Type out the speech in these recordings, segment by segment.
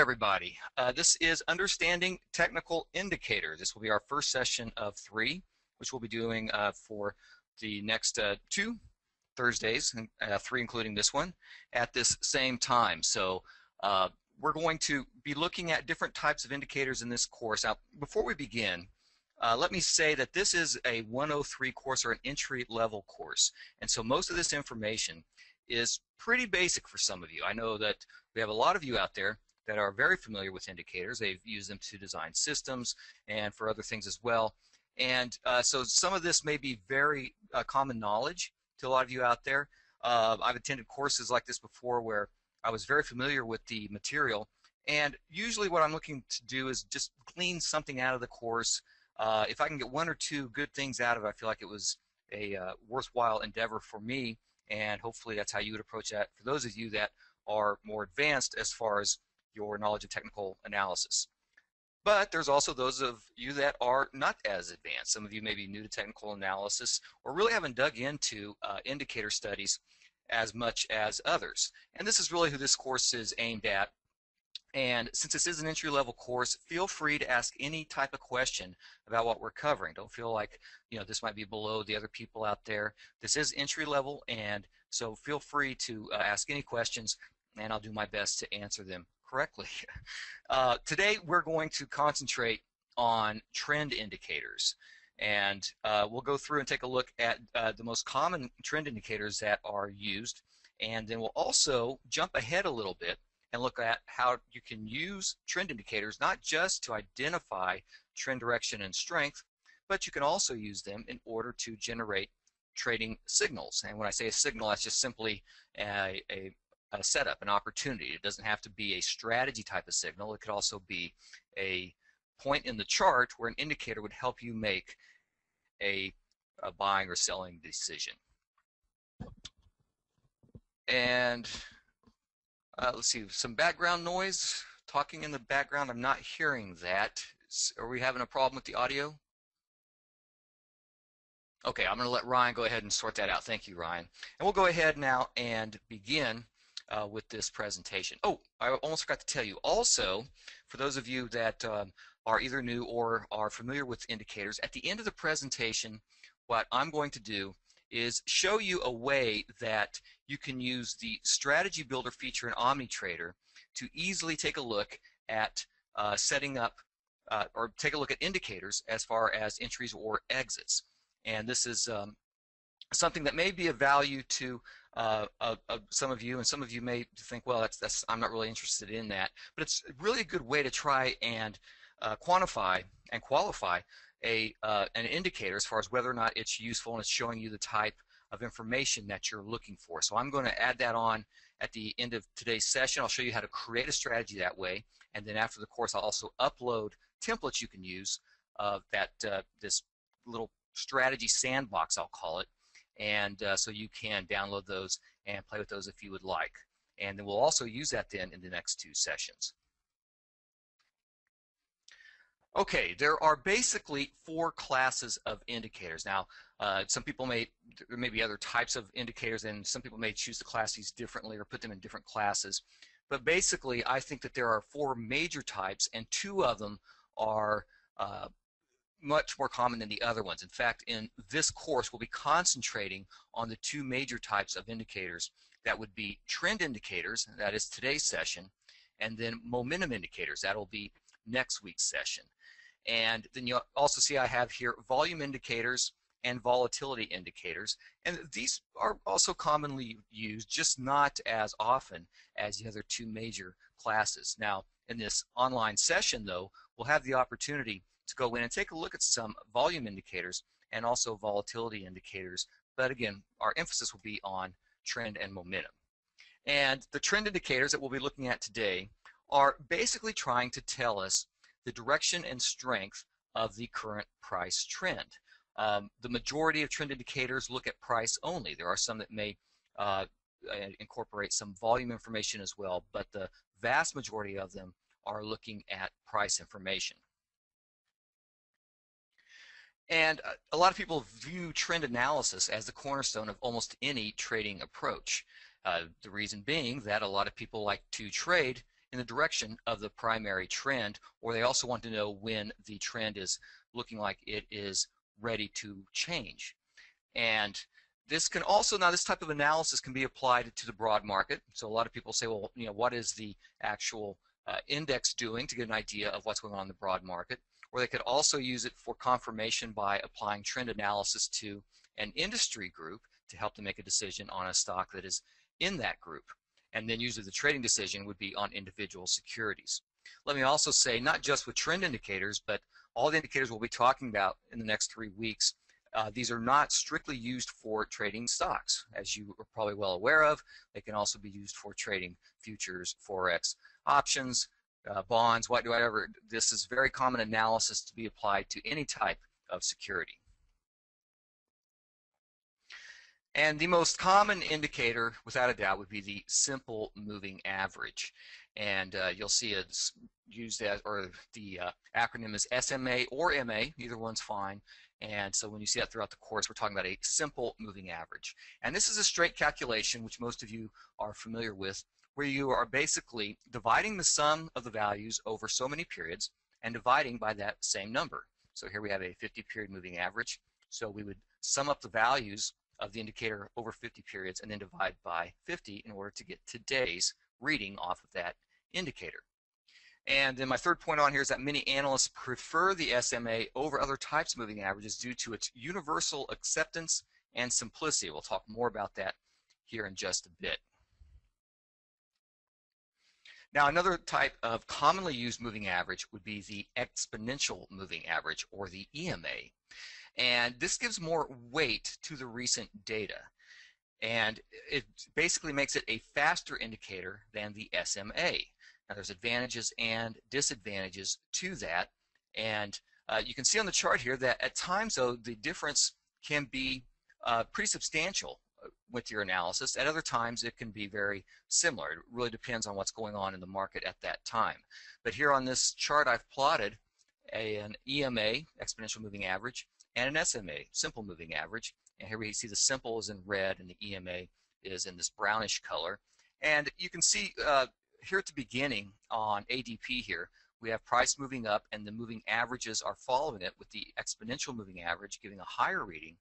everybody. Uh, this is Understanding Technical Indicators. This will be our first session of three, which we'll be doing uh, for the next uh, two Thursdays, uh, three including this one, at this same time. So uh, we're going to be looking at different types of indicators in this course. Now, before we begin, uh, let me say that this is a 103 course or an entry level course. And so most of this information is pretty basic for some of you. I know that we have a lot of you out there that are very familiar with indicators. They've used them to design systems and for other things as well. And uh, so some of this may be very uh, common knowledge to a lot of you out there. Uh, I've attended courses like this before where I was very familiar with the material. And usually what I'm looking to do is just glean something out of the course. Uh, if I can get one or two good things out of it, I feel like it was a uh, worthwhile endeavor for me. And hopefully that's how you would approach that for those of you that are more advanced as far as your knowledge of technical analysis. But there's also those of you that are not as advanced. Some of you may be new to technical analysis or really haven't dug into uh, indicator studies as much as others. And this is really who this course is aimed at. And since this is an entry-level course, feel free to ask any type of question about what we're covering. Don't feel like you know this might be below the other people out there. This is entry-level, and so feel free to uh, ask any questions, and I'll do my best to answer them correctly. Uh, today we're going to concentrate on trend indicators. And uh, we'll go through and take a look at uh, the most common trend indicators that are used. And then we'll also jump ahead a little bit and look at how you can use trend indicators not just to identify trend direction and strength but you can also use them in order to generate trading signals. And when I say a signal that's just simply a, a, a setup, an opportunity. It doesn't have to be a strategy type of signal. It could also be a point in the chart where an indicator would help you make a, a buying or selling decision. And uh, let's see, some background noise, talking in the background. I'm not hearing that. Are we having a problem with the audio? Okay, I'm going to let Ryan go ahead and sort that out. Thank you, Ryan. And we'll go ahead now and begin uh, with this presentation. Oh, I almost forgot to tell you. Also, for those of you that um, are either new or are familiar with indicators, at the end of the presentation, what I'm going to do is show you a way that you can use the Strategy Builder feature in OmniTrader to easily take a look at uh, setting up uh, or take a look at indicators as far as entries or exits. And this is um, something that may be of value to uh, some of you, and some of you may think, well, that's, that's I'm not really interested in that. But it's really a good way to try and uh, quantify and qualify a uh, an indicator as far as whether or not it's useful and it's showing you the type of information that you're looking for. So I'm going to add that on at the end of today's session. I'll show you how to create a strategy that way, and then after the course, I'll also upload templates you can use of that uh, this little strategy sandbox, I'll call it, and uh, so you can download those and play with those if you would like. And then we'll also use that then in the next two sessions. Okay, there are basically four classes of indicators. Now, uh, some people may, there may be other types of indicators and some people may choose to class these differently or put them in different classes. But basically, I think that there are four major types and two of them are uh, much more common than the other ones. In fact, in this course, we'll be concentrating on the two major types of indicators. That would be trend indicators, that is today's session, and then momentum indicators, that'll be next week's session. And then you also see I have here volume indicators and volatility indicators. And these are also commonly used, just not as often as the other two major classes. Now, in this online session, though, we'll have the opportunity to go in and take a look at some volume indicators and also volatility indicators. But again, our emphasis will be on trend and momentum. And the trend indicators that we'll be looking at today are basically trying to tell us the direction and strength of the current price trend. Um, the majority of trend indicators look at price only. There are some that may uh, incorporate some volume information as well, but the vast majority of them are looking at price information. And a lot of people view trend analysis as the cornerstone of almost any trading approach. Uh, the reason being that a lot of people like to trade in the direction of the primary trend, or they also want to know when the trend is looking like it is ready to change. And this can also, now this type of analysis can be applied to the broad market. So a lot of people say, well, you know, what is the actual uh, index doing to get an idea of what's going on in the broad market? Or they could also use it for confirmation by applying trend analysis to an industry group to help them make a decision on a stock that is in that group. And then usually the trading decision would be on individual securities. Let me also say, not just with trend indicators, but all the indicators we'll be talking about in the next three weeks, uh, these are not strictly used for trading stocks. As you are probably well aware of, they can also be used for trading futures, forex, options, uh, bonds, whatever. This is very common analysis to be applied to any type of security. And the most common indicator, without a doubt, would be the simple moving average. And uh, you'll see it's used as, or the uh, acronym is SMA or MA, either one's fine. And so when you see that throughout the course, we're talking about a simple moving average. And this is a straight calculation, which most of you are familiar with, where you are basically dividing the sum of the values over so many periods and dividing by that same number. So here we have a 50 period moving average. So we would sum up the values of the indicator over 50 periods and then divide by 50 in order to get today's reading off of that indicator. And then my third point on here is that many analysts prefer the SMA over other types of moving averages due to its universal acceptance and simplicity. We'll talk more about that here in just a bit. Now another type of commonly used moving average would be the exponential moving average or the EMA. And this gives more weight to the recent data. And it basically makes it a faster indicator than the SMA. Now there's advantages and disadvantages to that. And uh, you can see on the chart here that at times though the difference can be uh, pretty substantial with your analysis. At other times it can be very similar. It really depends on what's going on in the market at that time. But here on this chart I've plotted a, an EMA, exponential moving average, and an SMA, simple moving average. And here we see the simple is in red and the EMA is in this brownish color. And you can see uh, here at the beginning on ADP here, we have price moving up and the moving averages are following it with the exponential moving average giving a higher reading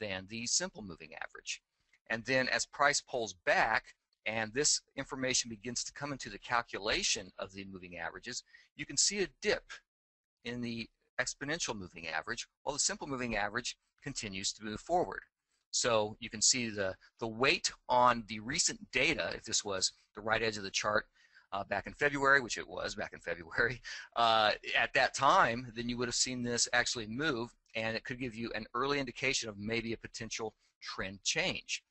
than the simple moving average. And then as price pulls back and this information begins to come into the calculation of the moving averages, you can see a dip in the exponential moving average, while the simple moving average continues to move forward. So you can see the, the weight on the recent data, if this was the right edge of the chart uh, back in February, which it was back in February, uh, at that time, then you would have seen this actually move, and it could give you an early indication of maybe a potential trend change.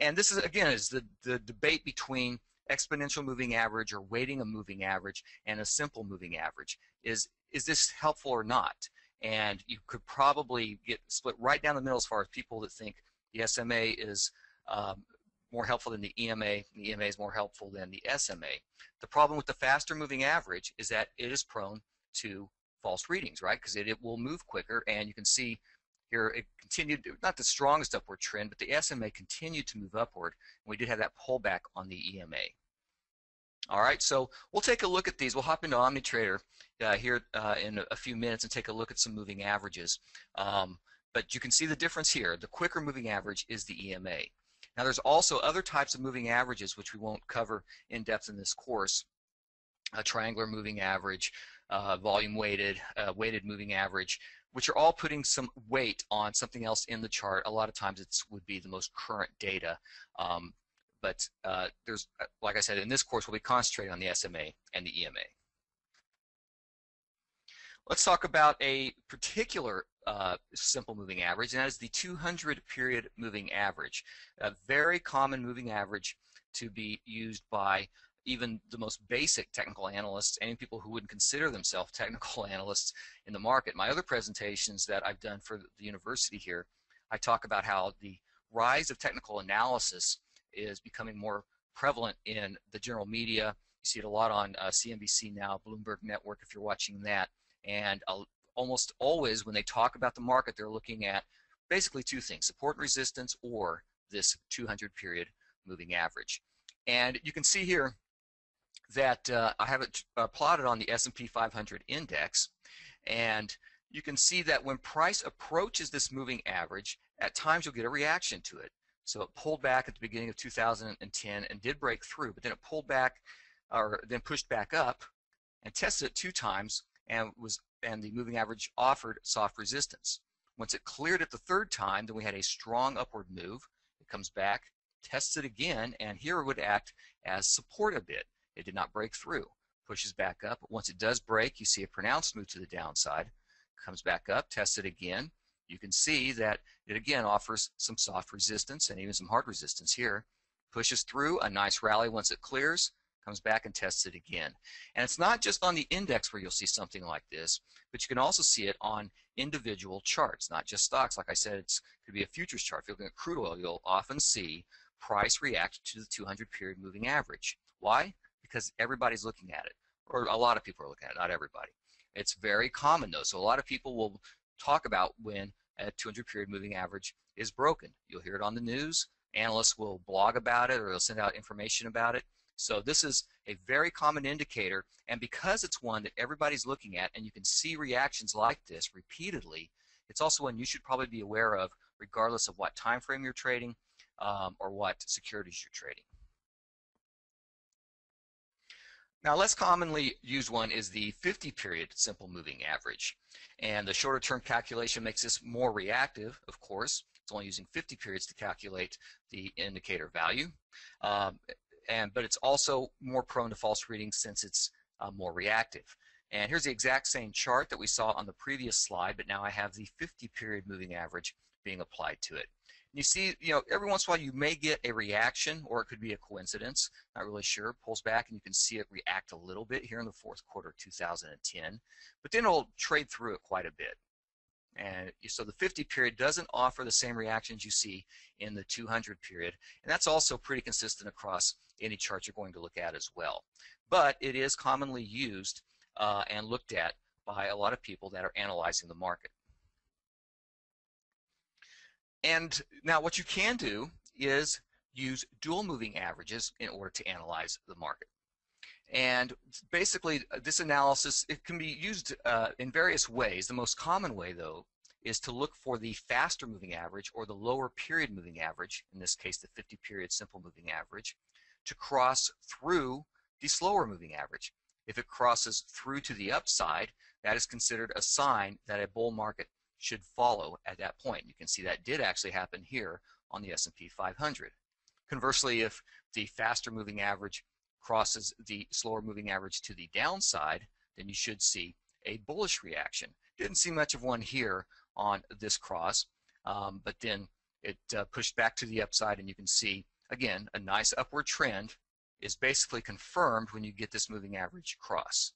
And this is, again, is the, the debate between exponential moving average or weighting a moving average and a simple moving average. Is, is this helpful or not? And you could probably get split right down the middle as far as people that think the SMA is um, more helpful than the EMA, the EMA is more helpful than the SMA. The problem with the faster moving average is that it is prone to false readings, right? Because it, it will move quicker, and you can see here it continued, not the strongest upward trend, but the SMA continued to move upward, and we did have that pullback on the EMA. All right, so we'll take a look at these. We'll hop into OmniTrader uh, here uh, in a few minutes and take a look at some moving averages. Um, but you can see the difference here. The quicker moving average is the EMA. Now there's also other types of moving averages which we won't cover in depth in this course. A triangular moving average, uh, volume weighted, uh, weighted moving average, which are all putting some weight on something else in the chart. A lot of times it would be the most current data. Um, but uh, there's, uh, like I said, in this course we'll be concentrating on the SMA and the EMA. Let's talk about a particular uh, simple moving average, and that is the 200 period moving average. A very common moving average to be used by even the most basic technical analysts and people who wouldn't consider themselves technical analysts in the market. My other presentations that I've done for the university here, I talk about how the rise of technical analysis is becoming more prevalent in the general media. You see it a lot on uh, CNBC now, Bloomberg Network if you're watching that. And uh, almost always when they talk about the market, they're looking at basically two things, support and resistance or this 200 period moving average. And you can see here that uh, I have it uh, plotted on the S&P 500 index, and you can see that when price approaches this moving average, at times you'll get a reaction to it. So it pulled back at the beginning of 2010 and did break through, but then it pulled back, or then pushed back up, and tested it two times, and was and the moving average offered soft resistance. Once it cleared it the third time, then we had a strong upward move. It comes back, tests it again, and here it would act as support a bit. It did not break through. Pushes back up. Once it does break, you see a pronounced move to the downside. Comes back up, tests it again. You can see that it again offers some soft resistance and even some hard resistance here. Pushes through, a nice rally once it clears, comes back and tests it again. And it's not just on the index where you'll see something like this, but you can also see it on individual charts, not just stocks. Like I said, it could be a futures chart. If you're looking at crude oil, you'll often see price react to the 200 period moving average. Why? Because everybody's looking at it, or a lot of people are looking at it, not everybody. It's very common though, so a lot of people will talk about when a 200 period moving average is broken. You'll hear it on the news, analysts will blog about it or they'll send out information about it. So this is a very common indicator, and because it's one that everybody's looking at and you can see reactions like this repeatedly, it's also one you should probably be aware of regardless of what time frame you're trading um, or what securities you're trading. Now, less commonly used one is the 50 period simple moving average. And the shorter term calculation makes this more reactive, of course. It's only using 50 periods to calculate the indicator value. Um, and But it's also more prone to false readings since it's uh, more reactive. And here's the exact same chart that we saw on the previous slide, but now I have the 50 period moving average being applied to it. You see, you know, every once in a while you may get a reaction, or it could be a coincidence. Not really sure. Pulls back, and you can see it react a little bit here in the fourth quarter of 2010. But then it'll trade through it quite a bit. And so the 50 period doesn't offer the same reactions you see in the 200 period. And that's also pretty consistent across any chart you're going to look at as well. But it is commonly used uh, and looked at by a lot of people that are analyzing the market. And now what you can do is use dual moving averages in order to analyze the market. And basically, this analysis, it can be used uh, in various ways. The most common way, though, is to look for the faster moving average or the lower period moving average, in this case the 50 period simple moving average, to cross through the slower moving average. If it crosses through to the upside, that is considered a sign that a bull market should follow at that point. You can see that did actually happen here on the S&P 500. Conversely, if the faster moving average crosses the slower moving average to the downside, then you should see a bullish reaction. Didn't see much of one here on this cross, um, but then it uh, pushed back to the upside and you can see, again, a nice upward trend is basically confirmed when you get this moving average cross.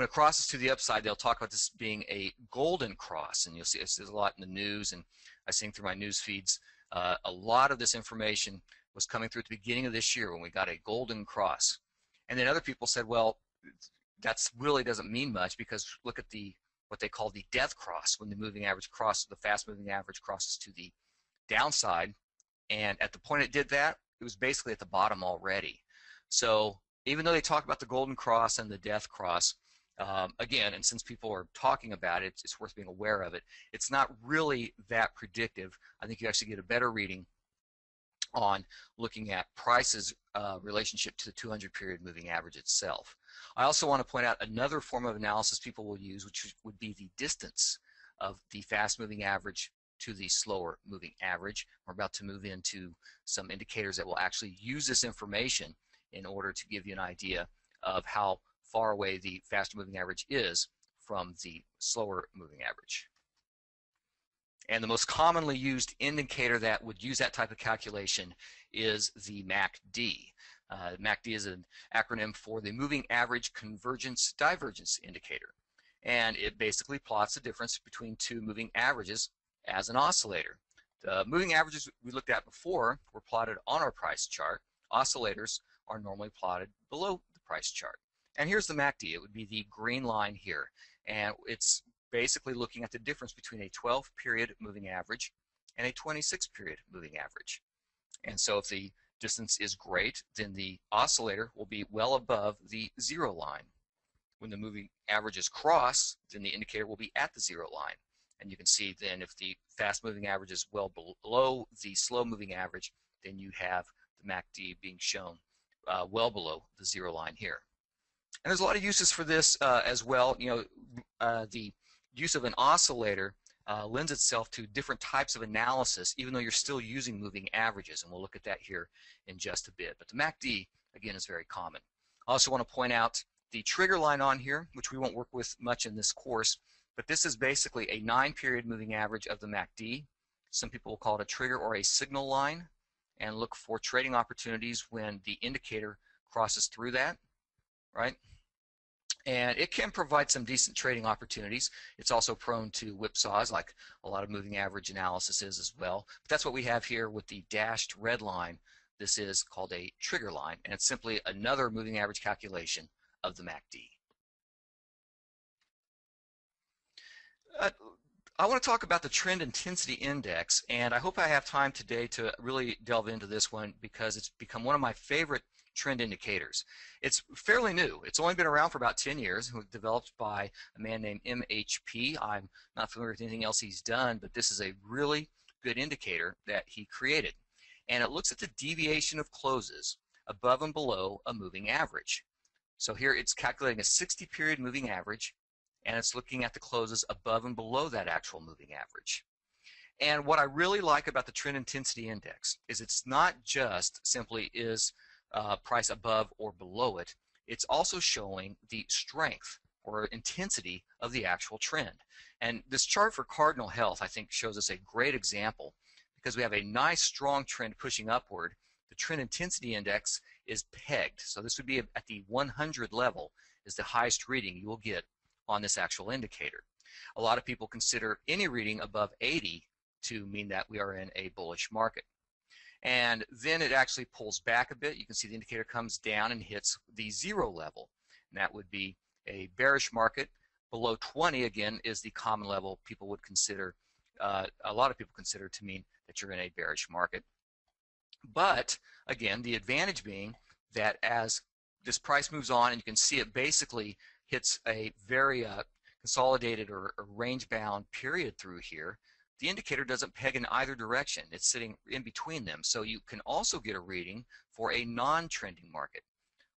When it crosses to the upside, they'll talk about this being a golden cross, and you'll see this a lot in the news, and I see through my news feeds. Uh, a lot of this information was coming through at the beginning of this year when we got a golden cross. And then other people said, well, that really doesn't mean much because look at the what they call the death cross when the moving average crosses the fast moving average crosses to the downside and at the point it did that it was basically at the bottom already so even though they talk about the golden cross and the death cross um, again, and since people are talking about it, it's worth being aware of it. It's not really that predictive. I think you actually get a better reading on looking at prices uh, relationship to the 200 period moving average itself. I also want to point out another form of analysis people will use, which would be the distance of the fast moving average to the slower moving average. We're about to move into some indicators that will actually use this information in order to give you an idea of how far away the faster moving average is from the slower moving average. And the most commonly used indicator that would use that type of calculation is the MACD. Uh, MACD is an acronym for the Moving Average Convergence Divergence Indicator. And it basically plots the difference between two moving averages as an oscillator. The moving averages we looked at before were plotted on our price chart. Oscillators are normally plotted below the price chart. And here's the MACD. It would be the green line here. And it's basically looking at the difference between a 12 period moving average and a 26 period moving average. And so if the distance is great, then the oscillator will be well above the zero line. When the moving averages cross, then the indicator will be at the zero line. And you can see then if the fast moving average is well below the slow moving average, then you have the MACD being shown uh, well below the zero line here. And there's a lot of uses for this uh, as well. You know, uh, the use of an oscillator uh, lends itself to different types of analysis, even though you're still using moving averages, and we'll look at that here in just a bit. But the MACD, again, is very common. I also want to point out the trigger line on here, which we won't work with much in this course, but this is basically a nine-period moving average of the MACD. Some people will call it a trigger or a signal line, and look for trading opportunities when the indicator crosses through that, right? And it can provide some decent trading opportunities. It's also prone to whipsaws, like a lot of moving average analysis is as well. But that's what we have here with the dashed red line. This is called a trigger line, and it's simply another moving average calculation of the MACD. Uh, I want to talk about the trend intensity index, and I hope I have time today to really delve into this one because it's become one of my favorite trend indicators. It's fairly new. It's only been around for about 10 years. It was developed by a man named M.H. Pee. I'm not familiar with anything else he's done, but this is a really good indicator that he created. And it looks at the deviation of closes above and below a moving average. So here it's calculating a 60 period moving average and it's looking at the closes above and below that actual moving average. And what I really like about the trend intensity index is it's not just simply is uh, price above or below it, it's also showing the strength or intensity of the actual trend. And this chart for Cardinal Health, I think, shows us a great example because we have a nice strong trend pushing upward. The trend intensity index is pegged. So this would be at the 100 level is the highest reading you will get on this actual indicator. A lot of people consider any reading above 80 to mean that we are in a bullish market. And then it actually pulls back a bit. You can see the indicator comes down and hits the zero level. And that would be a bearish market. Below 20, again, is the common level people would consider, uh, a lot of people consider to mean that you're in a bearish market. But, again, the advantage being that as this price moves on, and you can see it basically hits a very uh, consolidated or, or range-bound period through here, the indicator doesn't peg in either direction. It's sitting in between them. So you can also get a reading for a non-trending market.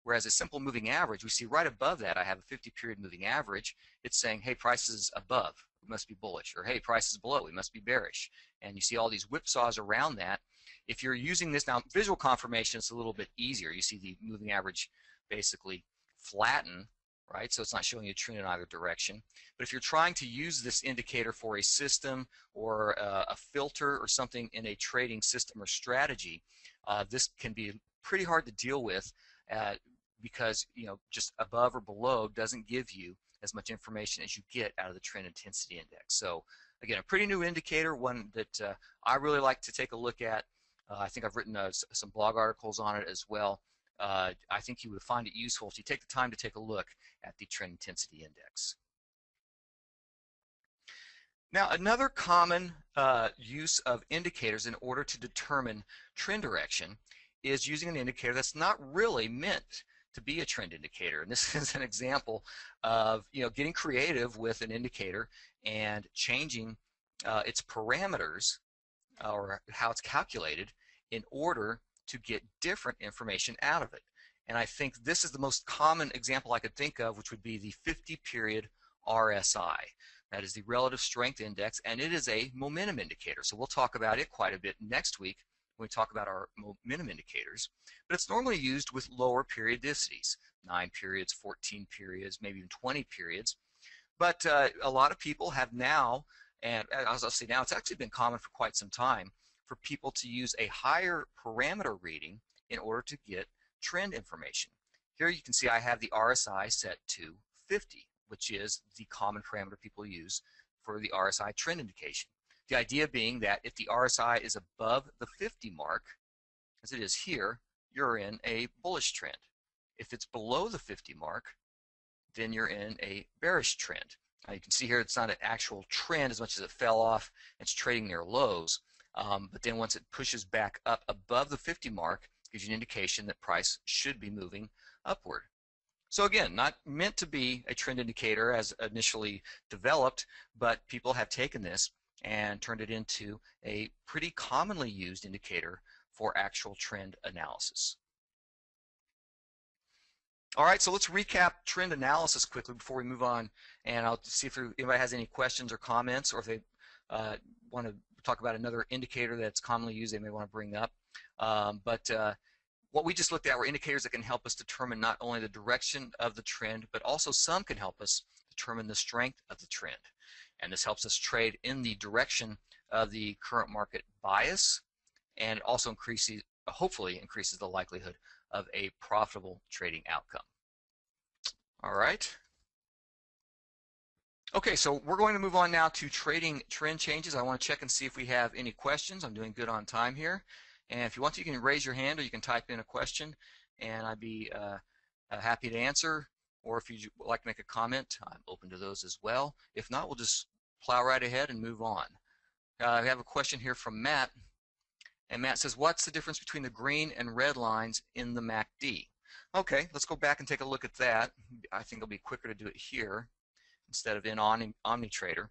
Whereas a simple moving average, we see right above that, I have a 50 period moving average. It's saying, hey, prices above, we must be bullish. Or hey, prices below, we must be bearish. And you see all these whipsaws around that. If you're using this now, visual confirmation is a little bit easier. You see the moving average basically flatten right? So it's not showing you a trend in either direction. But if you're trying to use this indicator for a system or uh, a filter or something in a trading system or strategy, uh, this can be pretty hard to deal with uh, because you know just above or below doesn't give you as much information as you get out of the trend intensity index. So again, a pretty new indicator, one that uh, I really like to take a look at. Uh, I think I've written uh, some blog articles on it as well uh, I think you would find it useful if you take the time to take a look at the trend intensity index. Now, another common uh, use of indicators in order to determine trend direction is using an indicator that's not really meant to be a trend indicator. And this is an example of you know getting creative with an indicator and changing uh, its parameters or how it's calculated in order to get different information out of it. And I think this is the most common example I could think of, which would be the 50 period RSI. That is the relative strength index, and it is a momentum indicator. So we'll talk about it quite a bit next week when we talk about our momentum indicators. But it's normally used with lower periodicities, 9 periods, 14 periods, maybe even 20 periods. But uh, a lot of people have now, and as I'll say now, it's actually been common for quite some time, for people to use a higher parameter reading in order to get trend information. Here you can see I have the RSI set to 50, which is the common parameter people use for the RSI trend indication. The idea being that if the RSI is above the 50 mark, as it is here, you're in a bullish trend. If it's below the 50 mark, then you're in a bearish trend. Now you can see here it's not an actual trend as much as it fell off. It's trading near lows. Um, but then once it pushes back up above the 50 mark, gives you an indication that price should be moving upward. So again, not meant to be a trend indicator as initially developed, but people have taken this and turned it into a pretty commonly used indicator for actual trend analysis. All right, so let's recap trend analysis quickly before we move on, and I'll see if anybody has any questions or comments, or if they uh, want to talk about another indicator that's commonly used they may want to bring up. Um, but uh, what we just looked at were indicators that can help us determine not only the direction of the trend, but also some can help us determine the strength of the trend. And this helps us trade in the direction of the current market bias, and also increases, hopefully increases the likelihood of a profitable trading outcome. All right. Okay, so we're going to move on now to trading trend changes. I want to check and see if we have any questions. I'm doing good on time here. And if you want to, you can raise your hand or you can type in a question, and I'd be uh, uh, happy to answer. Or if you'd like to make a comment, I'm open to those as well. If not, we'll just plow right ahead and move on. Uh, I have a question here from Matt. And Matt says, what's the difference between the green and red lines in the MACD? Okay, let's go back and take a look at that. I think it'll be quicker to do it here instead of in OmniTrader.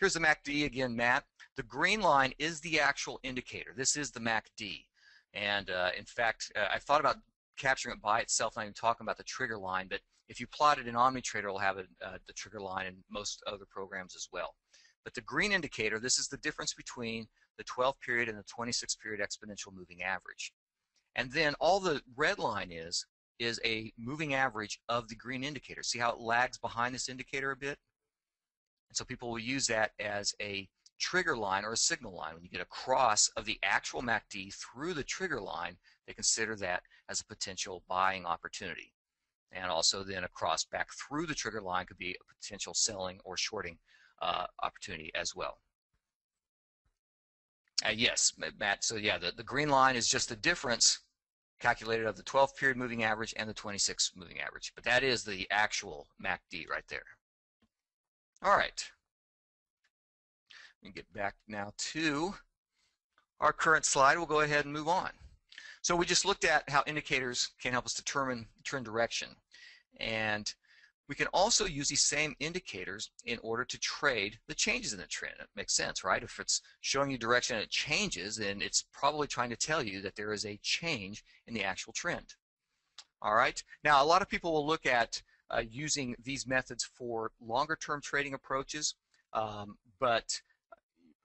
Here's the MACD again, Matt. The green line is the actual indicator. This is the MACD. And uh, in fact, uh, I thought about capturing it by itself, not even talking about the trigger line, but if you plot it in OmniTrader, it'll have a, uh, the trigger line in most other programs as well. But the green indicator, this is the difference between the 12 period and the 26 period exponential moving average. And then all the red line is, is a moving average of the green indicator. See how it lags behind this indicator a bit? And so people will use that as a trigger line or a signal line. When you get a cross of the actual MACD through the trigger line, they consider that as a potential buying opportunity. And also then a cross back through the trigger line could be a potential selling or shorting uh, opportunity as well. Uh, yes, Matt. So yeah, the, the green line is just the difference calculated of the 12 period moving average and the 26 moving average. But that is the actual MACD right there. All right. We get back now to our current slide. We'll go ahead and move on. So we just looked at how indicators can help us determine trend direction. And we can also use these same indicators in order to trade the changes in the trend. It makes sense, right? If it's showing you direction and it changes, then it's probably trying to tell you that there is a change in the actual trend. All right. Now, a lot of people will look at uh, using these methods for longer term trading approaches, um, but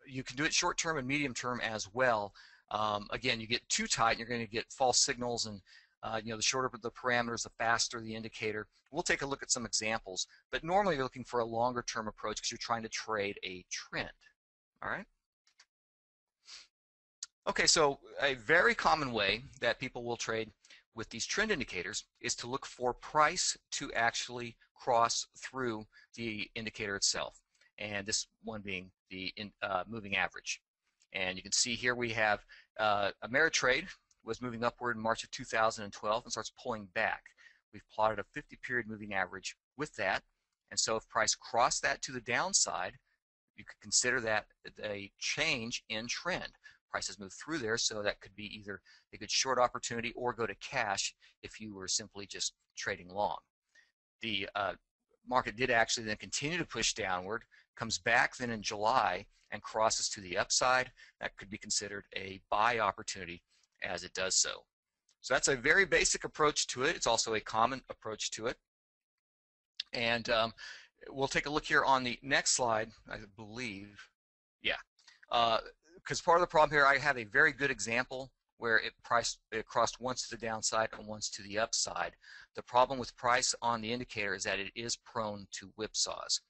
you can do it short term and medium term as well. Um, again, you get too tight, you're going to get false signals and uh, you know, the shorter the parameters, the faster the indicator. We'll take a look at some examples, but normally you're looking for a longer term approach because you're trying to trade a trend. All right? Okay, so a very common way that people will trade with these trend indicators is to look for price to actually cross through the indicator itself, and this one being the in, uh, moving average. And you can see here we have uh, Ameritrade, was moving upward in March of 2012 and starts pulling back. We've plotted a 50 period moving average with that. And so if price crossed that to the downside, you could consider that a change in trend. Prices move through there, so that could be either a good short opportunity or go to cash if you were simply just trading long. The uh, market did actually then continue to push downward, comes back then in July and crosses to the upside. That could be considered a buy opportunity as it does so. So that's a very basic approach to it. It's also a common approach to it. And um, we'll take a look here on the next slide, I believe. Yeah, because uh, part of the problem here, I have a very good example where it priced it crossed once to the downside and once to the upside. The problem with price on the indicator is that it is prone to whipsaws.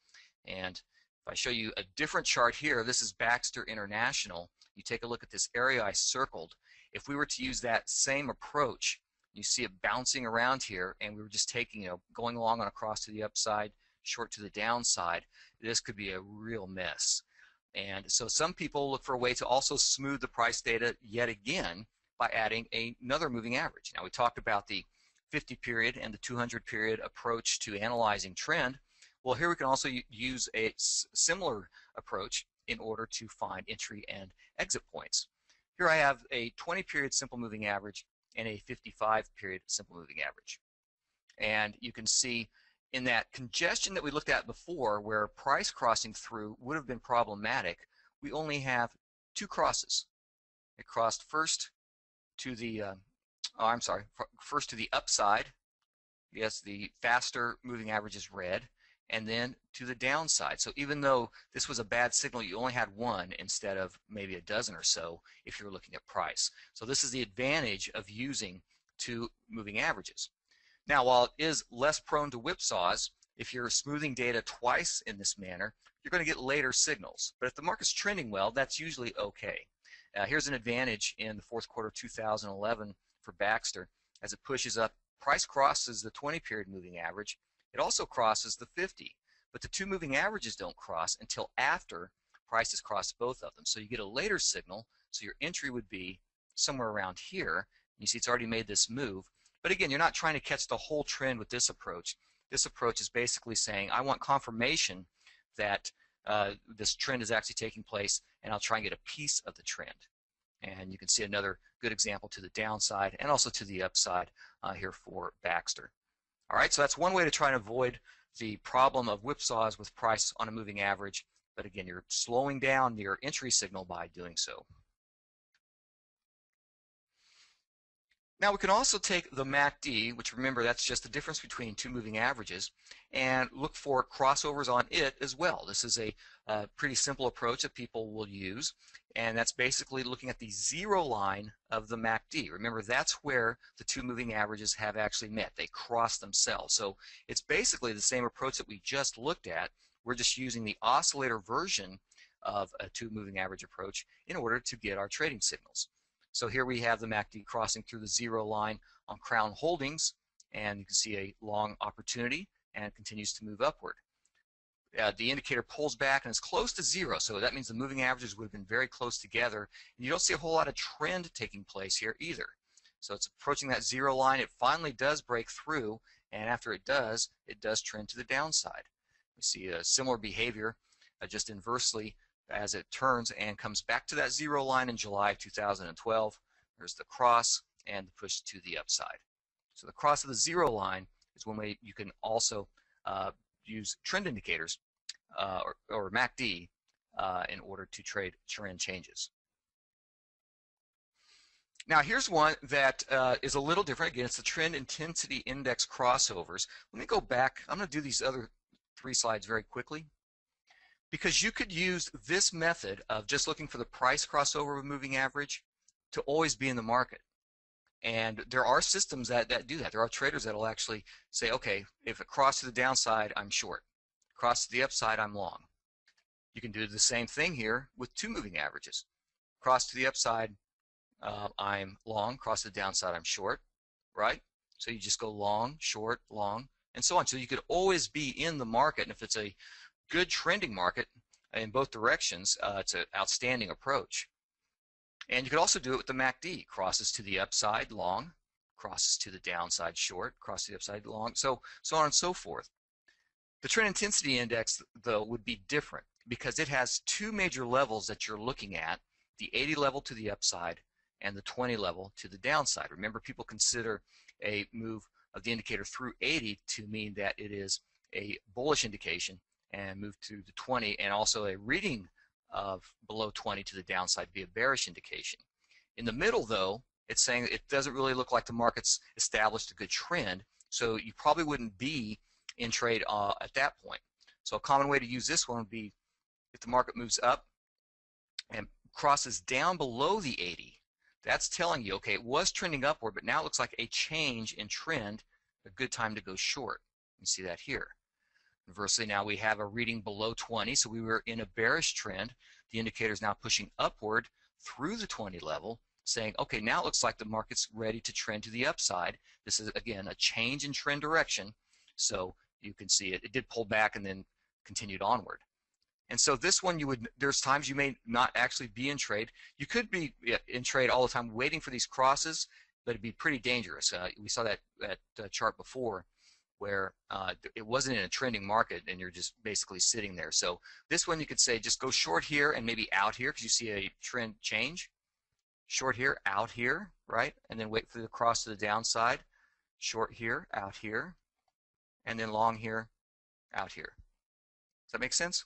And if I show you a different chart here, this is Baxter International. You take a look at this area I circled. If we were to use that same approach, you see it bouncing around here, and we were just taking, you know, going along on a cross to the upside, short to the downside, this could be a real mess. And so some people look for a way to also smooth the price data yet again by adding another moving average. Now we talked about the 50 period and the 200 period approach to analyzing trend. Well, here we can also use a similar approach in order to find entry and exit points. Here I have a 20 period simple moving average and a 55 period simple moving average. And you can see in that congestion that we looked at before where price crossing through would have been problematic, we only have two crosses. It crossed first to the, uh, oh, I'm sorry, first to the upside. Yes, the faster moving average is red, and then to the downside. So even though this was a bad signal, you only had one instead of maybe a dozen or so if you're looking at price. So this is the advantage of using two moving averages. Now, while it is less prone to whipsaws, if you're smoothing data twice in this manner, you're going to get later signals. But if the market's trending well, that's usually okay. Uh, here's an advantage in the fourth quarter of 2011 for Baxter. As it pushes up, price crosses the 20 period moving average. It also crosses the 50. But the two moving averages don't cross until after prices cross both of them. So you get a later signal. So your entry would be somewhere around here. You see it's already made this move. But again, you're not trying to catch the whole trend with this approach. This approach is basically saying, I want confirmation that uh, this trend is actually taking place, and I'll try and get a piece of the trend. And you can see another good example to the downside and also to the upside uh, here for Baxter. All right, so that's one way to try and avoid the problem of whipsaws with price on a moving average. But again, you're slowing down your entry signal by doing so. Now we can also take the MACD, which remember that's just the difference between two moving averages, and look for crossovers on it as well. This is a uh, pretty simple approach that people will use, and that's basically looking at the zero line of the MACD. Remember, that's where the two moving averages have actually met. They cross themselves. So it's basically the same approach that we just looked at. We're just using the oscillator version of a two moving average approach in order to get our trading signals. So here we have the MACD crossing through the zero line on Crown Holdings, and you can see a long opportunity and it continues to move upward. Uh, the indicator pulls back and it's close to zero, so that means the moving averages would have been very close together, and you don't see a whole lot of trend taking place here either. So it's approaching that zero line. It finally does break through, and after it does, it does trend to the downside. We see a similar behavior, uh, just inversely as it turns and comes back to that zero line in July 2012. There's the cross and the push to the upside. So the cross of the zero line is one way you can also uh, use trend indicators uh, or, or, MACD uh, in order to trade trend changes. Now here's one that uh, is a little different. Again, it's the trend intensity index crossovers. Let me go back. I'm going to do these other three slides very quickly because you could use this method of just looking for the price crossover of a moving average to always be in the market. And there are systems that, that do that. There are traders that will actually say, okay, if it crosses to the downside, I'm short. Cross to the upside, I'm long. You can do the same thing here with two moving averages. Cross to the upside, uh, I'm long. Cross to the downside, I'm short, right? So you just go long, short, long, and so on. So you could always be in the market. And if it's a good trending market in both directions. Uh, it's an outstanding approach. And you could also do it with the MACD. Crosses to the upside long, crosses to the downside short, crosses to the upside long, so, so on and so forth. The trend intensity index, though, would be different because it has two major levels that you're looking at, the 80 level to the upside and the 20 level to the downside. Remember, people consider a move of the indicator through 80 to mean that it is a bullish indication and move to the 20 and also a reading of below 20 to the downside be a bearish indication. In the middle though, it's saying it doesn't really look like the market's established a good trend, so you probably wouldn't be in trade uh, at that point. So a common way to use this one would be if the market moves up and crosses down below the 80, that's telling you, okay, it was trending upward, but now it looks like a change in trend, a good time to go short. You see that here. Conversely, now we have a reading below 20, so we were in a bearish trend. The indicator is now pushing upward through the 20 level, saying, okay, now it looks like the market's ready to trend to the upside. This is, again, a change in trend direction. So you can see it, it did pull back and then continued onward. And so this one, you would there's times you may not actually be in trade. You could be in trade all the time waiting for these crosses, but it'd be pretty dangerous. Uh, we saw that, that uh, chart before where uh, it wasn't in a trending market and you're just basically sitting there. So this one you could say just go short here and maybe out here because you see a trend change. short here, out here, right? And then wait for the cross to the downside, short here, out here, and then long here, out here. Does that make sense?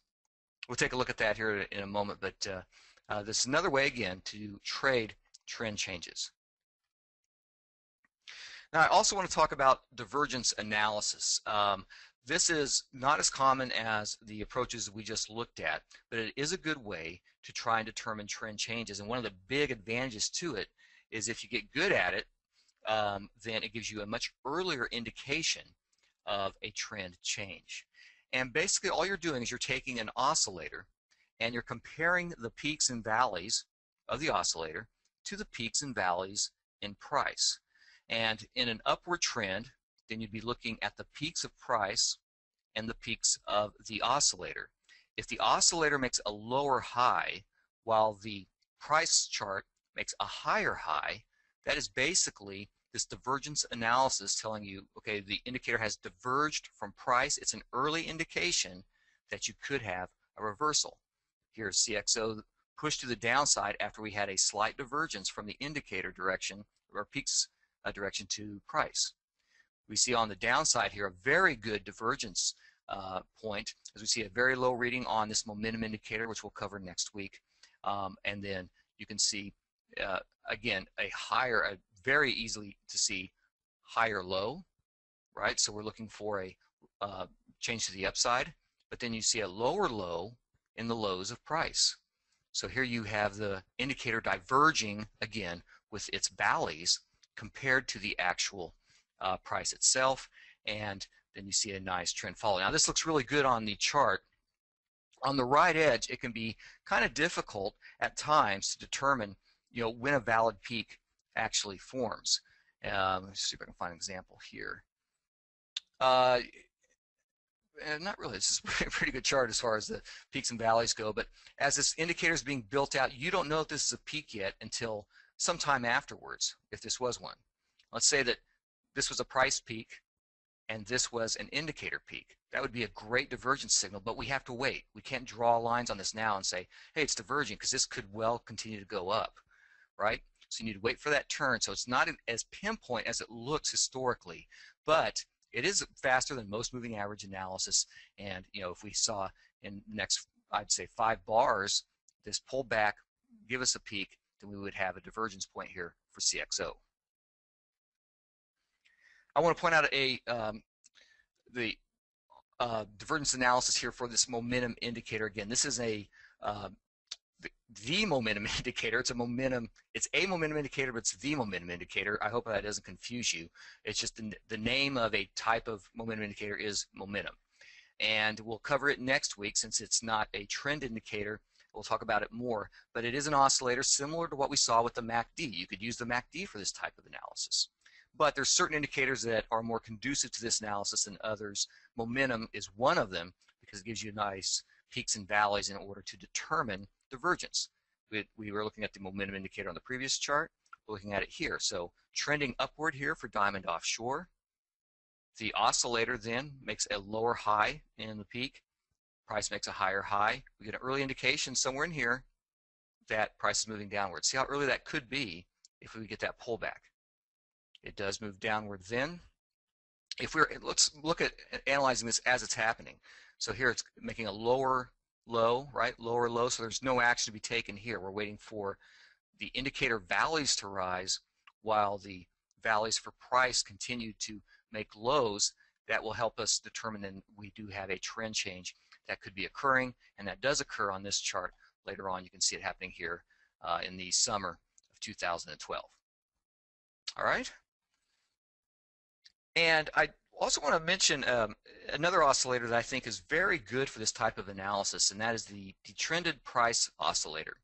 We'll take a look at that here in a moment, but uh, uh, this is another way, again, to trade trend changes. Now, I also want to talk about divergence analysis. Um, this is not as common as the approaches we just looked at, but it is a good way to try and determine trend changes. And one of the big advantages to it is if you get good at it, um, then it gives you a much earlier indication of a trend change. And basically all you're doing is you're taking an oscillator and you're comparing the peaks and valleys of the oscillator to the peaks and valleys in price. And in an upward trend, then you'd be looking at the peaks of price and the peaks of the oscillator. If the oscillator makes a lower high while the price chart makes a higher high, that is basically this divergence analysis telling you, okay, the indicator has diverged from price. It's an early indication that you could have a reversal. Here's CXO pushed to the downside after we had a slight divergence from the indicator direction or peaks direction to price. We see on the downside here a very good divergence uh, point as we see a very low reading on this momentum indicator, which we'll cover next week. Um, and then you can see, uh, again, a higher, a very easily to see higher low, right? So we're looking for a uh, change to the upside, but then you see a lower low in the lows of price. So here you have the indicator diverging again with its valleys compared to the actual uh, price itself and then you see a nice trend follow. Now this looks really good on the chart. On the right edge it can be kind of difficult at times to determine you know when a valid peak actually forms. Um, let's see if I can find an example here. Uh, uh, not really. This is a pretty good chart as far as the peaks and valleys go. But as this indicator is being built out, you don't know if this is a peak yet until sometime afterwards, if this was one. Let's say that this was a price peak and this was an indicator peak. That would be a great divergence signal, but we have to wait. We can't draw lines on this now and say, hey, it's diverging because this could well continue to go up, right? So you need to wait for that turn. So it's not as pinpoint as it looks historically, but it is faster than most moving average analysis. And you know, if we saw in next, I'd say five bars, this pullback, give us a peak, then we would have a divergence point here for CXO. I want to point out a um, the uh, divergence analysis here for this momentum indicator. Again, this is a uh, the momentum indicator. It's a momentum, it's a momentum indicator, but it's the momentum indicator. I hope that doesn't confuse you. It's just the, the name of a type of momentum indicator is momentum. And we'll cover it next week since it's not a trend indicator. We'll talk about it more, but it is an oscillator similar to what we saw with the MACD. You could use the MACD for this type of analysis. But there's certain indicators that are more conducive to this analysis than others. Momentum is one of them because it gives you nice peaks and valleys in order to determine divergence. We, we were looking at the momentum indicator on the previous chart. We're looking at it here. So trending upward here for Diamond Offshore. The oscillator then makes a lower high in the peak. Price makes a higher high. We get an early indication somewhere in here that price is moving downward. See how early that could be if we get that pullback. It does move downward then. If we're let's look at analyzing this as it's happening. So here it's making a lower low, right? Lower low, so there's no action to be taken here. We're waiting for the indicator valleys to rise while the valleys for price continue to make lows. That will help us determine that we do have a trend change that could be occurring, and that does occur on this chart later on. You can see it happening here uh, in the summer of 2012. All right? And I also want to mention um, another oscillator that I think is very good for this type of analysis, and that is the detrended price oscillator.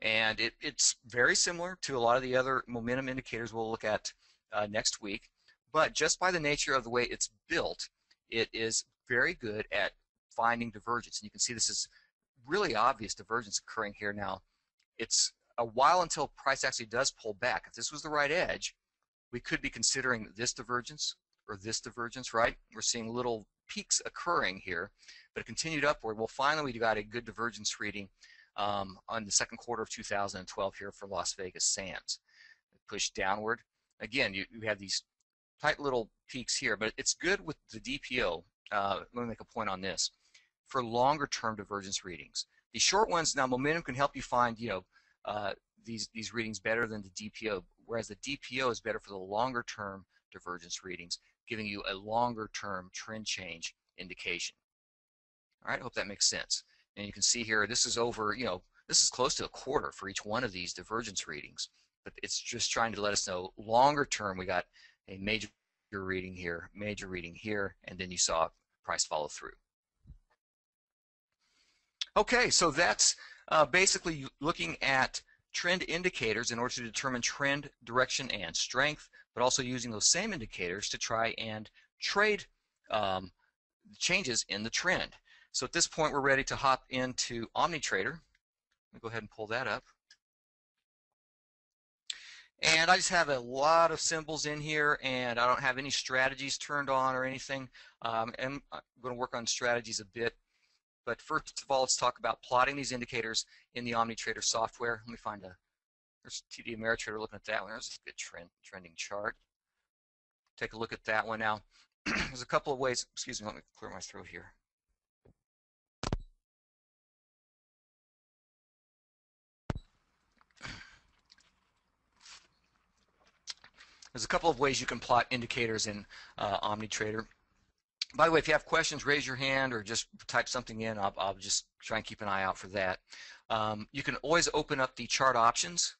And it, it's very similar to a lot of the other momentum indicators we'll look at uh, next week, but just by the nature of the way it's built, it is very good at finding divergence. And you can see this is really obvious divergence occurring here now. It's a while until price actually does pull back. If this was the right edge, we could be considering this divergence or this divergence, right? We're seeing little peaks occurring here, but it continued upward. Well, finally, we got a good divergence reading um, on the second quarter of 2012 here for Las Vegas Sands. Push downward. Again, you, you have these tight little peaks here, but it's good with the DPO. Uh, let me make a point on this. For longer term divergence readings. The short ones, now momentum can help you find, you know, uh, these, these readings better than the DPO, whereas the DPO is better for the longer term divergence readings, giving you a longer term trend change indication. All right, I hope that makes sense. And you can see here, this is over, you know, this is close to a quarter for each one of these divergence readings. But it's just trying to let us know longer term, we got a major reading here, major reading here, and then you saw price follow through. Okay, so that's uh, basically looking at trend indicators in order to determine trend direction and strength, but also using those same indicators to try and trade um, changes in the trend. So at this point, we're ready to hop into OmniTrader. Let me go ahead and pull that up. And I just have a lot of symbols in here, and I don't have any strategies turned on or anything. Um, and I'm going to work on strategies a bit. But first of all, let's talk about plotting these indicators in the OmniTrader software. Let me find a, there's TD Ameritrader looking at that one. There's a good trend, trending chart. Take a look at that one now. there's a couple of ways, excuse me, let me clear my throat here. There's a couple of ways you can plot indicators in uh, OmniTrader. By the way, if you have questions, raise your hand or just type something in. I'll, I'll just try and keep an eye out for that. Um, you can always open up the chart options.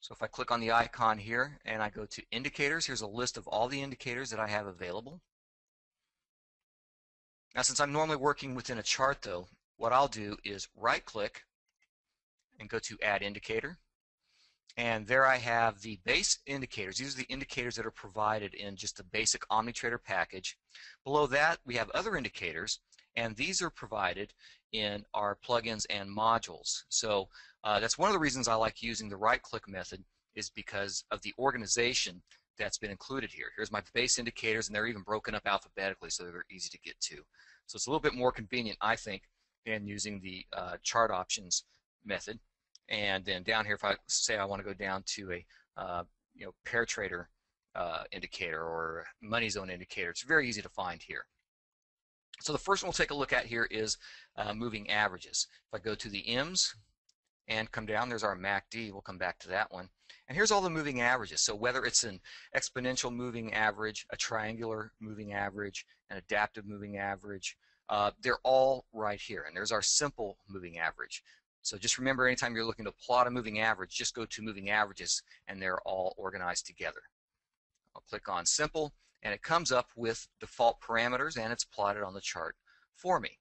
So if I click on the icon here and I go to indicators, here's a list of all the indicators that I have available. Now since I'm normally working within a chart though, what I'll do is right click and go to add indicator. And there I have the base indicators. These are the indicators that are provided in just the basic OmniTrader package. Below that, we have other indicators, and these are provided in our plugins and modules. So uh, that's one of the reasons I like using the right-click method is because of the organization that's been included here. Here's my base indicators, and they're even broken up alphabetically, so they're easy to get to. So it's a little bit more convenient, I think, than using the uh, chart options method. And then down here, if I say I want to go down to a uh, you know pair trader uh, indicator or money zone indicator, it's very easy to find here. So the first one we'll take a look at here is uh, moving averages. If I go to the M's and come down, there's our MACD. We'll come back to that one. And here's all the moving averages. So whether it's an exponential moving average, a triangular moving average, an adaptive moving average, uh, they're all right here. And there's our simple moving average. So just remember anytime you're looking to plot a moving average, just go to moving averages and they're all organized together. I'll click on simple and it comes up with default parameters and it's plotted on the chart for me.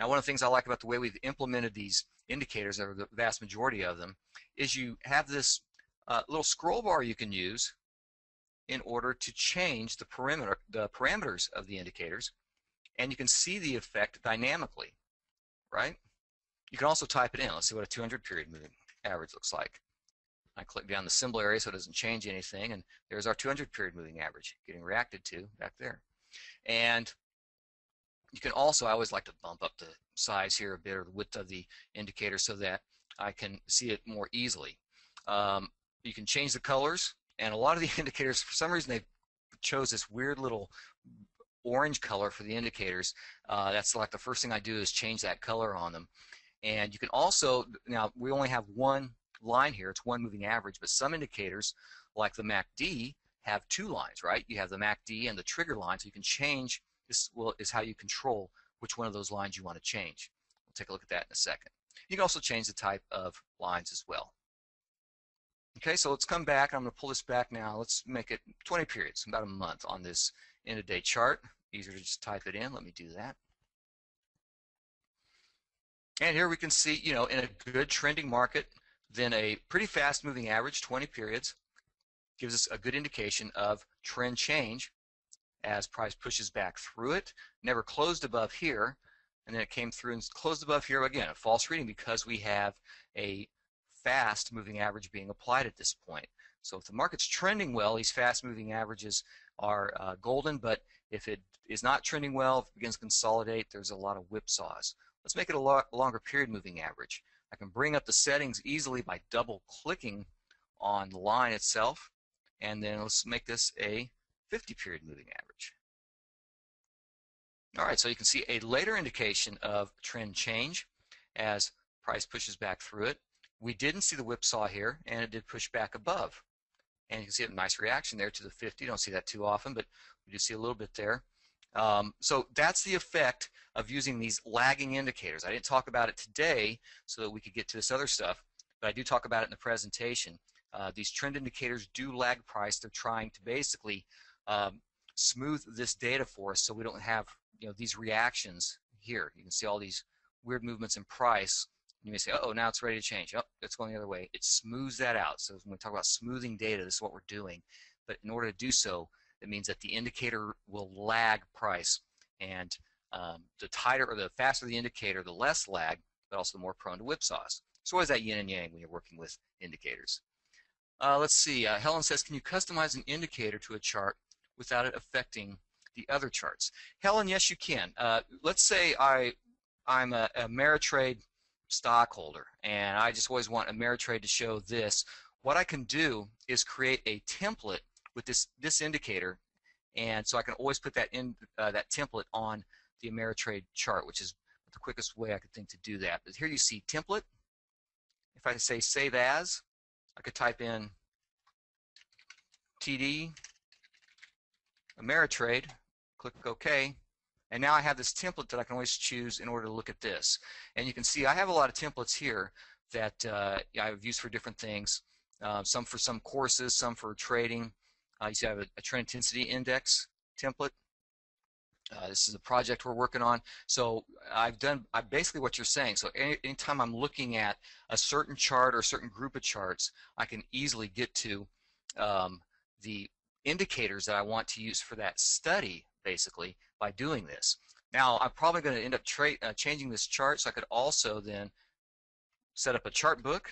Now one of the things I like about the way we've implemented these indicators, or the vast majority of them, is you have this uh, little scroll bar you can use in order to change the parameter, the parameters of the indicators, and you can see the effect dynamically, right? You can also type it in. Let's see what a 200 period moving average looks like. I click down the symbol area so it doesn't change anything, and there's our 200 period moving average getting reacted to back there. And you can also, I always like to bump up the size here a bit or the width of the indicator so that I can see it more easily. Um, you can change the colors, and a lot of the indicators, for some reason, they chose this weird little orange color for the indicators. Uh, that's like the first thing I do is change that color on them. And you can also, now we only have one line here, it's one moving average, but some indicators, like the MACD, have two lines, right? You have the MACD and the trigger line, so you can change, this will, is how you control which one of those lines you want to change. We'll take a look at that in a second. You can also change the type of lines as well. Okay, so let's come back. I'm going to pull this back now. Let's make it 20 periods, about a month on this end-of-day chart. Easier to just type it in. Let me do that. And here we can see, you know, in a good trending market, then a pretty fast moving average, 20 periods, gives us a good indication of trend change as price pushes back through it. Never closed above here, and then it came through and closed above here again. A false reading because we have a fast moving average being applied at this point. So if the market's trending well, these fast moving averages are uh, golden, but if it is not trending well, if it begins to consolidate, there's a lot of whipsaws. Let's make it a lo longer period moving average. I can bring up the settings easily by double clicking on the line itself and then let's make this a 50 period moving average. All right, so you can see a later indication of trend change as price pushes back through it. We didn't see the whipsaw here, and it did push back above. And you can see a nice reaction there to the 50. You don't see that too often, but we do see a little bit there. Um, so that's the effect of using these lagging indicators. I didn't talk about it today so that we could get to this other stuff, but I do talk about it in the presentation. Uh, these trend indicators do lag price. They're trying to basically um, smooth this data for us so we don't have you know these reactions here. You can see all these weird movements in price. You may say, oh, now it's ready to change. Oh, it's going the other way. It smooths that out. So when we talk about smoothing data, this is what we're doing. But in order to do so, it means that the indicator will lag price. And um, the tighter or the faster the indicator, the less lag, but also the more prone to whipsaws. So is that yin and yang when you're working with indicators? Uh, let's see. Uh, Helen says, can you customize an indicator to a chart without it affecting the other charts? Helen, yes, you can. Uh, let's say I, I'm a, a Ameritrade stockholder, and I just always want Ameritrade to show this. What I can do is create a template with this this indicator, and so I can always put that in uh, that template on the Ameritrade chart, which is the quickest way I could think to do that. But here you see template. If I say save as, I could type in TD Ameritrade, click OK, and now I have this template that I can always choose in order to look at this. And you can see I have a lot of templates here that uh, I've used for different things. Uh, some for some courses, some for trading. Uh, you see I have a, a trend intensity index template. Uh, this is a project we're working on. So I've done I, basically what you're saying. So any, anytime I'm looking at a certain chart or a certain group of charts, I can easily get to um, the indicators that I want to use for that study, basically, by doing this. Now, I'm probably going to end up uh, changing this chart, so I could also then set up a chart book.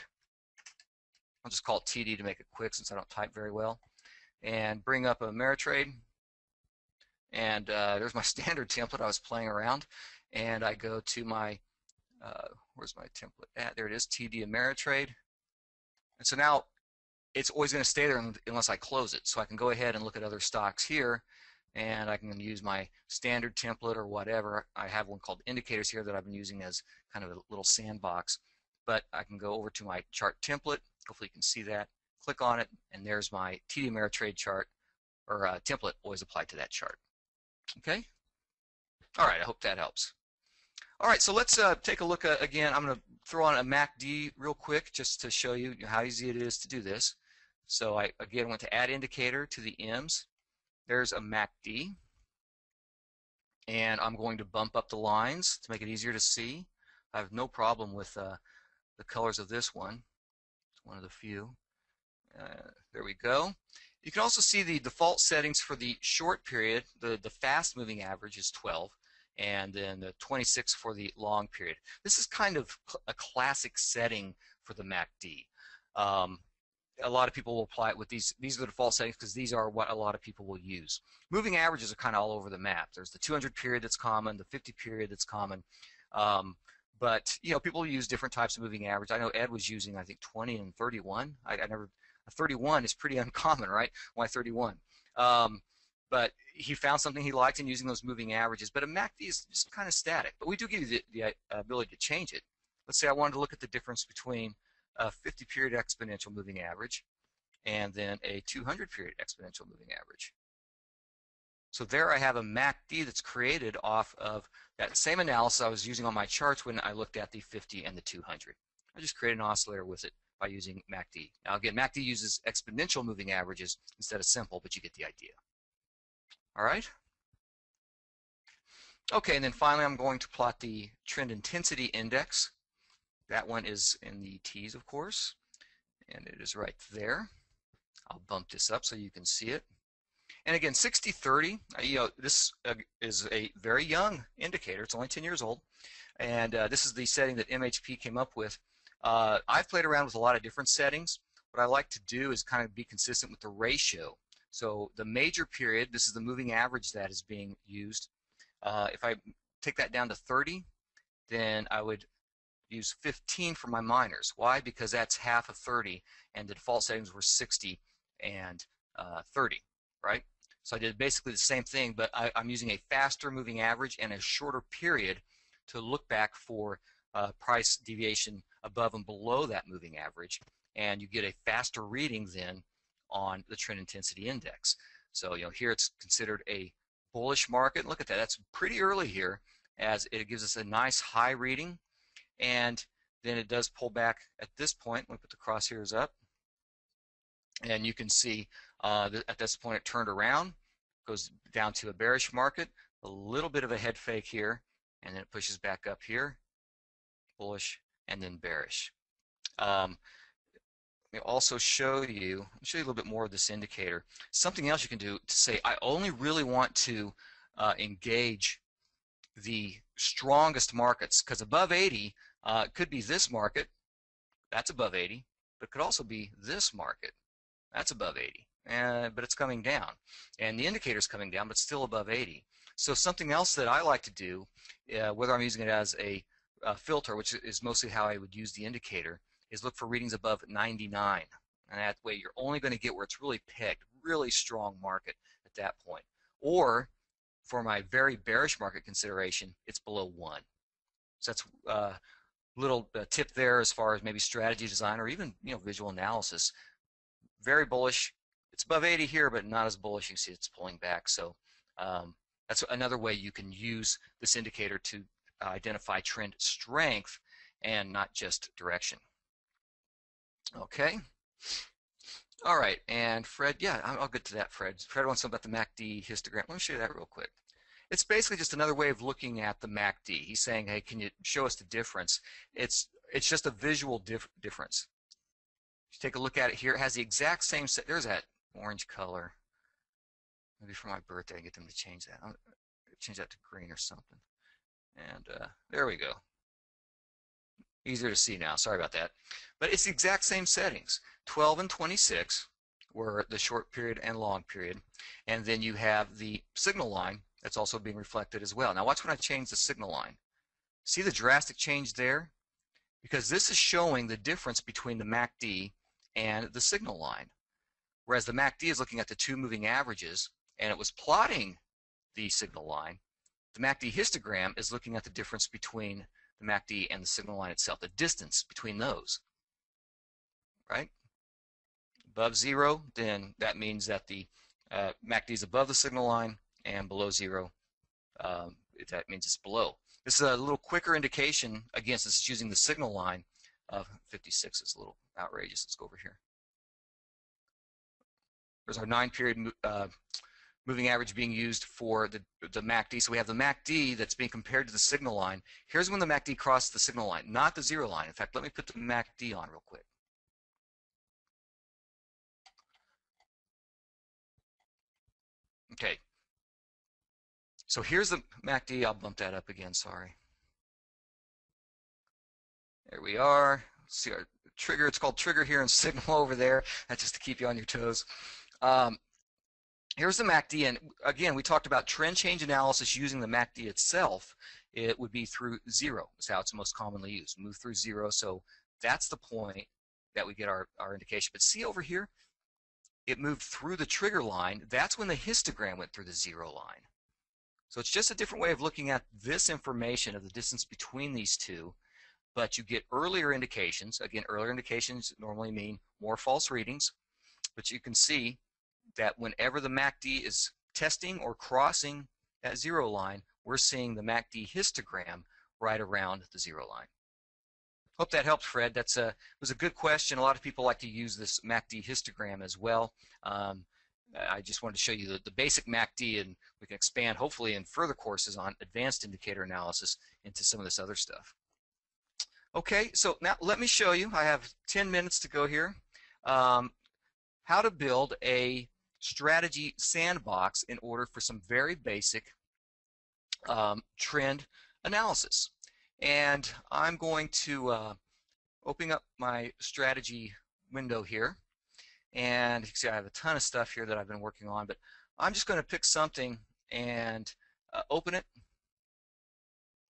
I'll just call it TD to make it quick since I don't type very well. And bring up Ameritrade. And uh, there's my standard template I was playing around. And I go to my, uh, where's my template at? There it is, TD Ameritrade. And so now it's always going to stay there unless I close it. So I can go ahead and look at other stocks here and I can use my standard template or whatever. I have one called indicators here that I've been using as kind of a little sandbox. But I can go over to my chart template. Hopefully you can see that. Click on it, and there's my TD Ameritrade chart or uh, template always applied to that chart. Okay? All right, I hope that helps. All right, so let's uh, take a look at, again. I'm going to throw on a MACD real quick just to show you how easy it is to do this. So I, again, went to add indicator to the M's. There's a MACD. And I'm going to bump up the lines to make it easier to see. I have no problem with uh, the colors of this one. It's one of the few. Uh, there we go. You can also see the default settings for the short period. The, the fast moving average is 12 and then the 26 for the long period. This is kind of a classic setting for the MACD. Um, a lot of people will apply it with these. These are the default settings because these are what a lot of people will use. Moving averages are kind of all over the map. There's the 200 period that's common, the 50 period that's common. Um, but you know, people use different types of moving average. I know Ed was using, I think, 20 and 31. I, I never. 31 is pretty uncommon, right? Why 31? Um, but he found something he liked in using those moving averages. But a MACD is just kind of static. But we do give you the, the ability to change it. Let's say I wanted to look at the difference between a 50 period exponential moving average and then a 200 period exponential moving average. So there I have a MACD that's created off of that same analysis I was using on my charts when I looked at the 50 and the 200. I just created an oscillator with it by using MACD. Now again, MACD uses exponential moving averages instead of simple, but you get the idea. All right? Okay, and then finally I'm going to plot the trend intensity index. That one is in the T's, of course, and it is right there. I'll bump this up so you can see it. And again, 60-30, uh, you know, this uh, is a very young indicator. It's only 10 years old. And uh, this is the setting that M.H. Pee came up with. Uh, I've played around with a lot of different settings. What I like to do is kind of be consistent with the ratio so the major period, this is the moving average that is being used. Uh, if I take that down to 30, then I would use 15 for my minors. Why? Because that's half of 30, and the default settings were 60 and uh, 30, right? So I did basically the same thing, but I, am using a faster moving average and a shorter period to look back for uh, price deviation above and below that moving average, and you get a faster reading then on the trend intensity index. So you know here it's considered a bullish market. Look at that. That's pretty early here as it gives us a nice high reading and then it does pull back at this point. Let me put the crosshairs up and you can see uh, at this point it turned around, goes down to a bearish market, a little bit of a head fake here, and then it pushes back up here, bullish, and then bearish. Um, let me also show you, show you a little bit more of this indicator. Something else you can do to say, I only really want to uh, engage the strongest markets, because above 80 uh, could be this market, that's above 80, but it could also be this market, that's above 80, uh, but it's coming down. And the indicator's coming down, but still above 80. So something else that I like to do, uh, whether I'm using it as a, a filter, which is mostly how I would use the indicator, is look for readings above 99. And that way you're only going to get where it's really pegged, really strong market at that point. Or for my very bearish market consideration, it's below 1. So that's a uh, little uh, tip there as far as maybe strategy design or even you know visual analysis. Very bullish. It's above 80 here, but not as bullish. You see it's pulling back. So um, that's another way you can use this indicator to Uh, identify trend strength and not just direction. Okay. All right, and Fred, yeah, I'll get to that, Fred. Fred wants know about the MACD histogram. Let me show you that real quick. It's basically just another way of looking at the MACD. He's saying, hey, can you show us the difference? It's it's just a visual dif difference. Take a look at it here. It has the exact same set. There's that orange color. Maybe for my birthday, I get them to change that. I'll change that to green or something. And uh, there we go. Easier to see now. Sorry about that. But it's the exact same settings. 12 and 26 were the short period and long period. And then you have the signal line that's also being reflected as well. Now watch when I change the signal line. See the drastic change there? Because this is showing the difference between the MACD and the signal line. Whereas the MACD is looking at the two moving averages and it was plotting the signal line, the MACD histogram is looking at the difference between the MACD and the signal line itself, the distance between those, right? Above zero, then that means that the uh, MACD is above the signal line, and below zero, um, that means it's below. This is a little quicker indication, again, since it's using the signal line of 56 is a little outrageous. Let's go over here. There's our nine period uh, moving average being used for the, the MACD. So we have the MACD that's being compared to the signal line. Here's when the MACD crossed the signal line, not the zero line. In fact, let me put the MACD on real quick. Okay. So here's the MACD. I'll bump that up again, sorry. There we are. see our trigger. It's called trigger here and signal over there. That's just to keep you on your toes. Um, Here's the MACD, and again, we talked about trend change analysis using the MACD itself. It would be through zero, is how it's most commonly used. Move through zero, so that's the point that we get our, our indication. But see over here, it moved through the trigger line. That's when the histogram went through the zero line. So it's just a different way of looking at this information of the distance between these two, but you get earlier indications. Again, earlier indications normally mean more false readings, but you can see that whenever the MACD is testing or crossing that zero line, we're seeing the MACD histogram right around the zero line. Hope that helped, Fred. That's a was a good question. A lot of people like to use this MACD histogram as well. Um, I just wanted to show you the, the basic MACD, and we can expand hopefully in further courses on advanced indicator analysis into some of this other stuff. Okay, so now let me show you. I have 10 minutes to go here. Um, how to build a strategy sandbox in order for some very basic um, trend analysis. And I'm going to uh, open up my strategy window here. And you can see I have a ton of stuff here that I've been working on, but I'm just going to pick something and uh, open it.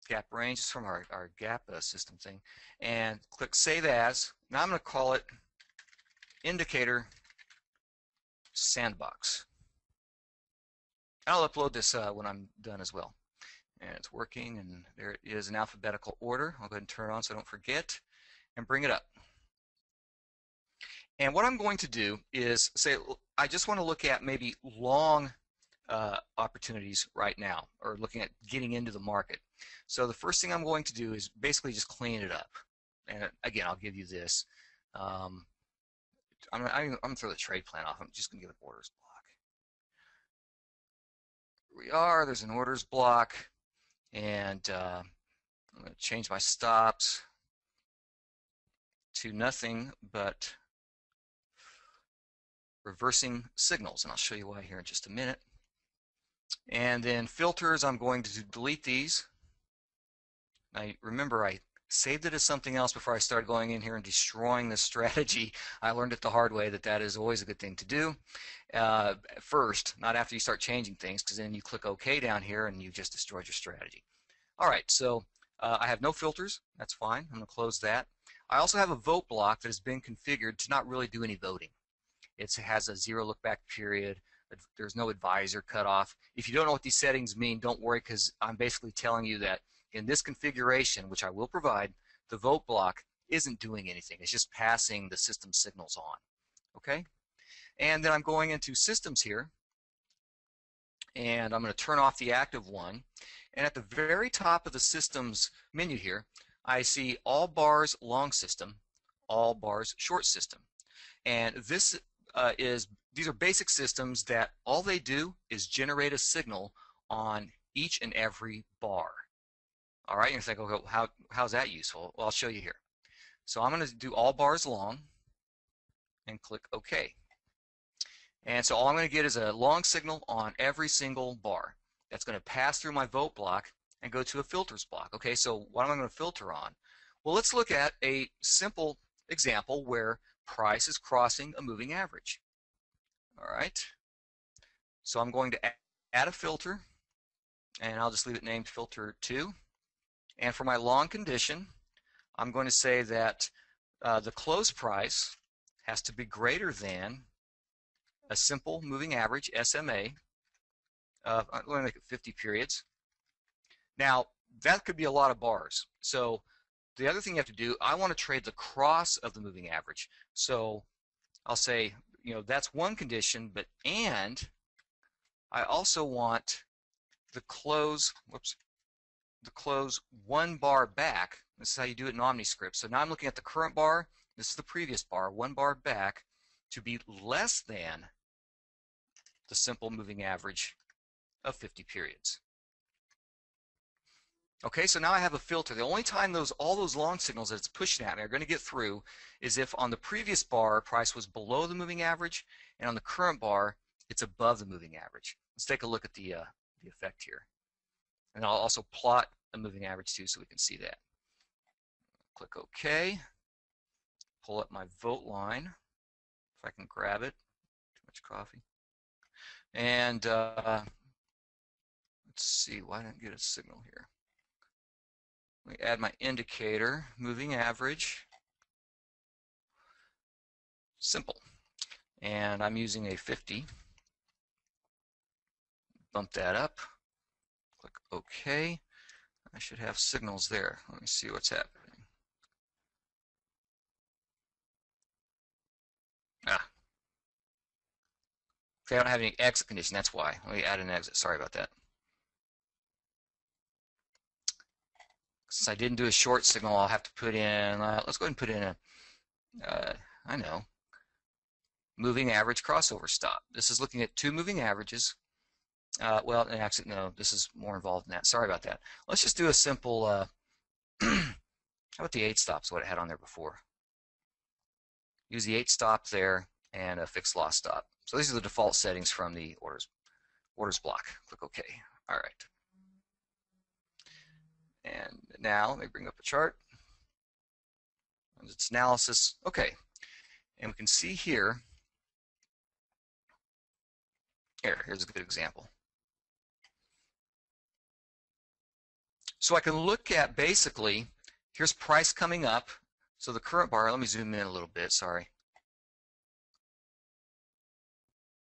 gap range is from our, our gap uh, system thing, and click Save As. Now I'm going to call it Indicator Sandbox. I'll upload this uh, when I'm done as well. And it's working, and there it is in alphabetical order. I'll go ahead and turn it on so I don't forget, and bring it up. And what I'm going to do is say, I just want to look at maybe long uh, opportunities right now, or looking at getting into the market. So the first thing I'm going to do is basically just clean it up. And again, I'll give you this. Um, I'm, I'm, I'm to throw the trade plan off. I'm just to give an orders block. Here we are. There's an orders block. And uh, I'm to change my stops to nothing but reversing signals. And I'll show you why here in just a minute. And then filters, I'm going to delete these. Now remember, I saved it as something else before I started going in here and destroying the strategy. I learned it the hard way that that is always a good thing to do. Uh, first, not after you start changing things, because then you click OK down here and you just destroyed your strategy. All right, so uh, I have no filters. That's fine. I'm going to close that. I also have a vote block that has been configured to not really do any voting. It has a zero look back period. There's no advisor cutoff. If you don't know what these settings mean, don't worry because I'm basically telling you that in this configuration, which I will provide, the vote block isn't doing anything. It's just passing the system signals on. Okay? And then I'm going into systems here, and I'm going to turn off the active one. And at the very top of the systems menu here, I see all bars long system, all bars short system. And this uh, is these are basic systems that all they do is generate a signal on each and every bar. All right, you're think, okay, how, how's that useful? Well, I'll show you here. So I'm going to do all bars long and click OK. And so all I'm going to get is a long signal on every single bar. That's going to pass through my vote block and go to a filters block. Okay, so what am I going to filter on? Well, let's look at a simple example where price is crossing a moving average. All right. So I'm going to add a filter, and I'll just leave it named filter 2. And for my long condition, I'm going to say that uh, the close price has to be greater than a simple moving average, SMA. Uh, make it 50 periods. Now, that could be a lot of bars. So the other thing you have to do, I want to trade the cross of the moving average. So I'll say, you know, that's one condition, but and I also want the close, whoops, the close one bar back. This is how you do it in OmniScript. So now I'm looking at the current bar. This is the previous bar, one bar back, to be less than the simple moving average of 50 periods. Okay, so now I have a filter. The only time those all those long signals that it's pushing at me are going to get through is if on the previous bar price was below the moving average, and on the current bar it's above the moving average. Let's take a look at the uh, the effect here, and I'll also plot a moving average too, so we can see that. Click OK. Pull up my vote line, if I can grab it. Too much coffee. And uh, let's see, why didn't I get a signal here? Let me add my indicator, moving average. Simple. And I'm using a 50. Bump that up. OK. I should have signals there. Let me see what's happening. Ah. Okay, I don't have any exit condition, that's why. Let me add an exit. Sorry about that. since I didn't do a short signal, I'll have to put in, uh, let's go ahead and put in a, uh, I know, moving average crossover stop. This is looking at two moving averages. Uh, well, actually, no, this is more involved than that. Sorry about that. Let's just do a simple, uh, how about the eight stops, what it had on there before? Use the eight stop there and a fixed loss stop. So these are the default settings from the orders orders block. Click OK. All right. And now let me bring up a chart. And Its analysis. Okay. And we can see here. Here, here's a good example. So I can look at basically, here's price coming up. So the current bar, let me zoom in a little bit, sorry.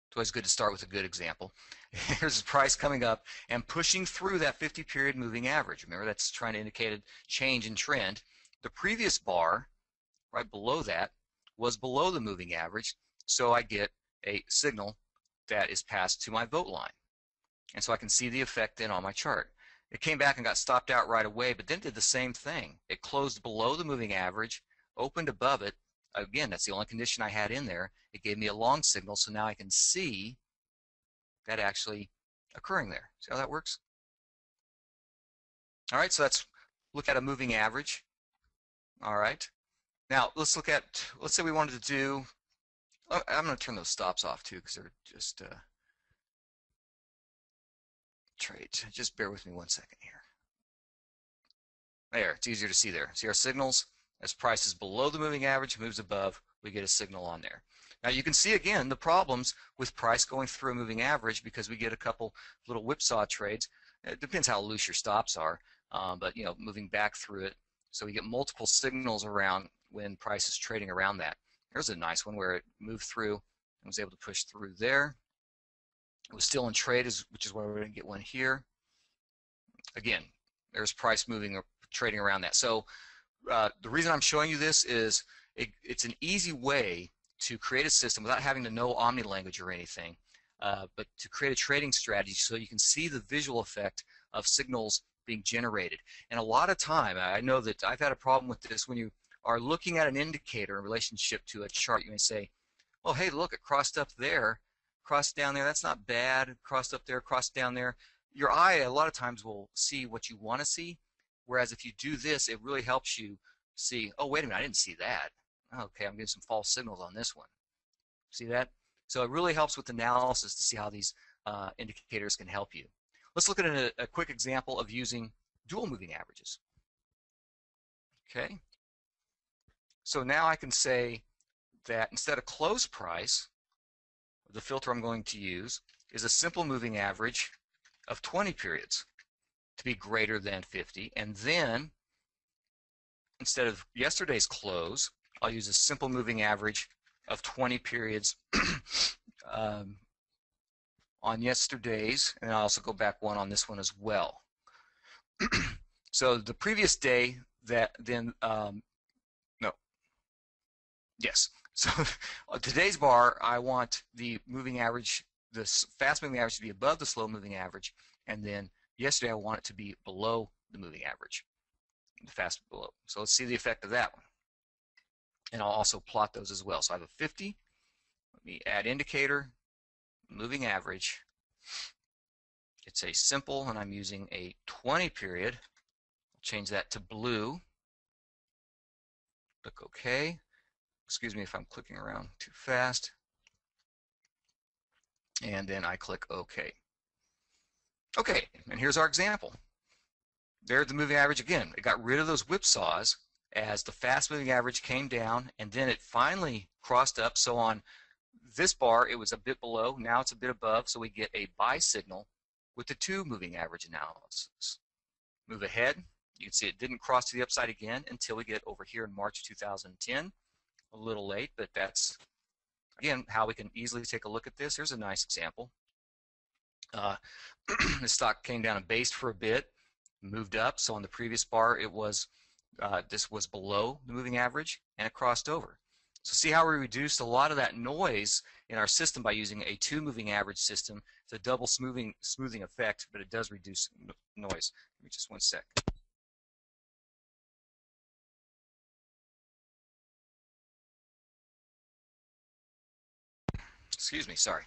It's always good to start with a good example. Here's the price coming up and pushing through that 50 period moving average. Remember, that's trying to indicate a change in trend. The previous bar, right below that, was below the moving average, so I get a signal that is passed to my vote line. And so I can see the effect then on my chart. It came back and got stopped out right away, but then did the same thing. It closed below the moving average, opened above it, again, that's the only condition I had in there. It gave me a long signal, so now I can see that actually occurring there. See how that works? All right, so let's look at a moving average. All right. Now, let's look at, let's say we wanted to do, oh, I'm going to turn those stops off too because they're just uh, trades. Just bear with me one second here. There, it's easier to see there. See our signals? As price is below the moving average, moves above, we get a signal on there. Now you can see again the problems with price going through a moving average because we get a couple little whipsaw trades. It depends how loose your stops are, um, but you know moving back through it. So we get multiple signals around when price is trading around that. There's a nice one where it moved through and was able to push through there. It was still in trade, which is why we didn't get one here. Again, there's price moving or trading around that. So uh, the reason I'm showing you this is it, it's an easy way to create a system without having to know Omni language or anything, uh, but to create a trading strategy so you can see the visual effect of signals being generated. And a lot of time, I know that I've had a problem with this when you are looking at an indicator in relationship to a chart, you may say, well, hey, look, it crossed up there, crossed down there, that's not bad, crossed up there, crossed down there. Your eye a lot of times will see what you want to see, Whereas if you do this, it really helps you see, oh, wait a minute, I didn't see that. Okay, I'm getting some false signals on this one. See that? So it really helps with analysis to see how these uh, indicators can help you. Let's look at a, a quick example of using dual moving averages. Okay. So now I can say that instead of close price, the filter I'm going to use is a simple moving average of 20 periods to be greater than 50. And then, instead of yesterday's close, I'll use a simple moving average of 20 periods um, on yesterday's, and I'll also go back one on this one as well. so the previous day, that then, um, no, yes. So today's bar, I want the moving average, the fast moving average to be above the slow moving average, and then Yesterday I want it to be below the moving average, the fast below. So let's see the effect of that one. And I'll also plot those as well. So I have a 50. Let me add indicator, moving average. It's a simple, and I'm using a 20 period. I'll change that to blue. Click OK. Excuse me if I'm clicking around too fast. And then I click OK. Okay, and here's our example. There's the moving average again. It got rid of those whipsaws as the fast moving average came down and then it finally crossed up. So on this bar, it was a bit below. Now it's a bit above, so we get a buy signal with the two moving average analysis. Move ahead. You can see it didn't cross to the upside again until we get over here in March 2010. A little late, but that's, again, how we can easily take a look at this. Here's a nice example. Uh, the stock came down and based for a bit, moved up. So on the previous bar, it was uh, this was below the moving average, and it crossed over. So see how we reduced a lot of that noise in our system by using a two moving average system. It's a double smoothing smoothing effect, but it does reduce noise. Give me just one sec. Excuse me, sorry.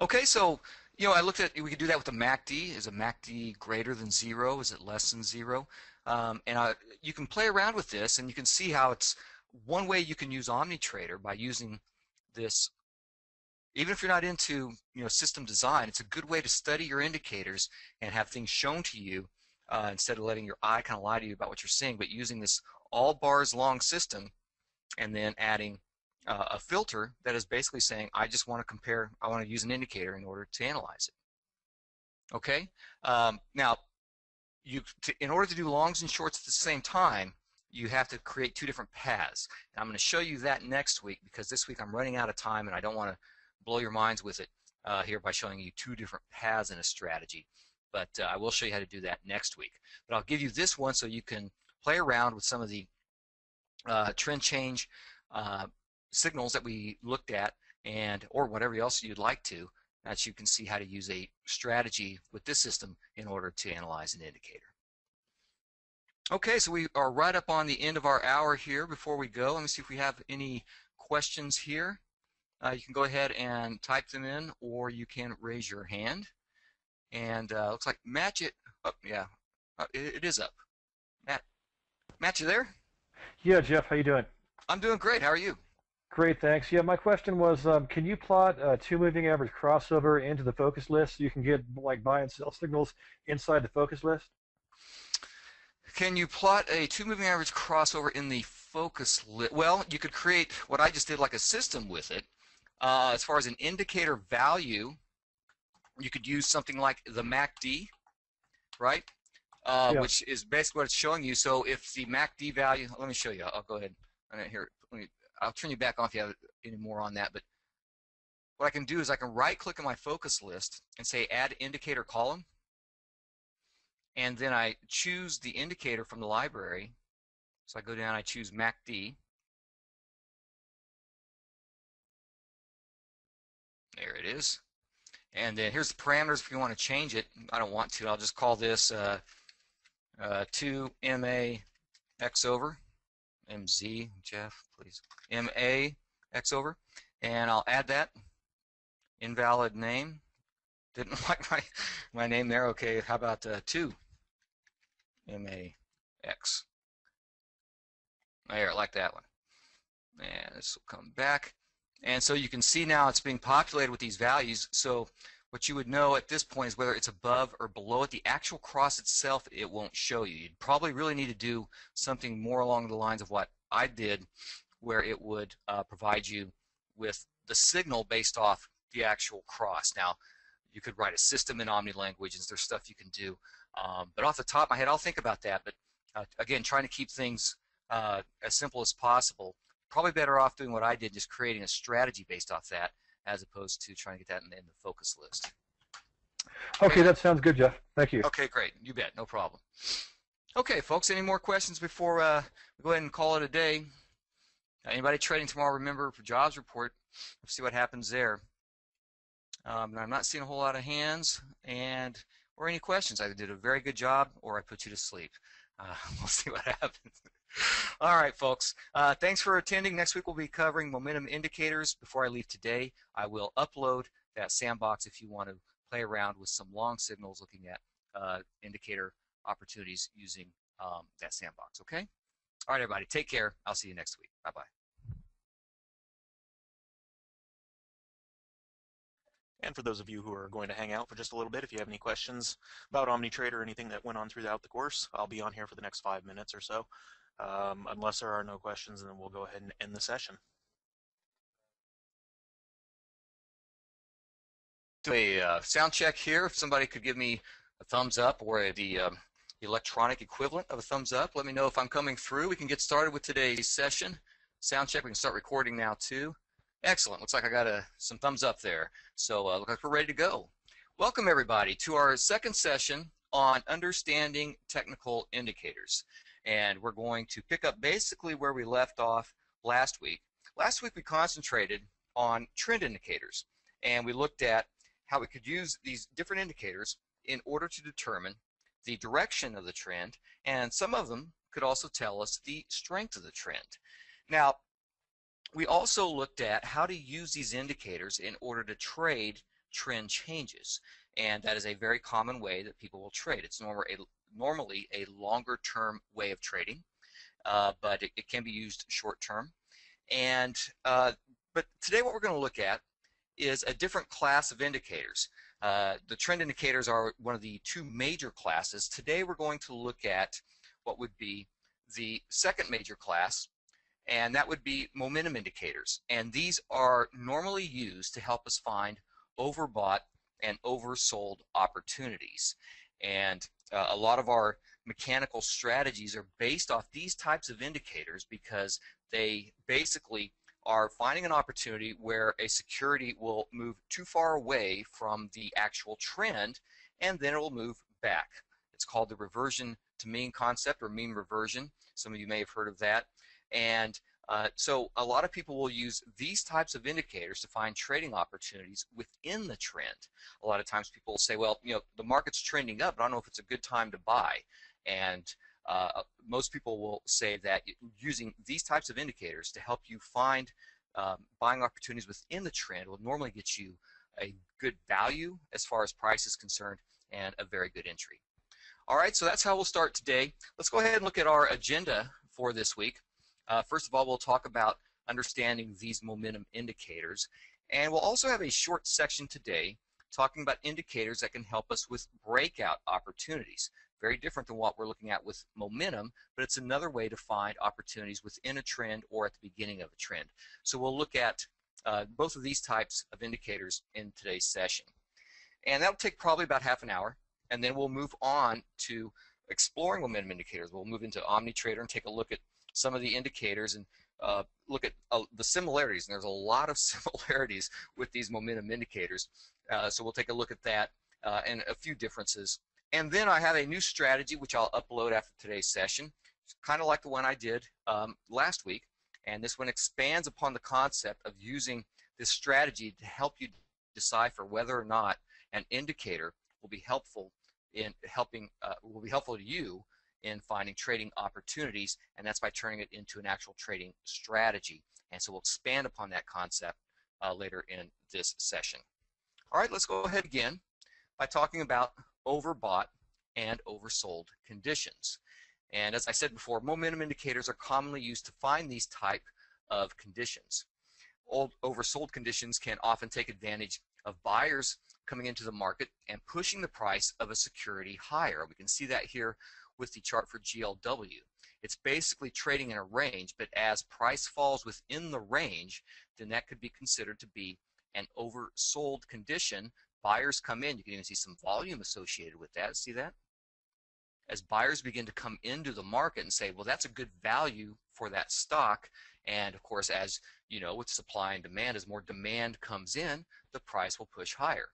Okay, so you know, I looked at we could do that with the MACD. Is a MACD greater than zero? Is it less than zero? Um, and I, you can play around with this, and you can see how it's one way you can use OmniTrader by using this. Even if you're not into you know system design, it's a good way to study your indicators and have things shown to you uh, instead of letting your eye kind of lie to you about what you're seeing. But using this all bars long system, and then adding uh, a filter that is basically saying, I just want to compare, I want to use an indicator in order to analyze it. Okay? Um, now, you to, in order to do longs and shorts at the same time, you have to create two different paths. And I'm going to show you that next week because this week I'm running out of time and I don't want to blow your minds with it uh, here by showing you two different paths in a strategy. But uh, I will show you how to do that next week. But I'll give you this one so you can play around with some of the uh, trend change uh, signals that we looked at and or whatever else you'd like to that you can see how to use a strategy with this system in order to analyze an indicator. Okay, so we are right up on the end of our hour here. Before we go, let me see if we have any questions here. Uh, you can go ahead and type them in, or you can raise your hand. And uh, looks like match it up. Yeah, uh, it, it is up. Matt, Matt, you there? Yeah, Jeff, how you doing? I'm doing great. How are you? Great, thanks. Yeah, my question was, um, can you plot a two moving average crossover into the focus list so you can get like buy and sell signals inside the focus list? Can you plot a two moving average crossover in the focus list? Well, you could create what I just did like a system with it. Uh, as far as an indicator value, you could use something like the MACD, right? Uh, yeah. Which is basically what it's showing you. So if the MACD value, let me show you. I'll go ahead. Here, let me I'll turn you back on if you have any more on that. But what I can do is I can right click on my focus list and say add indicator column. And then I choose the indicator from the library. So I go down, I choose MACD. There it is. And then here's the parameters if you want to change it. I don't want to. I'll just call this uh, uh, 2MA X over. MZ, Jeff, please. MA X over. And I'll add that. Invalid name. Didn't like my, my name there. Okay, how about uh, 2? MAX. There, like that one. And this will come back. And so you can see now it's being populated with these values. So what you would know at this point is whether it's above or below it. The actual cross itself, it won't show you. You'd probably really need to do something more along the lines of what I did, where it would uh, provide you with the signal based off the actual cross. Now, you could write a system in Omni languages. There's stuff you can do. Um, but off the top of my head, I'll think about that. But uh, again, trying to keep things uh, as simple as possible. Probably better off doing what I did, just creating a strategy based off that as opposed to trying to get that in, in the focus list. Okay, that sounds good, Jeff. Thank you. Okay, great. You bet. No problem. Okay, folks, any more questions before uh, we go ahead and call it a day? Uh, anybody trading tomorrow, remember for jobs report, let's see what happens there. Um, I'm not seeing a whole lot of hands and or any questions. I did a very good job or I put you to sleep. Uh, we'll see what happens. All right, folks. Uh, thanks for attending. Next week we'll be covering momentum indicators. Before I leave today, I will upload that sandbox if you want to play around with some long signals looking at uh, indicator opportunities using um, that sandbox, okay? All right, everybody. Take care. I'll see you next week. Bye-bye. And for those of you who are going to hang out for just a little bit, if you have any questions about OmniTrade or anything that went on throughout the course, I'll be on here for the next five minutes or so um, unless there are no questions, then we'll go ahead and end the session. Do a uh, sound check here. If somebody could give me a thumbs up or a, the um, electronic equivalent of a thumbs up, let me know if I'm coming through. We can get started with today's session. Sound check. We can start recording now too. Excellent. Looks like I got a, some thumbs up there. So uh, looks like we're ready to go. Welcome everybody to our second session on understanding technical indicators and we're going to pick up basically where we left off last week. Last week we concentrated on trend indicators, and we looked at how we could use these different indicators in order to determine the direction of the trend, and some of them could also tell us the strength of the trend. Now, we also looked at how to use these indicators in order to trade trend changes, and that is a very common way that people will trade. It's normally a, normally a longer term way of trading, uh, but it, it, can be used short term. And uh, but today what we're going to look at is a different class of indicators. Uh, the trend indicators are one of the two major classes. Today we're going to look at what would be the second major class, and that would be momentum indicators. And these are normally used to help us find overbought and oversold opportunities. And uh, a lot of our mechanical strategies are based off these types of indicators because they basically are finding an opportunity where a security will move too far away from the actual trend and then it will move back. It's called the reversion to mean concept or mean reversion. Some of you may have heard of that. And uh, so a lot of people will use these types of indicators to find trading opportunities within the trend. A lot of times people will say, well, you know, the market's trending up, but I don't know if it's a good time to buy. And uh, most people will say that using these types of indicators to help you find um, buying opportunities within the trend will normally get you a good value as far as price is concerned and a very good entry. All right, so that's how we'll start today. Let's go ahead and look at our agenda for this week. Uh, first of all, we'll talk about understanding these momentum indicators. And we'll also have a short section today talking about indicators that can help us with breakout opportunities. Very different than what we're looking at with momentum, but it's another way to find opportunities within a trend or at the beginning of a trend. So we'll look at uh, both of these types of indicators in today's session. And that'll take probably about half an hour, and then we'll move on to exploring momentum indicators. We'll move into OmniTrader and take a look at some of the indicators and uh, look at uh, the similarities. And there's a lot of similarities with these momentum indicators. Uh, so we'll take a look at that uh, and a few differences. And then I have a new strategy which I'll upload after today's session, kind of like the one I did um, last week. And this one expands upon the concept of using this strategy to help you decipher whether or not an indicator will be helpful in helping uh, will be helpful to you in finding trading opportunities, and that's by turning it into an actual trading strategy. And so we'll expand upon that concept uh, later in this session. All right, let's go ahead again by talking about overbought and oversold conditions. And as I said before, momentum indicators are commonly used to find these type of conditions. Old oversold conditions can often take advantage of buyers coming into the market and pushing the price of a security higher. We can see that here with the chart for GLW. It's basically trading in a range, but as price falls within the range, then that could be considered to be an oversold condition. Buyers come in, you can even see some volume associated with that. See that? As buyers begin to come into the market and say, well, that's a good value for that stock. And of course, as you know, with supply and demand, as more demand comes in, the price will push higher.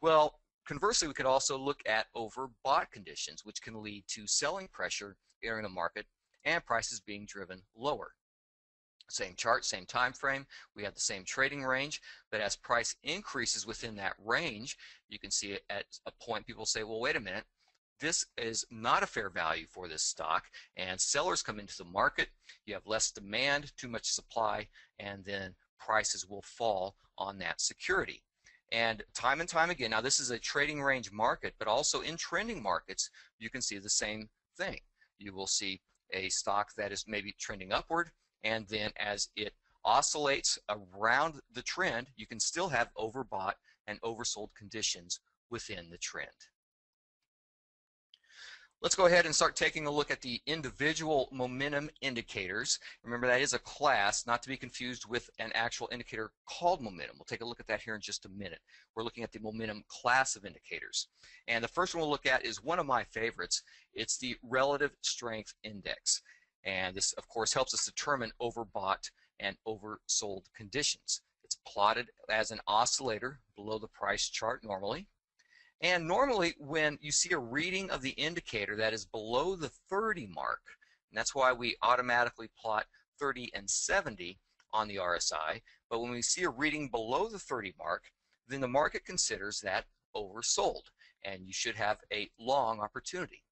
Well, Conversely, we could also look at overbought conditions, which can lead to selling pressure entering the market and prices being driven lower. Same chart, same time frame, we have the same trading range, but as price increases within that range, you can see at a point people say, well, wait a minute, this is not a fair value for this stock, and sellers come into the market, you have less demand, too much supply, and then prices will fall on that security. And time and time again, now this is a trading range market, but also in trending markets, you can see the same thing. You will see a stock that is maybe trending upward, and then as it oscillates around the trend, you can still have overbought and oversold conditions within the trend. Let's go ahead and start taking a look at the individual momentum indicators. Remember that is a class, not to be confused with an actual indicator called momentum. We'll take a look at that here in just a minute. We're looking at the momentum class of indicators. And the first one we'll look at is one of my favorites. It's the relative strength index. And this, of course, helps us determine overbought and oversold conditions. It's plotted as an oscillator below the price chart normally. And normally when you see a reading of the indicator that is below the 30 mark, and that's why we automatically plot 30 and 70 on the RSI, but when we see a reading below the 30 mark, then the market considers that oversold, and you should have a long opportunity.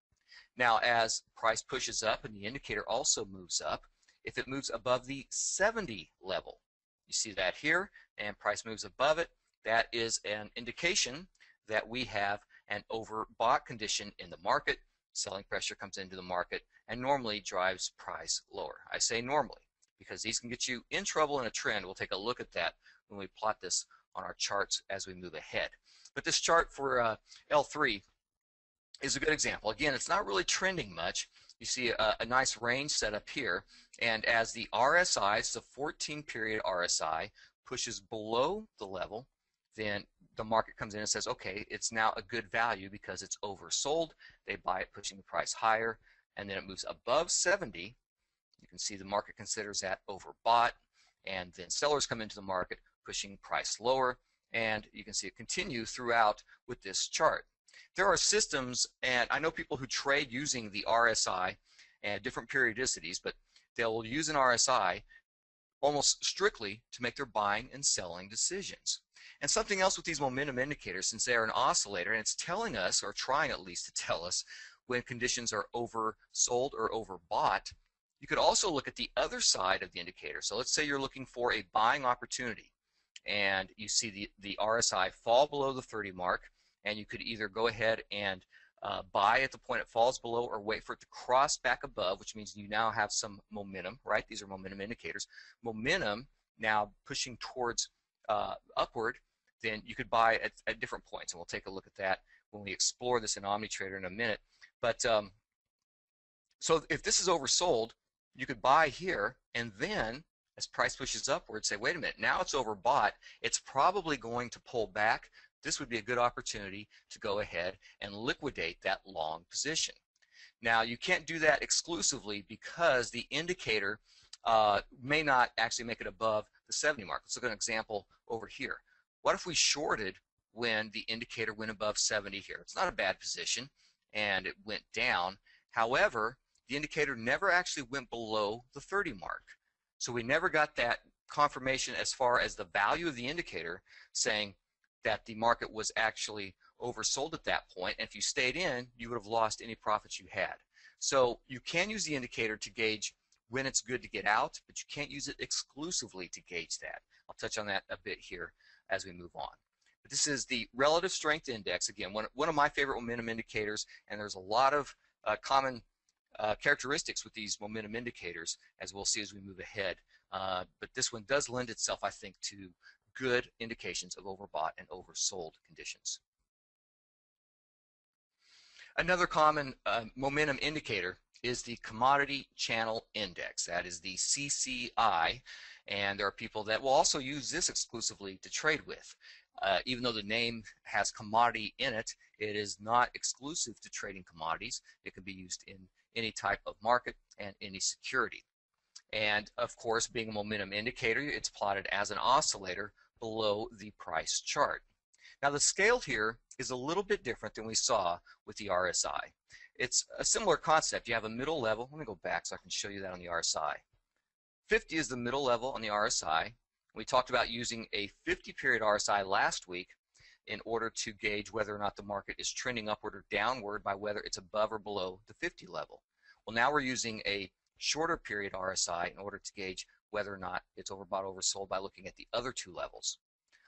Now, as price pushes up and the indicator also moves up, if it moves above the 70 level, you see that here, and price moves above it, that is an indication that we have an overbought condition in the market, selling pressure comes into the market, and normally drives price lower. I say normally because these can get you in trouble in a trend. We'll take a look at that when we plot this on our charts as we move ahead. But this chart for uh, L3 is a good example. Again, it's not really trending much. You see a, a nice range set up here, and as the RSI, it's a 14 period RSI, pushes below the level, then the market comes in and says, okay, it's now a good value because it's oversold. They buy it, pushing the price higher, and then it moves above 70. You can see the market considers that overbought, and then sellers come into the market, pushing price lower, and you can see it continue throughout with this chart. There are systems, and I know people who trade using the RSI and different periodicities, but they'll use an RSI almost strictly to make their buying and selling decisions. And something else with these momentum indicators, since they are an oscillator, and it's telling us, or trying at least to tell us, when conditions are oversold or overbought, you could also look at the other side of the indicator. So let's say you're looking for a buying opportunity, and you see the, the RSI fall below the 30 mark, and you could either go ahead and uh, buy at the point it falls below or wait for it to cross back above, which means you now have some momentum, right? These are momentum indicators. Momentum now pushing towards uh, upward, then you could buy at, at, different points, and we'll take a look at that when we explore this in OmniTrader in a minute. But um, so if this is oversold, you could buy here, and then as price pushes upward, say, wait a minute, now it's overbought. It's probably going to pull back this would be a good opportunity to go ahead and liquidate that long position. Now, you can't do that exclusively because the indicator uh, may not actually make it above the 70 mark. Let's look at an example over here. What if we shorted when the indicator went above 70 here? It's not a bad position, and it went down. However, the indicator never actually went below the 30 mark. So we never got that confirmation as far as the value of the indicator saying that the market was actually oversold at that point. And if you stayed in, you would have lost any profits you had. So you can use the indicator to gauge when it's good to get out, but you can't use it exclusively to gauge that. I'll touch on that a bit here as we move on. But this is the relative strength index. Again, one, one of my favorite momentum indicators, and there's a lot of uh, common uh, characteristics with these momentum indicators, as we'll see as we move ahead. Uh, but this one does lend itself, I think, to good indications of overbought and oversold conditions. Another common uh, momentum indicator is the Commodity Channel Index. That is the CCI, and there are people that will also use this exclusively to trade with. Uh, even though the name has commodity in it, it is not exclusive to trading commodities. It can be used in any type of market and any security. And of course, being a momentum indicator, it's plotted as an oscillator below the price chart. Now the scale here is a little bit different than we saw with the RSI. It's a similar concept. You have a middle level. Let me go back so I can show you that on the RSI. 50 is the middle level on the RSI. We talked about using a 50 period RSI last week in order to gauge whether or not the market is trending upward or downward by whether it's above or below the 50 level. Well, now we're using a shorter period RSI in order to gauge whether or not it's overbought or oversold by looking at the other two levels.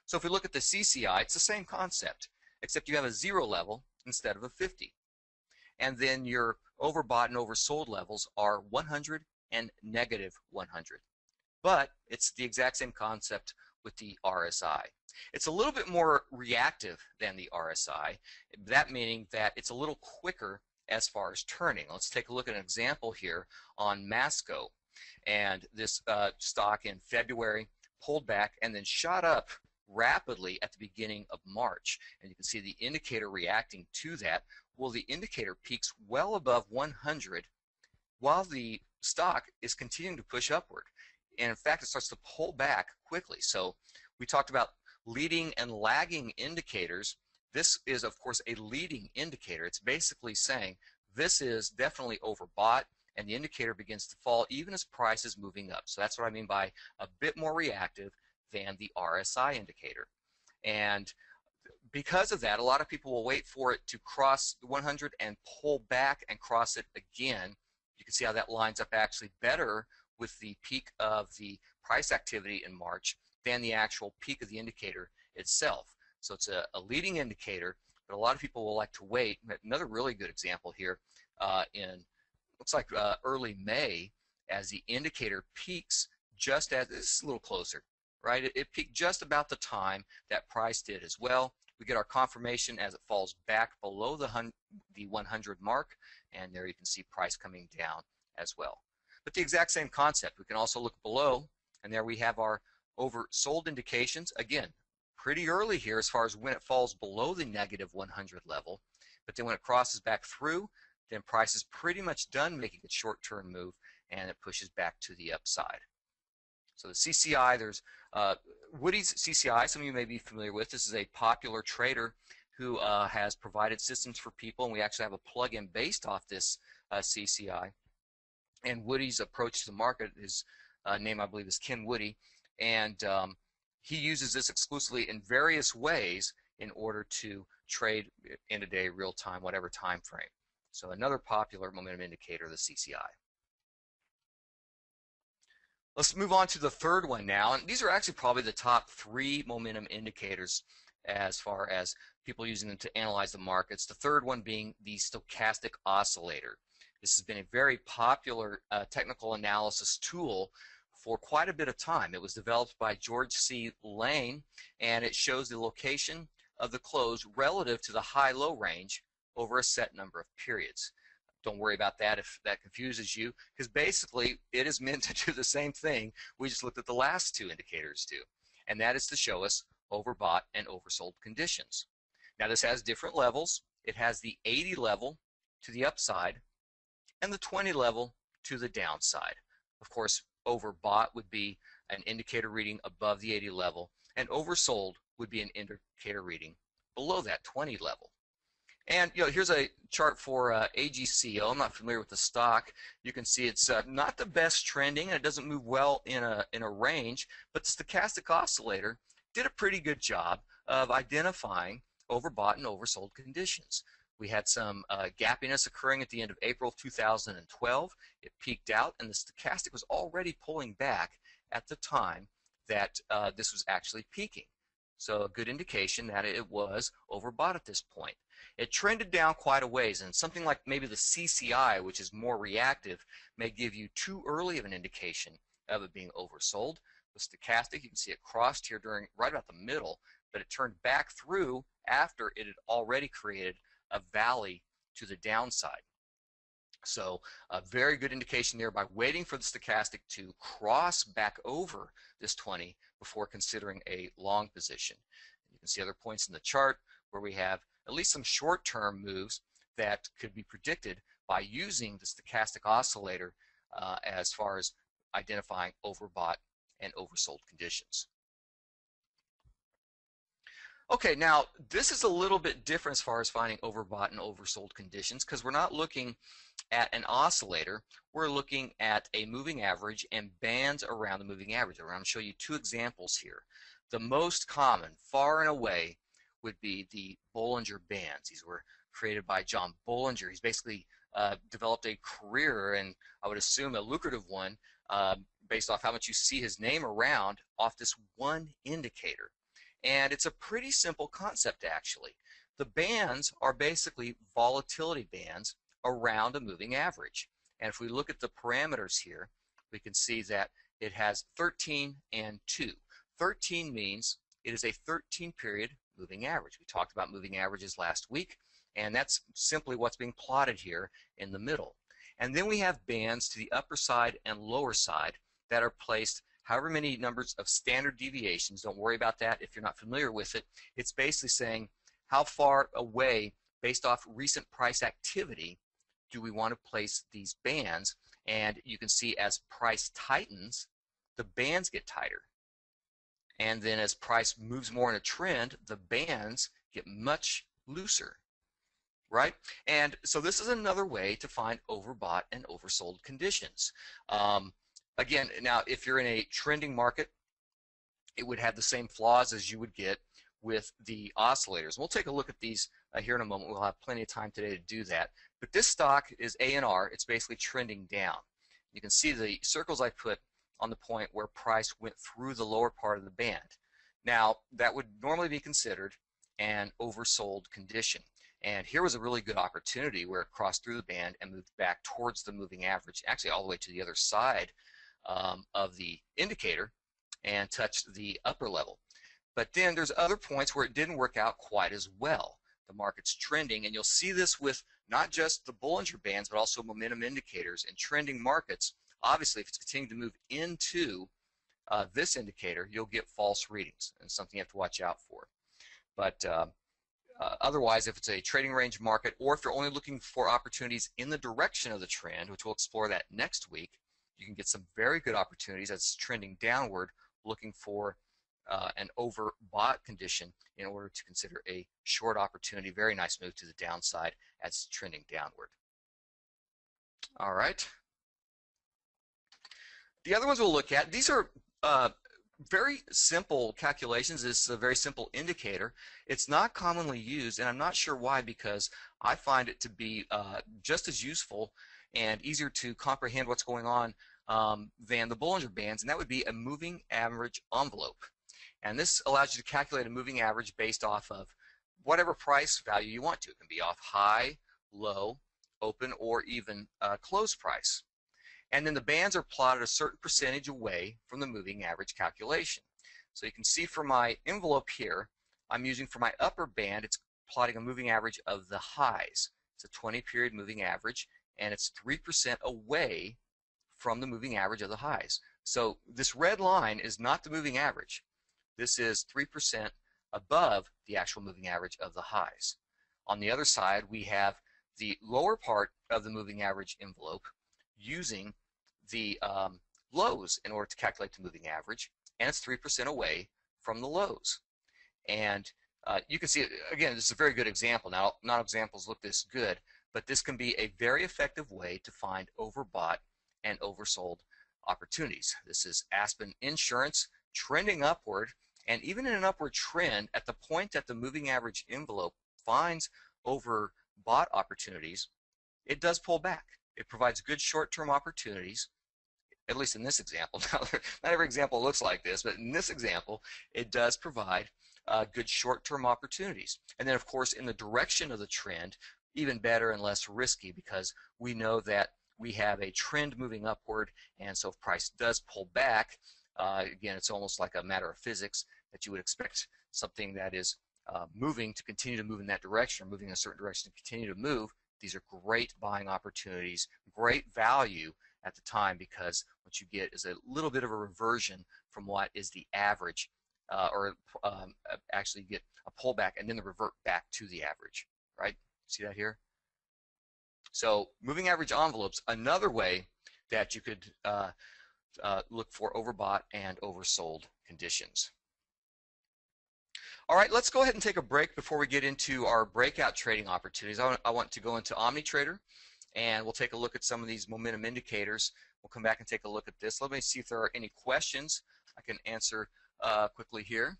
So if we look at the CCI, it's the same concept, except you have a zero level instead of a 50. And then your overbought and oversold levels are 100 and negative 100. But it's the exact same concept with the RSI. It's a little bit more reactive than the RSI, that meaning that it's a little quicker as far as turning. Let's take a look at an example here on Masco. And this uh, stock in February pulled back and then shot up rapidly at the beginning of March. And you can see the indicator reacting to that. Well, the indicator peaks well above 100 while the stock is continuing to push upward. And in fact, it starts to pull back quickly. So we talked about leading and lagging indicators. This is, of course, a leading indicator. It's basically saying this is definitely overbought and the indicator begins to fall even as price is moving up. So that's what I mean by a bit more reactive than the RSI indicator. And because of that, a lot of people will wait for it to cross 100 and pull back and cross it again. You can see how that lines up actually better with the peak of the price activity in March than the actual peak of the indicator itself. So it's a, a leading indicator, but a lot of people will like to wait. Another really good example here uh, in looks like uh, early May as the indicator peaks just as, this is a little closer, right? It, it peaked just about the time that price did as well. We get our confirmation as it falls back below the, the 100 mark, and there you can see price coming down as well. But the exact same concept. We can also look below, and there we have our oversold indications. Again, pretty early here as far as when it falls below the negative 100 level. But then when it crosses back through, then price is pretty much done making a short-term move and it pushes back to the upside. So the CCI, there's uh, Woody's CCI, some of you may be familiar with. This is a popular trader who uh, has provided systems for people, and we actually have a plugin based off this uh, CCI. And Woody's approach to the market, his uh, name I believe is Ken Woody, and um, he uses this exclusively in various ways in order to trade in a day, real time, whatever time frame. So another popular momentum indicator, the CCI. Let's move on to the third one now. And these are actually probably the top three momentum indicators as far as people using them to analyze the markets. The third one being the stochastic oscillator. This has been a very popular uh, technical analysis tool for quite a bit of time. It was developed by George C. Lane, and it shows the location of the close relative to the high-low range over a set number of periods. Don't worry about that if that confuses you, because basically it is meant to do the same thing we just looked at the last two indicators do, and that is to show us overbought and oversold conditions. Now this has different levels. It has the 80 level to the upside and the 20 level to the downside. Of course, overbought would be an indicator reading above the 80 level, and oversold would be an indicator reading below that 20 level. And you know, here's a chart for uh, AGCO. I'm not familiar with the stock. You can see it's uh, not the best trending, and it doesn't move well in a in a range. But the stochastic oscillator did a pretty good job of identifying overbought and oversold conditions. We had some uh, gappiness occurring at the end of April 2012. It peaked out, and the stochastic was already pulling back at the time that uh, this was actually peaking. So a good indication that it was overbought at this point. It trended down quite a ways, and something like maybe the CCI, which is more reactive, may give you too early of an indication of it being oversold. The stochastic, you can see it crossed here during right about the middle, but it turned back through after it had already created a valley to the downside. So a very good indication there by waiting for the stochastic to cross back over this 20 before considering a long position. You can see other points in the chart where we have at least some short-term moves that could be predicted by using the stochastic oscillator uh, as far as identifying overbought and oversold conditions. Okay, now this is a little bit different as far as finding overbought and oversold conditions because we're not looking at an oscillator, we're looking at a moving average and bands around the moving average. I'm going to show you two examples here. The most common, far and away, would be the Bollinger Bands. These were created by John Bollinger. He's basically uh, developed a career, and I would assume a lucrative one, uh, based off how much you see his name around off this one indicator. And it's a pretty simple concept, actually. The bands are basically volatility bands around a moving average. And if we look at the parameters here, we can see that it has 13 and 2. 13 means it is a 13 period moving average. We talked about moving averages last week, and that's simply what's being plotted here in the middle. And then we have bands to the upper side and lower side that are placed however many numbers of standard deviations. Don't worry about that if you're not familiar with it. It's basically saying how far away, based off recent price activity, do we want to place these bands? And you can see as price tightens, the bands get tighter. And then as price moves more in a trend, the bands get much looser, right? And so this is another way to find overbought and oversold conditions. Um, again, now if you're in a trending market, it would have the same flaws as you would get with the oscillators. We'll take a look at these uh, here in a moment. We'll have plenty of time today to do that. But this stock is ANR. It's basically trending down. You can see the circles I put on the point where price went through the lower part of the band. Now, that would normally be considered an oversold condition. And here was a really good opportunity where it crossed through the band and moved back towards the moving average, actually all the way to the other side um, of the indicator and touched the upper level. But then there's other points where it didn't work out quite as well. The market's trending, and you'll see this with not just the Bollinger Bands, but also momentum indicators. In trending markets, obviously, if it's continuing to move into uh, this indicator, you'll get false readings and something you have to watch out for. But uh, uh, otherwise, if it's a trading range market or if you're only looking for opportunities in the direction of the trend, which we'll explore that next week, you can get some very good opportunities as trending downward looking for uh, an overbought condition in order to consider a short opportunity. Very nice move to the downside as trending downward. All right. The other ones we'll look at, these are uh, very simple calculations. This is a very simple indicator. It's not commonly used, and I'm not sure why because I find it to be uh, just as useful and easier to comprehend what's going on um, than the Bollinger Bands, and that would be a moving average envelope. And this allows you to calculate a moving average based off of whatever price value you want to. It can be off high, low, open, or even uh, close price. And then the bands are plotted a certain percentage away from the moving average calculation. So you can see for my envelope here, I'm using for my upper band, it's plotting a moving average of the highs. It's a 20 period moving average, and it's 3% away from the moving average of the highs. So this red line is not the moving average. This is 3% above the actual moving average of the highs. On the other side, we have the lower part of the moving average envelope using the um, lows in order to calculate the moving average, and it's 3% away from the lows. And uh, you can see, again, this is a very good example. Now, not examples look this good, but this can be a very effective way to find overbought and oversold opportunities. This is Aspen Insurance trending upward, and even in an upward trend, at the point that the moving average envelope finds overbought opportunities, it does pull back. It provides good short-term opportunities, at least in this example. not every example looks like this, but in this example, it does provide uh, good short-term opportunities. And then, of course, in the direction of the trend, even better and less risky because we know that we have a trend moving upward, and so if price does pull back, uh, again, it's almost like a matter of physics that you would expect something that is uh, moving to continue to move in that direction, or moving in a certain direction to continue to move. These are great buying opportunities, great value at the time because what you get is a little bit of a reversion from what is the average, uh, or um, actually get a pullback and then the revert back to the average, right? See that here? So moving average envelopes, another way that you could uh, uh, look for overbought and oversold conditions. All right, let's go ahead and take a break before we get into our breakout trading opportunities. I want, I want to go into OmniTrader, and we'll take a look at some of these momentum indicators. We'll come back and take a look at this. Let me see if there are any questions I can answer uh, quickly here.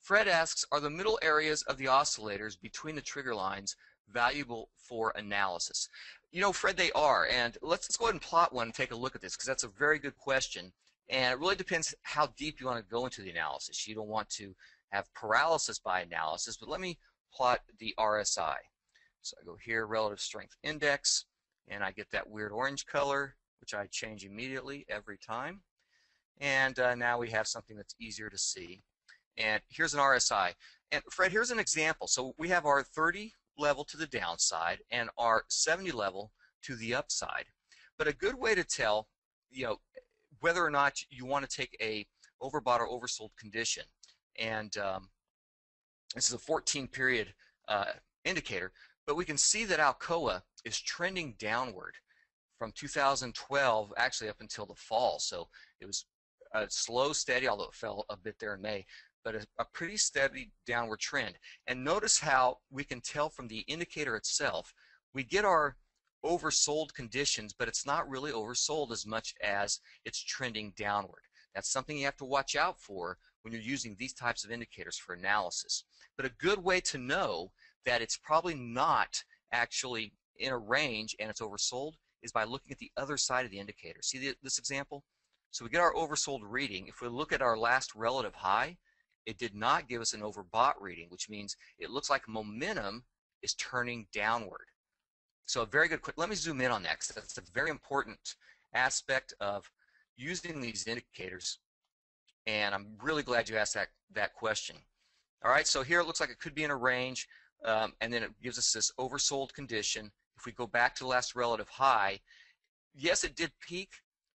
Fred asks, are the middle areas of the oscillators between the trigger lines valuable for analysis? You know, Fred, they are. And let's, let's go ahead and plot one and take a look at this because that's a very good question. And it really depends how deep you want to go into the analysis. You don't want to have paralysis by analysis, but let me plot the RSI. So I go here, relative strength index, and I get that weird orange color, which I change immediately every time. And uh, now we have something that's easier to see. And here's an RSI. And Fred, here's an example. So we have our 30 level to the downside and our 70 level to the upside. But a good way to tell, you know, whether or not you want to take a overbought or oversold condition, and um, this is a 14 period uh, indicator, but we can see that Alcoa is trending downward from 2012 actually up until the fall. So it was a slow, steady, although it fell a bit there in May, but a, a, pretty steady downward trend. And notice how we can tell from the indicator itself, we get our oversold conditions, but it's not really oversold as much as it's trending downward. That's something you have to watch out for when you're using these types of indicators for analysis. But a good way to know that it's probably not actually in a range and it's oversold is by looking at the other side of the indicator. See the, this example? So we get our oversold reading. If we look at our last relative high, it did not give us an overbought reading, which means it looks like momentum is turning downward. So a very good, let me zoom in on that because that's a very important aspect of using these indicators. And I'm really glad you asked that, that question. All right, so here it looks like it could be in a range, um, and then it gives us this oversold condition. If we go back to the last relative high, yes, it did peak,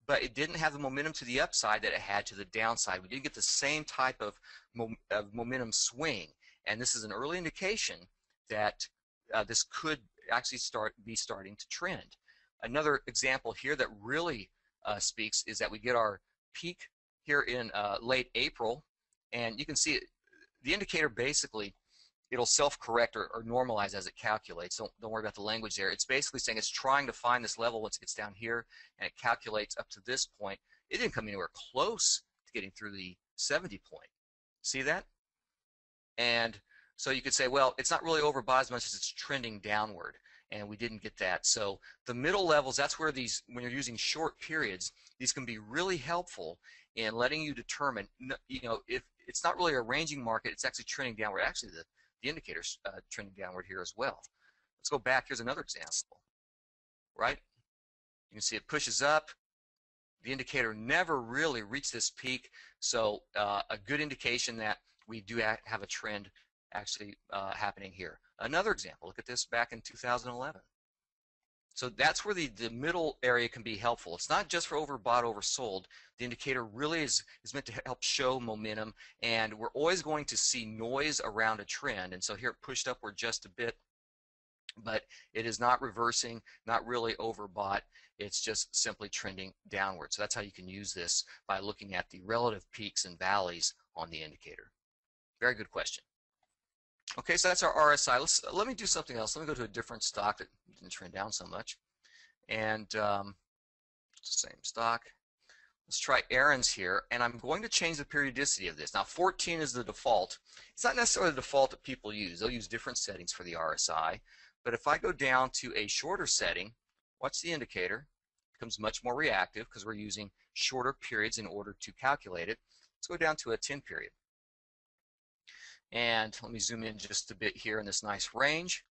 but it didn't have the momentum to the upside that it had to the downside. We didn't get the same type of, momentum swing, and this is an early indication that uh, this could actually start be starting to trend. Another example here that really uh, speaks is that we get our peak here in uh, late April, and you can see it, the indicator basically it'll self-correct or, or, normalize as it calculates. Don't, don't worry about the language there. It's basically saying it's trying to find this level once it gets down here, and it calculates up to this point. It didn't come anywhere close to getting through the 70 point. See that? And so you could say, well, it's not really overbought as much as it's trending downward, and we didn't get that. So the middle levels, that's where these, when you're using short periods, these can be really helpful in letting you determine, you know, if it's not really a ranging market, it's actually trending downward. Actually, the the indicator's uh, trending downward here as well. Let's go back. Here's another example, right? You can see it pushes up. The indicator never really reached this peak, so uh, a good indication that we do have a trend actually uh, happening here. Another example, look at this back in 2011. So that's where the, the middle area can be helpful. It's not just for overbought, oversold. The indicator really is, is meant to help show momentum, and we're always going to see noise around a trend. And so here it pushed upward just a bit, but it is not reversing, not really overbought. It's just simply trending downward. So that's how you can use this by looking at the relative peaks and valleys on the indicator. Very good question. Okay, so that's our RSI. Let's let me do something else. Let me go to a different stock that didn't trend down so much, and um, same stock. Let's try Aaron's here, and I'm going to change the periodicity of this. Now, 14 is the default. It's not necessarily the default that people use. They'll use different settings for the RSI. But if I go down to a shorter setting, what's the indicator. It becomes much more reactive because we're using shorter periods in order to calculate it. Let's go down to a 10 period. And let me zoom in just a bit here in this nice range.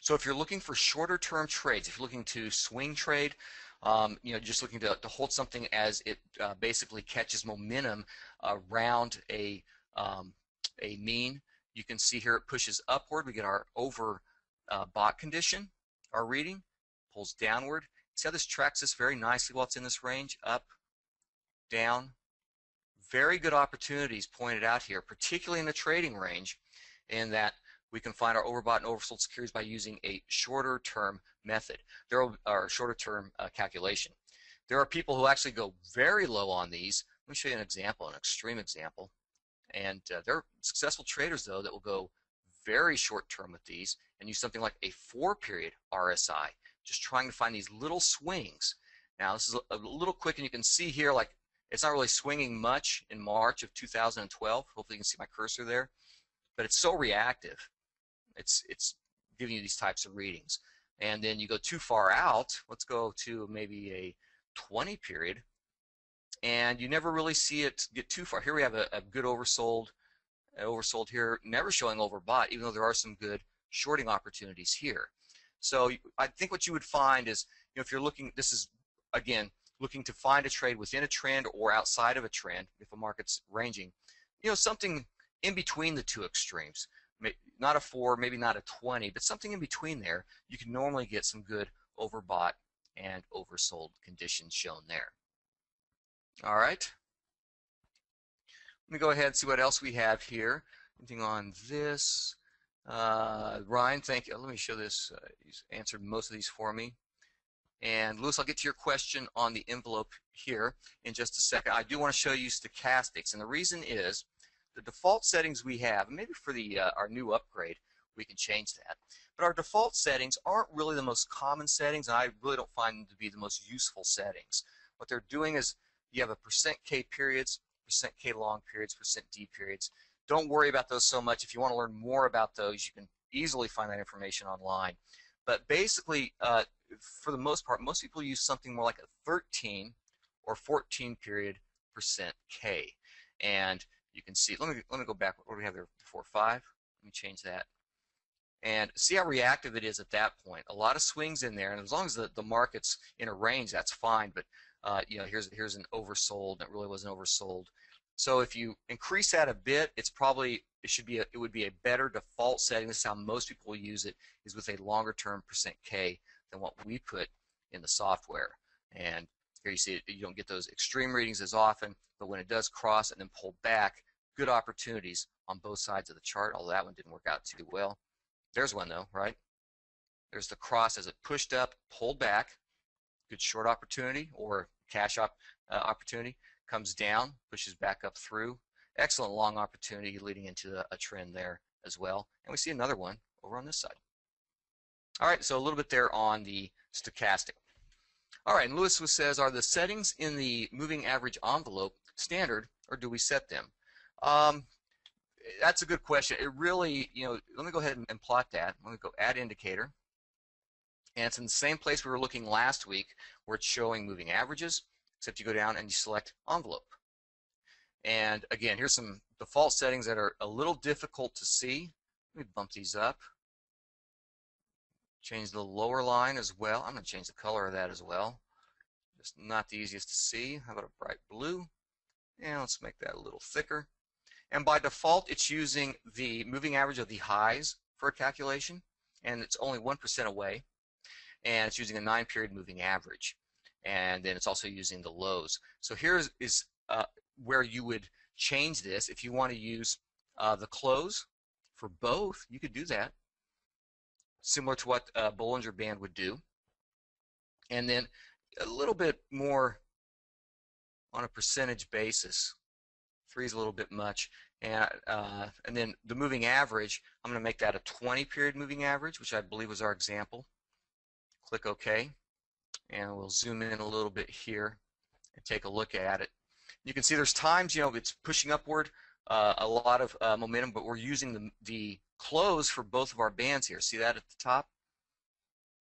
So if you're looking for shorter term trades, if you're looking to swing trade, um, you know, just looking to, to hold something as it uh, basically catches momentum around a, um, a mean, you can see here it pushes upward. We get our over uh, bought condition, our reading, pulls downward. See how this tracks this very nicely while it's in this range? Up, down, very good opportunities pointed out here, particularly in the trading range, in that we can find our overbought and oversold securities by using a shorter term method. There are shorter term uh, calculation. There are people who actually go very low on these. Let me show you an example, an extreme example. And uh, there are successful traders, though, that will go very short term with these and use something like a four period RSI, just trying to find these little swings. Now, this is a little quick, and you can see here, like it's not really swinging much in March of 2012. Hopefully you can see my cursor there. But it's so reactive. It's, it's giving you these types of readings. And then you go too far out. Let's go to maybe a 20 period. And you never really see it get too far. Here we have a, a good oversold, oversold here, never showing overbought, even though there are some good shorting opportunities here. So I think what you would find is, you know, if you're looking, this is, again, looking to find a trade within a trend or outside of a trend, if a market's ranging, you know, something in between the two extremes. Not a 4, maybe not a 20, but something in between there, you can normally get some good overbought and oversold conditions shown there. All right. Let me go ahead and see what else we have here. Anything on this? Uh, Ryan, thank you. Let me show this. Uh, he's answered most of these for me. And Lewis, I'll get to your question on the envelope here in just a second. I do want to show you stochastics, and the reason is the default settings we have, maybe for the uh, our new upgrade, we can change that. But our default settings aren't really the most common settings, and I really don't find them to be the most useful settings. What they're doing is you have a percent %K periods, percent %K long periods, percent %D periods. Don't worry about those so much. If you want to learn more about those, you can easily find that information online. But basically, uh, for the most part, most people use something more like a 13 or 14 period percent K. And you can see, let me, let me go back, what do we have there, 4, 5? Let me change that. And see how reactive it is at that point. A lot of swings in there, and as long as the, the market's in a range, that's fine. But uh, you know, here's here's an oversold, it really wasn't oversold. So if you increase that a bit, it's probably it should be a, it would be a better default setting. This is how most people use it is with a longer term percent K than what we put in the software. And here you see it, you don't get those extreme readings as often, but when it does cross and then pull back, good opportunities on both sides of the chart, although that one didn't work out too well. There's one though, right? There's the cross as it pushed up, pulled back, good short opportunity or cash op, uh, opportunity, comes down, pushes back up through. Excellent long opportunity leading into a, a trend there as well. And we see another one over on this side. All right, so a little bit there on the stochastic. All right, and Lewis says, are the settings in the moving average envelope standard, or do we set them? Um, that's a good question. It really, you know, let me go ahead and, and plot that. Let me go add indicator. And it's in the same place we were looking last week where it's showing moving averages, except you go down and you select envelope. And again, here's some default settings that are a little difficult to see. Let me bump these up. Change the lower line as well. I'm going to change the color of that as well. Just not the easiest to see. How about a bright blue? And let's make that a little thicker. And by default, it's using the moving average of the highs for a calculation, and it's only 1% away. And it's using a nine-period moving average. And then it's also using the lows. So here is, is uh, where you would change this. If you want to use uh, the close for both, you could do that similar to what a Bollinger Band would do. And then a little bit more on a percentage basis. Three is a little bit much. And, uh, and then the moving average, I'm going to make that a 20 period moving average, which I believe was our example. Click OK. And we'll zoom in a little bit here and take a look at it. You can see there's times, you know, it's pushing upward uh, a lot of uh, momentum, but we're using the, the close for both of our bands here. See that at the top?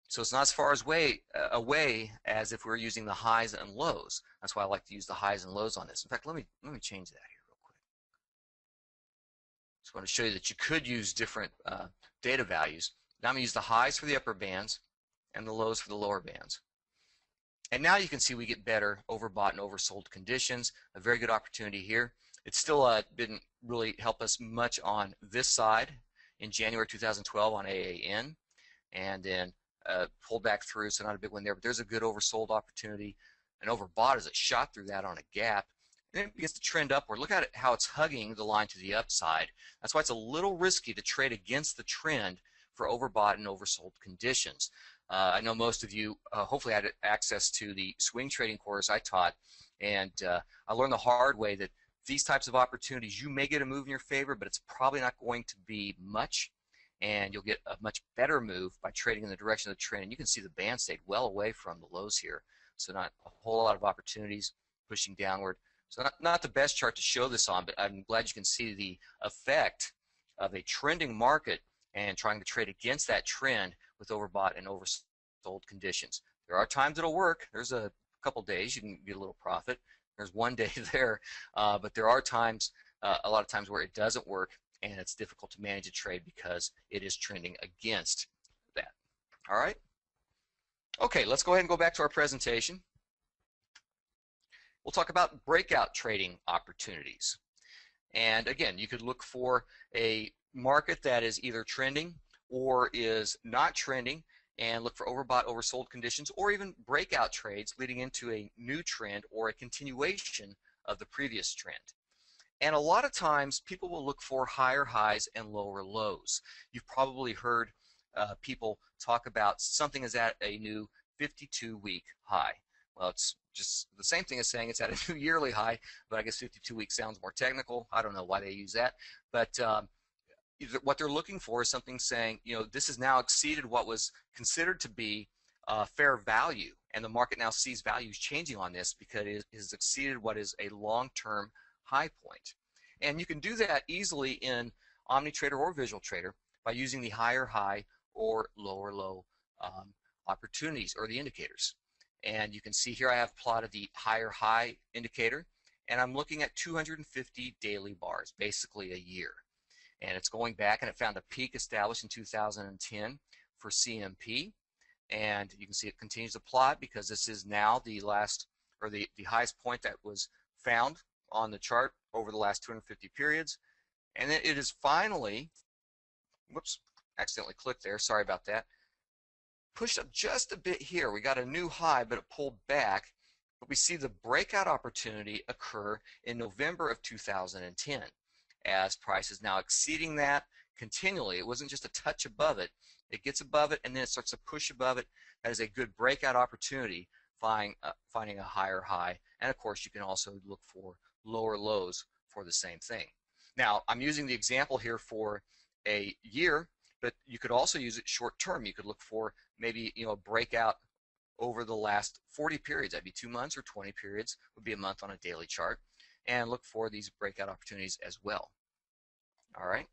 So it's not as far as way, uh, away as if we are using the highs and lows. That's why I like to use the highs and lows on this. In fact, let me let me change that here real quick. Just want to show you that you could use different uh, data values. Now I'm going to use the highs for the upper bands and the lows for the lower bands. And now you can see we get better overbought and oversold conditions. A very good opportunity here. It still uh, didn't really help us much on this side in January 2012 on AAN, and then uh, pulled back through, so not a big one there, but there's a good oversold opportunity. And overbought as it shot through that on a gap. And then it begins to trend upward. Look at how it's hugging the line to the upside. That's why it's a little risky to trade against the trend for overbought and oversold conditions. Uh, I know most of you uh, hopefully had access to the swing trading course I taught, and uh, I learned the hard way that these types of opportunities, you may get a move in your favor, but it's probably not going to be much, and you'll get a much better move by trading in the direction of the trend. And you can see the band stayed well away from the lows here, so not a whole lot of opportunities pushing downward. So not, not the best chart to show this on, but I'm glad you can see the effect of a trending market and trying to trade against that trend with overbought and oversold conditions. There are times it'll work. There's a couple days you can get a little profit. There's one day there, uh, but there are times, uh, a lot of times where it doesn't work and it's difficult to manage a trade because it is trending against that. All right? Okay, let's go ahead and go back to our presentation. We'll talk about breakout trading opportunities. And again, you could look for a market that is either trending or is not trending and look for overbought, oversold conditions, or even breakout trades leading into a new trend or a continuation of the previous trend. And a lot of times people will look for higher highs and lower lows. You've probably heard uh, people talk about something is at a new 52 week high. Well, it's just the same thing as saying it's at a new yearly high, but I guess 52 weeks sounds more technical. I don't know why they use that. But um, what they're looking for is something saying, you know, this has now exceeded what was considered to be uh, fair value, and the market now sees values changing on this because it has exceeded what is a long-term high point. And you can do that easily in OmniTrader or Visual Trader by using the higher high or lower low um, opportunities or the indicators. And you can see here I have plotted the higher high indicator, and I'm looking at 250 daily bars, basically a year and it's going back and it found a peak established in 2010 for CMP and you can see it continues to plot because this is now the last or the, the highest point that was found on the chart over the last 250 periods. And then it is finally whoops accidentally clicked there. Sorry about that. Pushed up just a bit here. We got a new high, but it pulled back. But we see the breakout opportunity occur in November of 2010 as price is now exceeding that continually. It wasn't just a touch above it. It gets above it and then it starts to push above it. That is a good breakout opportunity, find, uh, finding a higher high. And of course, you can also look for lower lows for the same thing. Now, I'm using the example here for a year, but you could also use it short term. You could look for maybe you know a breakout over the last 40 periods. That'd be two months or 20 periods would be a month on a daily chart, and look for these breakout opportunities as well. All right.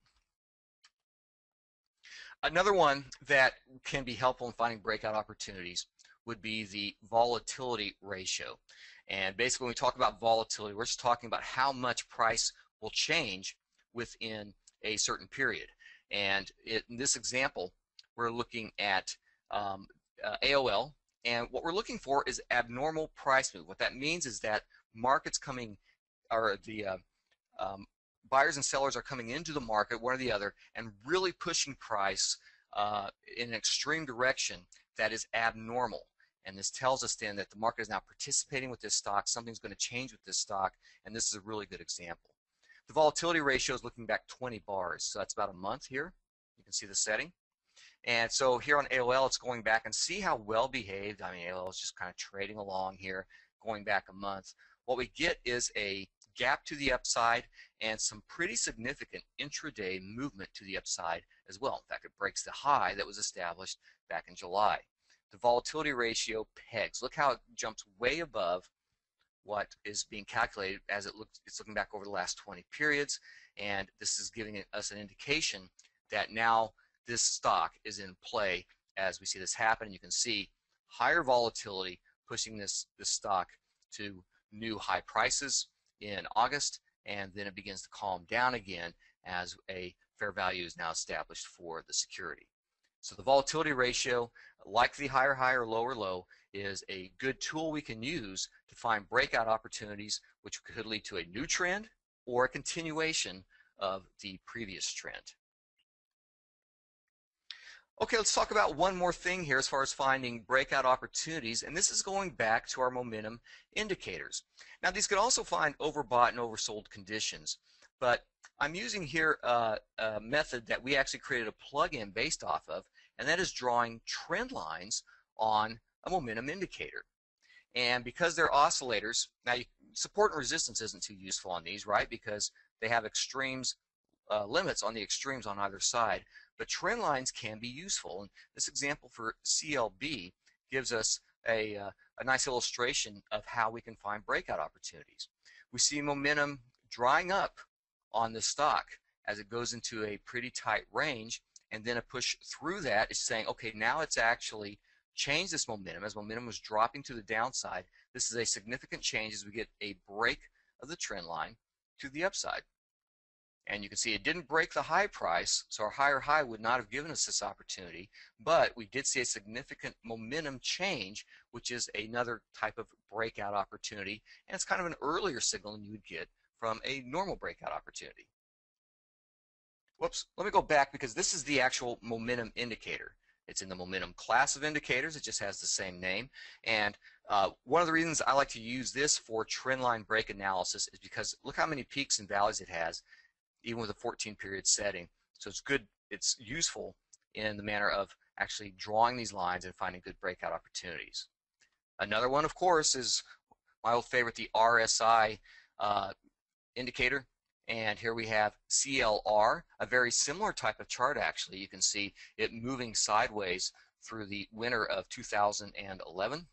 Another one that can be helpful in finding breakout opportunities would be the volatility ratio. And basically, when we talk about volatility, we're just talking about how much price will change within a certain period. And in this example, we're looking at um, uh, AOL, and what we're looking for is abnormal price move. What that means is that markets coming, or the uh, um, buyers and sellers are coming into the market, one or the other, and really pushing price uh, in an extreme direction that is abnormal. And this tells us then that the market is now participating with this stock, something's going to change with this stock, and this is a really good example. The volatility ratio is looking back 20 bars, so that's about a month here. You can see the setting. And so here on AOL, it's going back and see how well behaved. I mean, AOL is just kind of trading along here, going back a month. What we get is a gap to the upside and some pretty significant intraday movement to the upside as well. In fact, it breaks the high that was established back in July the volatility ratio pegs. Look how it jumps way above what is being calculated as it looks it's looking back over the last 20 periods and this is giving us an indication that now this stock is in play as we see this happen and you can see higher volatility pushing this this stock to new high prices in August and then it begins to calm down again as a fair value is now established for the security so the volatility ratio, like the higher high or lower low, is a good tool we can use to find breakout opportunities which could lead to a new trend or a continuation of the previous trend. Okay, let's talk about one more thing here as far as finding breakout opportunities, and this is going back to our momentum indicators. Now, these could also find overbought and oversold conditions, but I'm using here a, a method that we actually created a plug-in based off of, and that is drawing trend lines on a momentum indicator. And because they're oscillators, now you, support and resistance isn't too useful on these, right? Because they have extremes, uh, limits on the extremes on either side. But trend lines can be useful. And this example for CLB gives us a, uh, a nice illustration of how we can find breakout opportunities. We see momentum drying up on the stock as it goes into a pretty tight range and then a push through that is saying, okay, now it's actually changed this momentum as momentum was dropping to the downside. This is a significant change as we get a break of the trend line to the upside. And you can see it didn't break the high price, so our higher high would not have given us this opportunity, but we did see a significant momentum change, which is another type of breakout opportunity, and it's kind of an earlier signal than you would get from a normal breakout opportunity. Whoops, let me go back because this is the actual momentum indicator. It's in the momentum class of indicators. It just has the same name. And uh, one of the reasons I like to use this for trendline break analysis is because look how many peaks and valleys it has, even with a 14 period setting. So it's good, it's useful in the manner of actually drawing these lines and finding good breakout opportunities. Another one, of course, is my old favorite, the RSI uh, indicator. And here we have CLR, a very similar type of chart actually. You can see it moving sideways through the winter of 2011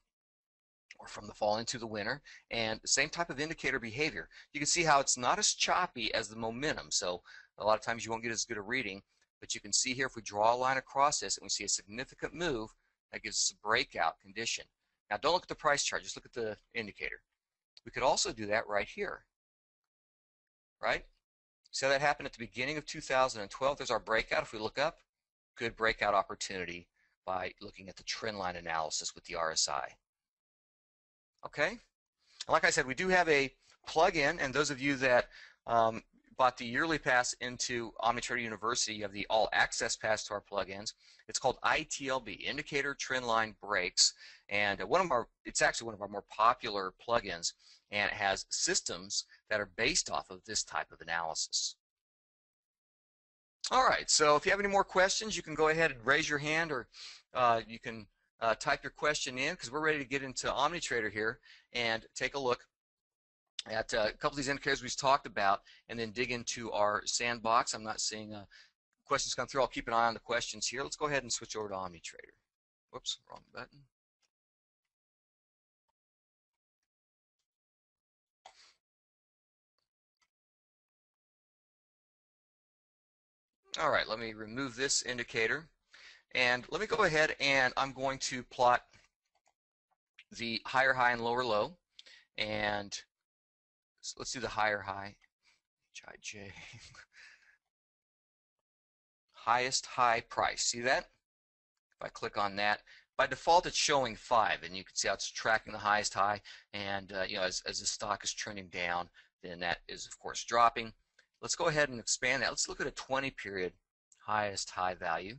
or from the fall into the winter and the same type of indicator behavior. You can see how it's not as choppy as the momentum. So a lot of times you won't get as good a reading, but you can see here if we draw a line across this and we see a significant move, that gives us a breakout condition. Now don't look at the price chart, just look at the indicator. We could also do that right here right? So that happened at the beginning of 2012. There's our breakout. If we look up, good breakout opportunity by looking at the trend line analysis with the RSI. Okay? Like I said, we do have a plug-in, and those of you that um, bought the yearly pass into OmniTrader University, you have the all access pass to our plugins. It's called ITLB, Indicator Trendline Breaks. And one of our, it's actually one of our more popular plugins, and it has systems that are based off of this type of analysis. All right, so if you have any more questions, you can go ahead and raise your hand or uh, you can uh, type your question in because we're ready to get into OmniTrader here and take a look at uh, a couple of these indicators we've talked about and then dig into our sandbox. I'm not seeing uh, questions come through. I'll keep an eye on the questions here. Let's go ahead and switch over to OmniTrader. Whoops, wrong button. All right, let me remove this indicator. And let me go ahead and I'm going to plot the higher high and lower low. And so let's do the higher high, HIJ. Highest high price. See that? If I click on that, by default it's showing five, and you can see how it's tracking the highest high. And uh, you know, as, as the stock is trending down, then that is of course dropping. Let's go ahead and expand that. Let's look at a 20 period highest high value.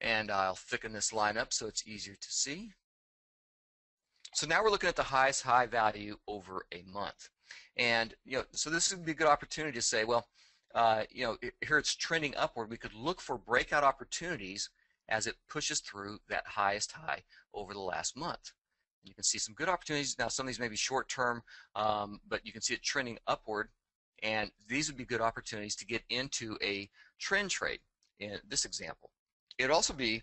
And I'll thicken this line up so it's easier to see. So now we're looking at the highest high value over a month. And, you know, so this would be a good opportunity to say, well, uh, you know, here it's trending upward. We could look for breakout opportunities as it pushes through that highest high over the last month. You can see some good opportunities. Now, some of these may be short term, um, but you can see it trending upward. And these would be good opportunities to get into a trend trade in this example. It'd also be,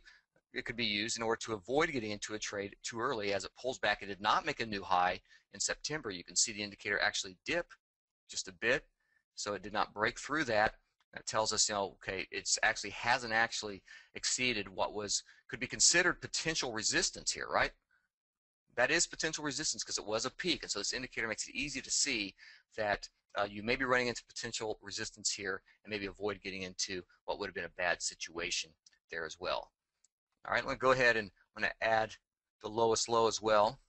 it could be used in order to avoid getting into a trade too early as it pulls back. It did not make a new high in September. You can see the indicator actually dip just a bit. So it did not break through that. That tells us, you know, okay, it's actually hasn't actually exceeded what was could be considered potential resistance here, right? that is potential resistance because it was a peak. And so this indicator makes it easy to see that uh, you may be running into potential resistance here and maybe avoid getting into what would have been a bad situation there as well. All right, I'm going to go ahead and I'm going to add the lowest low as well.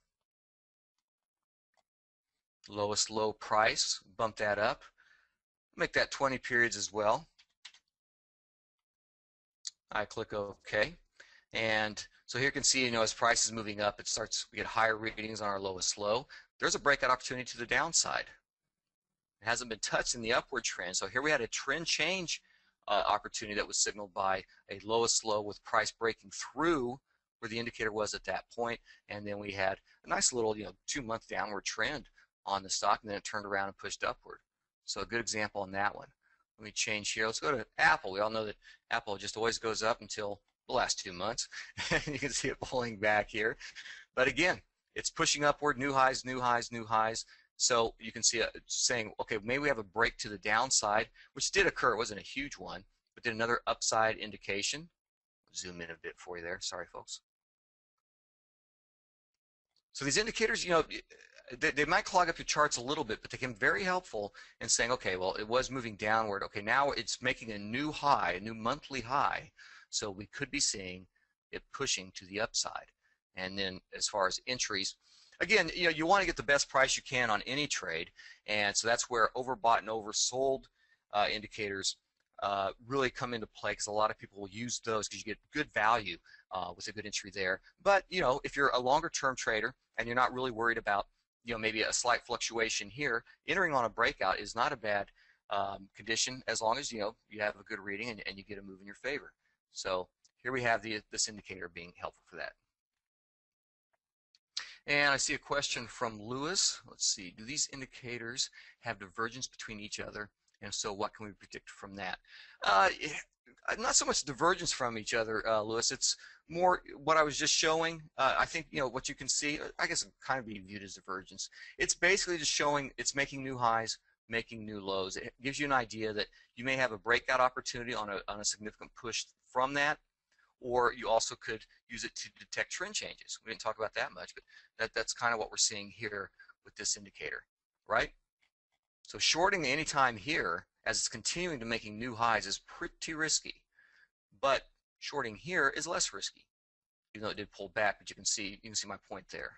Lowest low price, bump that up. Make that 20 periods as well. I click OK. And so here you can see, you know, as price is moving up, it starts, we get higher readings on our lowest low. There's a breakout opportunity to the downside. It hasn't been touched in the upward trend. So here we had a trend change uh, opportunity that was signaled by a lowest low with price breaking through where the indicator was at that point, and then we had a nice little, you know, two-month downward trend on the stock, and then it turned around and pushed upward. So a good example on that one. Let me change here. Let's go to Apple. We all know that Apple just always goes up until the last two months. And you can see it pulling back here. But again, it's pushing upward, new highs, new highs, new highs. So you can see it saying, okay, maybe we have a break to the downside, which did occur. It wasn't a huge one, but then another upside indication. Zoom in a bit for you there. Sorry, folks. So these indicators, you know, they, they, might clog up your charts a little bit, but they can be very helpful in saying, okay, well, it was moving downward. Okay, now it's making a new high, a new monthly high. So we could be seeing it pushing to the upside. And then as far as entries, again, you know, you want to get the best price you can on any trade, and so that's where overbought and oversold uh, indicators uh, really come into play because a lot of people will use those because you get good value uh, with a good entry there. But you know, if you're a longer-term trader and you're not really worried about you know maybe a slight fluctuation here, entering on a breakout is not a bad um, condition as long as you know you have a good reading and, and you get a move in your favor. So here we have the, this indicator being helpful for that. And I see a question from Lewis. Let's see, do these indicators have divergence between each other? And so what can we predict from that? Uh, eh, not so much divergence from each other, uh, Lewis. It's more what I was just showing. Uh, I think, you know, what you can see, I guess it kind of be viewed as divergence. It's basically just showing it's making new highs, making new lows. It gives you an idea that you may have a breakout opportunity on a, on a significant push from that, or you also could use it to detect trend changes. We didn't talk about that much, but that, that's kind of what we're seeing here with this indicator, right? So shorting any time here, as it's continuing to making new highs, is pretty risky. But shorting here is less risky, even though it did pull back, but you can see, you can see my point there.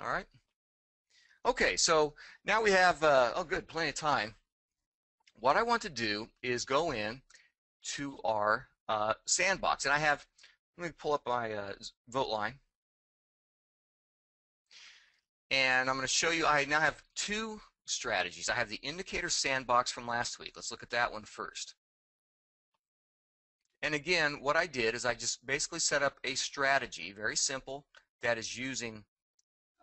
All right? Okay, so now we have, uh, oh good, plenty of time. What I want to do is go in to our uh, sandbox, and I have, let me pull up my uh, vote line. And I'm going to show you, I now have two strategies. I have the indicator sandbox from last week. Let's look at that one first. And again, what I did is I just basically set up a strategy, very simple, that is using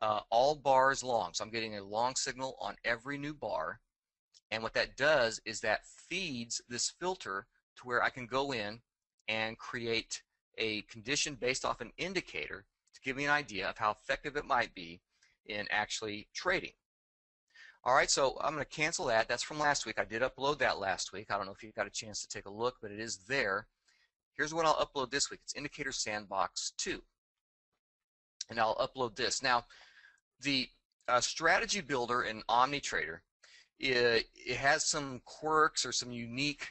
uh, all bars long. So I'm getting a long signal on every new bar. And what that does is that feeds this filter to where I can go in and create a condition based off an indicator to give me an idea of how effective it might be in actually trading. All right, so I'm going to cancel that. That's from last week. I did upload that last week. I don't know if you got a chance to take a look, but it is there. Here's what I'll upload this week. It's Indicator Sandbox 2. And I'll upload this. Now, the uh, strategy builder in OmniTrader, it, it, has some quirks or some unique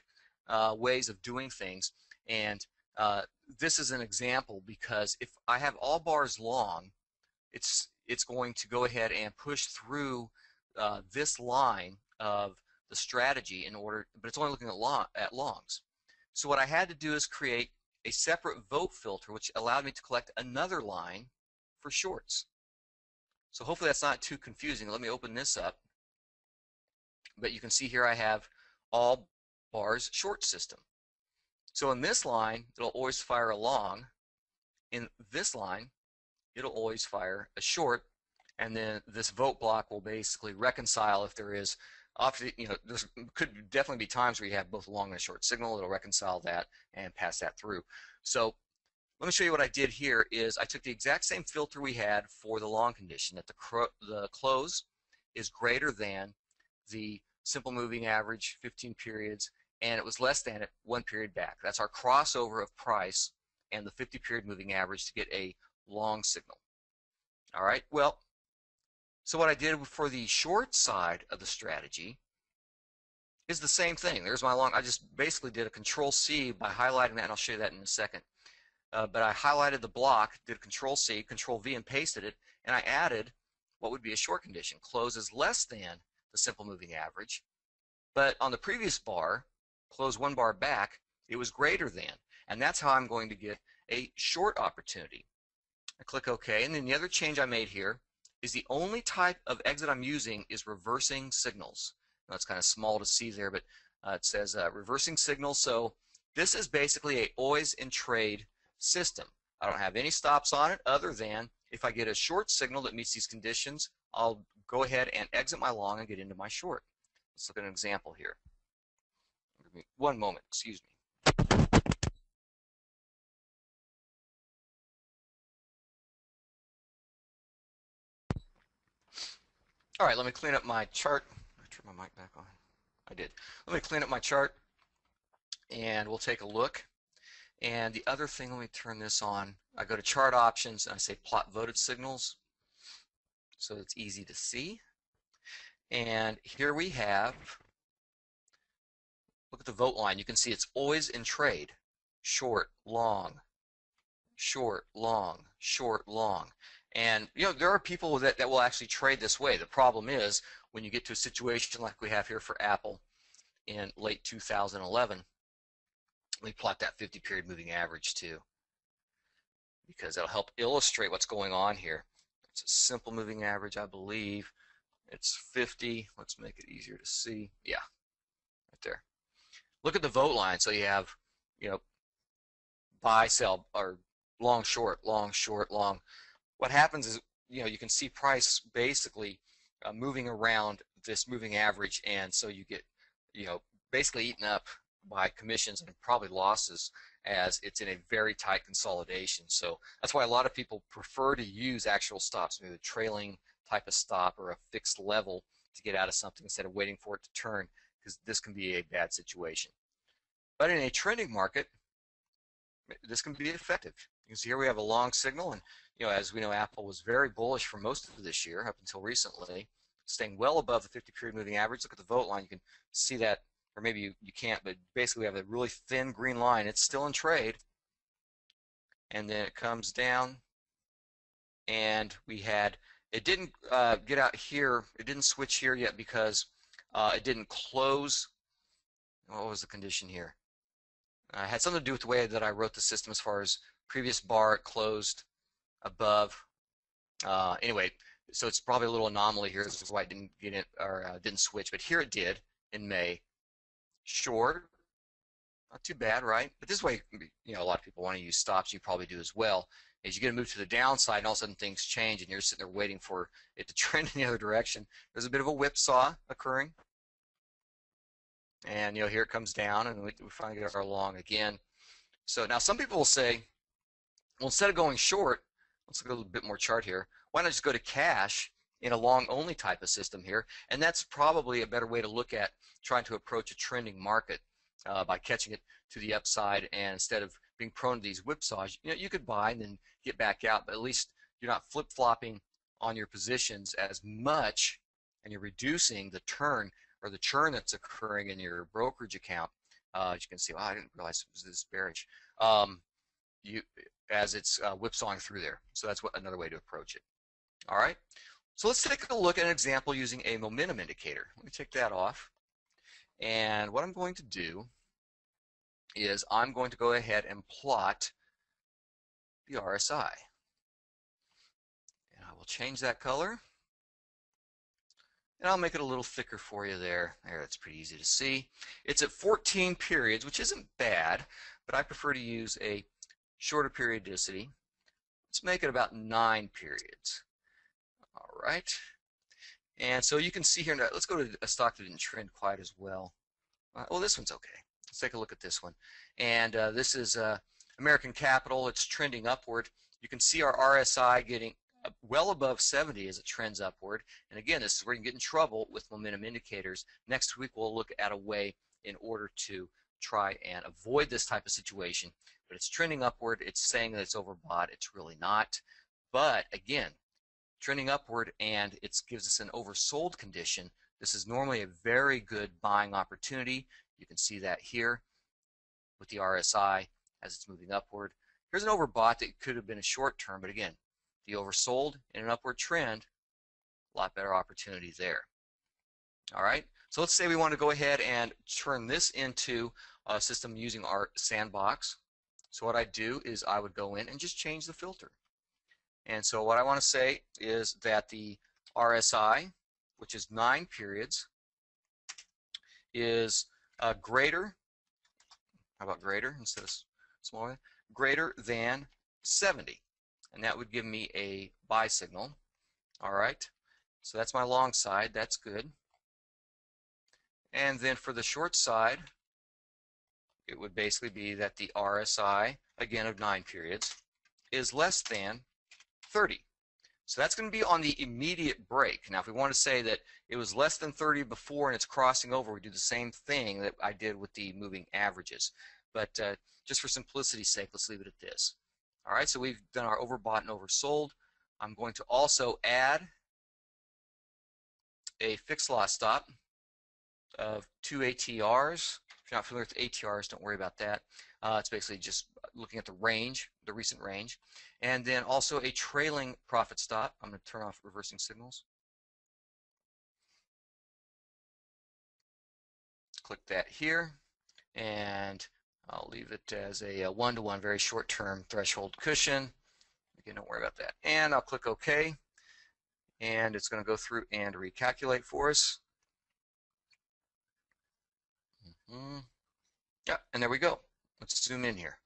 uh, ways of doing things. And uh, this is an example because if I have all bars long, it's it's going to go ahead and push through uh, this line of the strategy in order, but it's only looking at, long, at longs. So what I had to do is create a separate vote filter, which allowed me to collect another line for shorts. So hopefully that's not too confusing. Let me open this up. But you can see here I have all bars short system. So in this line, it'll always fire a long. In this line, it'll always fire a short, and then this vote block will basically reconcile if there is often you know there could definitely be times where you have both long and short signal it'll reconcile that and pass that through so let me show you what I did here is I took the exact same filter we had for the long condition that the the close is greater than the simple moving average 15 periods and it was less than it one period back that's our crossover of price and the 50 period moving average to get a long signal. All right, well, so what I did for the short side of the strategy is the same thing. There's my long, I just basically did a control C by highlighting that, and I'll show you that in a second. Uh, but I highlighted the block, did control C, control V, and pasted it, and I added what would be a short condition. Close is less than the simple moving average, but on the previous bar, close one bar back, it was greater than. And that's how I'm going to get a short opportunity. I click OK, and then the other change I made here is the only type of exit I'm using is reversing signals. Now it's kind of small to see there, but uh, it says uh, reversing signals. So this is basically a always in trade system. I don't have any stops on it other than if I get a short signal that meets these conditions, I'll go ahead and exit my long and get into my short. Let's look at an example here. One moment, excuse me. All right, let me clean up my chart. I turn my mic back on. I did. Let me clean up my chart and we'll take a look. And the other thing, let me turn this on. I go to chart options and I say plot voted signals so it's easy to see. And here we have, look at the vote line. You can see it's always in trade. Short, long, short, long, short, long. And you know there are people that, that will actually trade this way. The problem is when you get to a situation like we have here for Apple in late 2011, we plot that 50 period moving average too because it'll help illustrate what's going on here. It's a simple moving average, I believe. It's 50. Let's make it easier to see. Yeah. Look at the vote line. So you have, you know, buy, sell, or long, short, long, short, long what happens is, you know, you can see price basically uh, moving around this moving average, and so you get, you know, basically eaten up by commissions and probably losses as it's in a very tight consolidation. So that's why a lot of people prefer to use actual stops, maybe a trailing type of stop or a fixed level to get out of something instead of waiting for it to turn because this can be a bad situation. But in a trending market, this can be effective. You can see here we have a long signal and you know, as we know, Apple was very bullish for most of this year up until recently, staying well above the 50 period moving average. Look at the vote line. You can see that, or maybe you, you can't, but basically we have a really thin green line. It's still in trade. And then it comes down, and we had It didn't uh, get out here. It didn't switch here yet because uh, it didn't close. What was the condition here? Uh, it had something to do with the way that I wrote the system as far as previous bar closed above. Uh, anyway, so it's probably a little anomaly here. This is why it didn't get it or uh, didn't switch, but here it did in May. Short, not too bad, right? But this way, you know, a lot of people want to use stops. You probably do as well. As you get to move to the downside, and all of a sudden things change, and you're sitting there waiting for it to trend in the other direction. There's a bit of a whipsaw occurring, and you know here it comes down, and we, we finally get our long again. So now some people will say, well, instead of going short, let's look a little bit more chart here. Why not just go to cash in a long only type of system here? And that's probably a better way to look at trying to approach a trending market uh, by catching it to the upside and instead of being prone to these whipsaws, you know, you could buy and then get back out, but at least you're not flip-flopping on your positions as much and you're reducing the turn or the churn that's occurring in your brokerage account. Uh, as you can see, well, I didn't realize it was this bearish. Um, you, as it's uh, whipsawing through there. So that's what another way to approach it. All right. So let's take a look at an example using a momentum indicator. Let me take that off. And what I'm going to do is I'm going to go ahead and plot the RSI. And I will change that color. And I'll make it a little thicker for you there. There, that's pretty easy to see. It's at 14 periods, which isn't bad, but I prefer to use a shorter periodicity. Let's make it about nine periods. All right. And so you can see here, let's go to a stock that didn't trend quite as well. Uh, well, this one's okay. Let's take a look at this one. And uh, this is uh, American Capital. It's trending upward. You can see our RSI getting well above 70 as it trends upward. And again, this is where you can get in trouble with momentum indicators. Next week, we'll look at a way in order to try and avoid this type of situation. But it's trending upward. It's saying that it's overbought. It's really not. But again, trending upward and it gives us an oversold condition. This is normally a very good buying opportunity. You can see that here with the RSI as it's moving upward. Here's an overbought that could have been a short term, but again, the oversold in an upward trend, a lot better opportunity there. All right, so let's say we want to go ahead and turn this into a system using our sandbox. So what I do is I would go in and just change the filter. And so what I want to say is that the RSI, which is nine periods, is uh, greater, how about greater instead of smaller, greater than 70. And that would give me a buy signal. All right, so that's my long side. That's good. And then for the short side, it would basically be that the RSI, again of nine periods, is less than 30. So that's going to be on the immediate break. Now, if we want to say that it was less than 30 before and it's crossing over, we do the same thing that I did with the moving averages. But uh, just for simplicity's sake, let's leave it at this. All right, so we've done our overbought and oversold. I'm going to also add a fixed loss stop of two ATRs. If you're not familiar with ATRs, don't worry about that. Uh, it's basically just looking at the range, the recent range. And then also a trailing profit stop. I'm going to turn off reversing signals. Click that here. And I'll leave it as a one-to-one, -one, very short-term threshold cushion. Again, don't worry about that. And I'll click OK. And it's going to go through and recalculate for us. Mm. Yeah, and there we go. Let's zoom in here.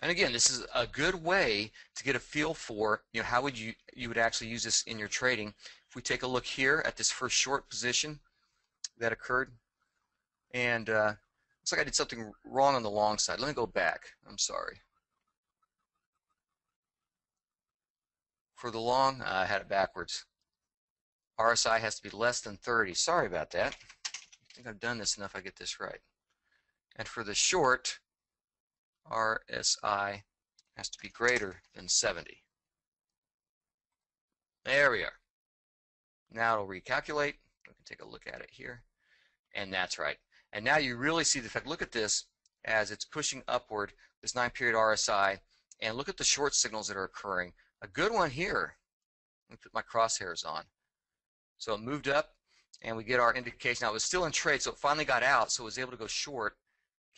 And again, this is a good way to get a feel for, you know, how would you you would actually use this in your trading. If we take a look here at this first short position that occurred, and uh, looks like I did something wrong on the long side. Let me go back. I'm sorry. For the long, I had it backwards. RSI has to be less than 30. Sorry about that. I think I've done this enough I get this right. And for the short, RSI has to be greater than 70. There we are. Now it'll recalculate. We can take a look at it here. And that's right. And now you really see the effect. Look at this as it's pushing upward, this 9 period RSI, and look at the short signals that are occurring. A good one here. Let me put my crosshairs on. So it moved up, and we get our indication. Now it was still in trade, so it finally got out, so it was able to go short,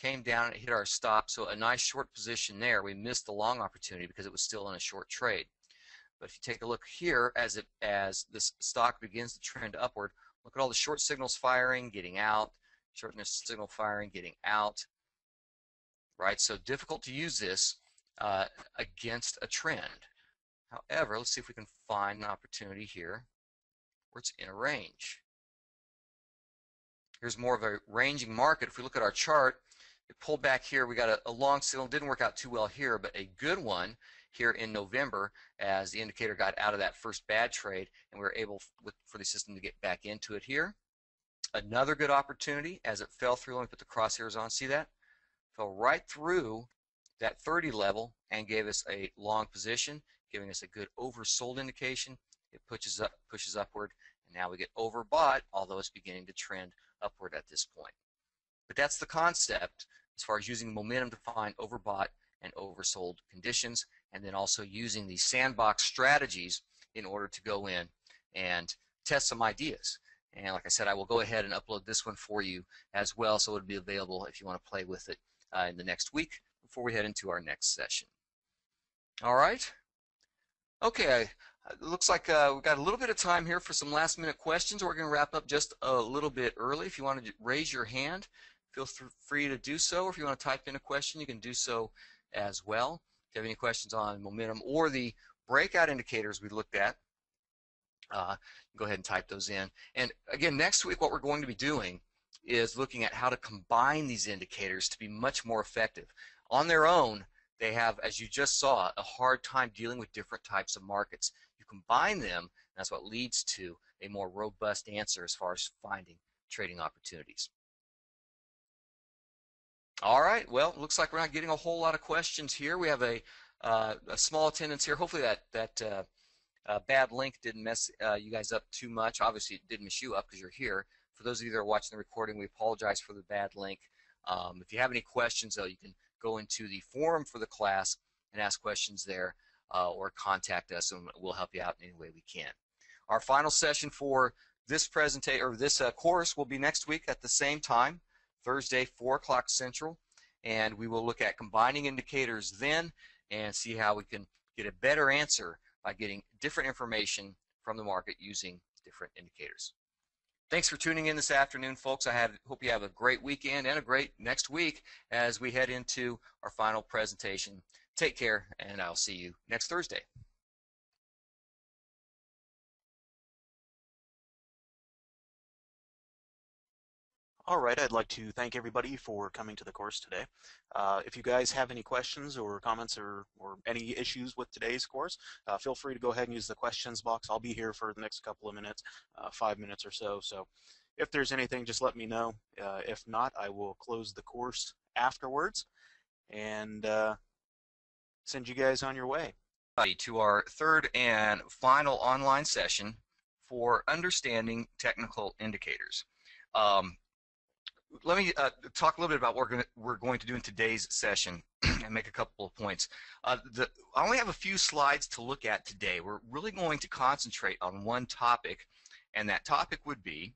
came down and hit our stop. So a nice short position there. We missed the long opportunity because it was still in a short trade. But if you take a look here, as it as this stock begins to trend upward, look at all the short signals firing, getting out, shortness signal firing, getting out. Right, so difficult to use this uh, against a trend. However, let's see if we can find an opportunity here it's in a range. Here's more of a ranging market. If we look at our chart, it pulled back here. We got a, a long signal. Didn't work out too well here, but a good one here in November as the indicator got out of that first bad trade and we were able for the system to get back into it here. Another good opportunity as it fell through. Let me put the crosshairs on. See that? Fell right through that 30 level and gave us a long position, giving us a good oversold indication. It pushes up, pushes upward, and now we get overbought, although it's beginning to trend upward at this point. But that's the concept as far as using momentum to find overbought and oversold conditions, and then also using these sandbox strategies in order to go in and test some ideas. And like I said, I will go ahead and upload this one for you as well, so it'll be available if you want to play with it uh, in the next week before we head into our next session. All right. Okay. It looks like uh, we've got a little bit of time here for some last minute questions. We're going to wrap up just a little bit early. If you want to raise your hand, feel free to do so. Or if you want to type in a question, you can do so as well. If you have any questions on momentum or the breakout indicators we looked at, uh, go ahead and type those in. And again, next week what we're going to be doing is looking at how to combine these indicators to be much more effective. On their own, they have, as you just saw, a hard time dealing with different types of markets. You combine them, that's what leads to a more robust answer as far as finding trading opportunities. All right, well, looks like we're not getting a whole lot of questions here. We have a, uh, a small attendance here. Hopefully that, that uh, uh, bad link didn't mess uh, you guys up too much. Obviously, it did mess you up because you're here. For those of you that are watching the recording, we apologize for the bad link. Um, if you have any questions, though, you can go into the forum for the class and ask questions there uh, or contact us and we'll help you out in any way we can. Our final session for this presentation or this uh, course will be next week at the same time, Thursday, 4 o'clock Central, and we will look at combining indicators then and see how we can get a better answer by getting different information from the market using different indicators. Thanks for tuning in this afternoon, folks. I have, hope you have a great weekend and a great next week as we head into our final presentation. Take care, and I'll see you next Thursday. All right, I'd like to thank everybody for coming to the course today. Uh, if you guys have any questions or comments or, or any issues with today's course, uh, feel free to go ahead and use the questions box. I'll be here for the next couple of minutes, uh, five minutes or so. So if there's anything, just let me know. Uh, if not, I will close the course afterwards and uh, send you guys on your way. To our third and final online session for understanding technical indicators. Um, let me uh, talk a little bit about what we're, going to do in today's session and make a couple of points. Uh, the, I only have a few slides to look at today. We're really going to concentrate on one topic, and that topic would be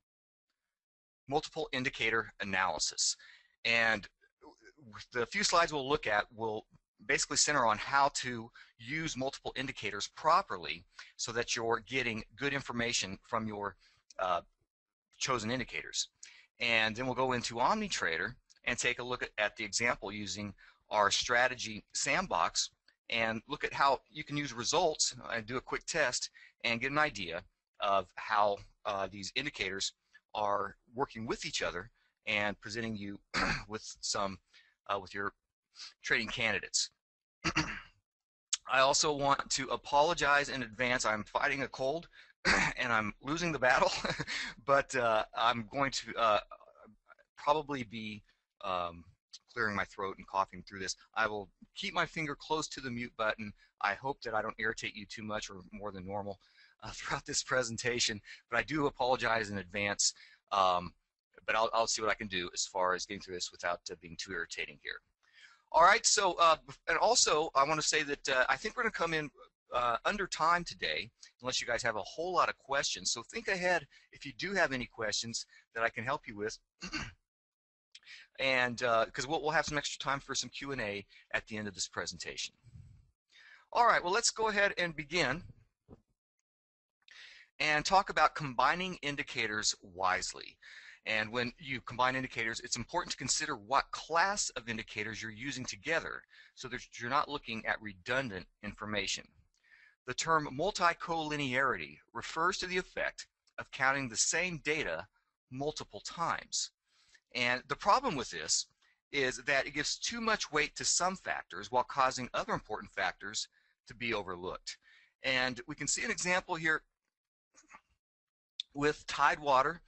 multiple indicator analysis. And the few slides we'll look at will basically center on how to use multiple indicators properly so that you're getting good information from your uh, chosen indicators. And then we'll go into OmniTrader and take a look at, the example using our strategy sandbox and look at how you can use results and do a quick test and get an idea of how uh, these indicators are working with each other and presenting you with some uh, with your trading candidates. I also want to apologize in advance. I'm fighting a cold, and I'm losing the battle, but uh, I'm going to uh, probably be um, clearing my throat and coughing through this. I will keep my finger close to the mute button. I hope that I don't irritate you too much or more than normal uh, throughout this presentation, but I do apologize in advance. Um, but I'll, I'll, see what I can do as far as getting through this without uh, being too irritating here. All right, so, uh, and also I want to say that uh, I think we're going to come in uh, under time today, unless you guys have a whole lot of questions. So think ahead if you do have any questions that I can help you with. and because uh, we'll, we'll have some extra time for some Q&A at the end of this presentation. All right, well, let's go ahead and begin and talk about combining indicators wisely. And when you combine indicators, it's important to consider what class of indicators you're using together so that you're not looking at redundant information. The term multicollinearity refers to the effect of counting the same data multiple times. And the problem with this is that it gives too much weight to some factors while causing other important factors to be overlooked. And we can see an example here with Tidewater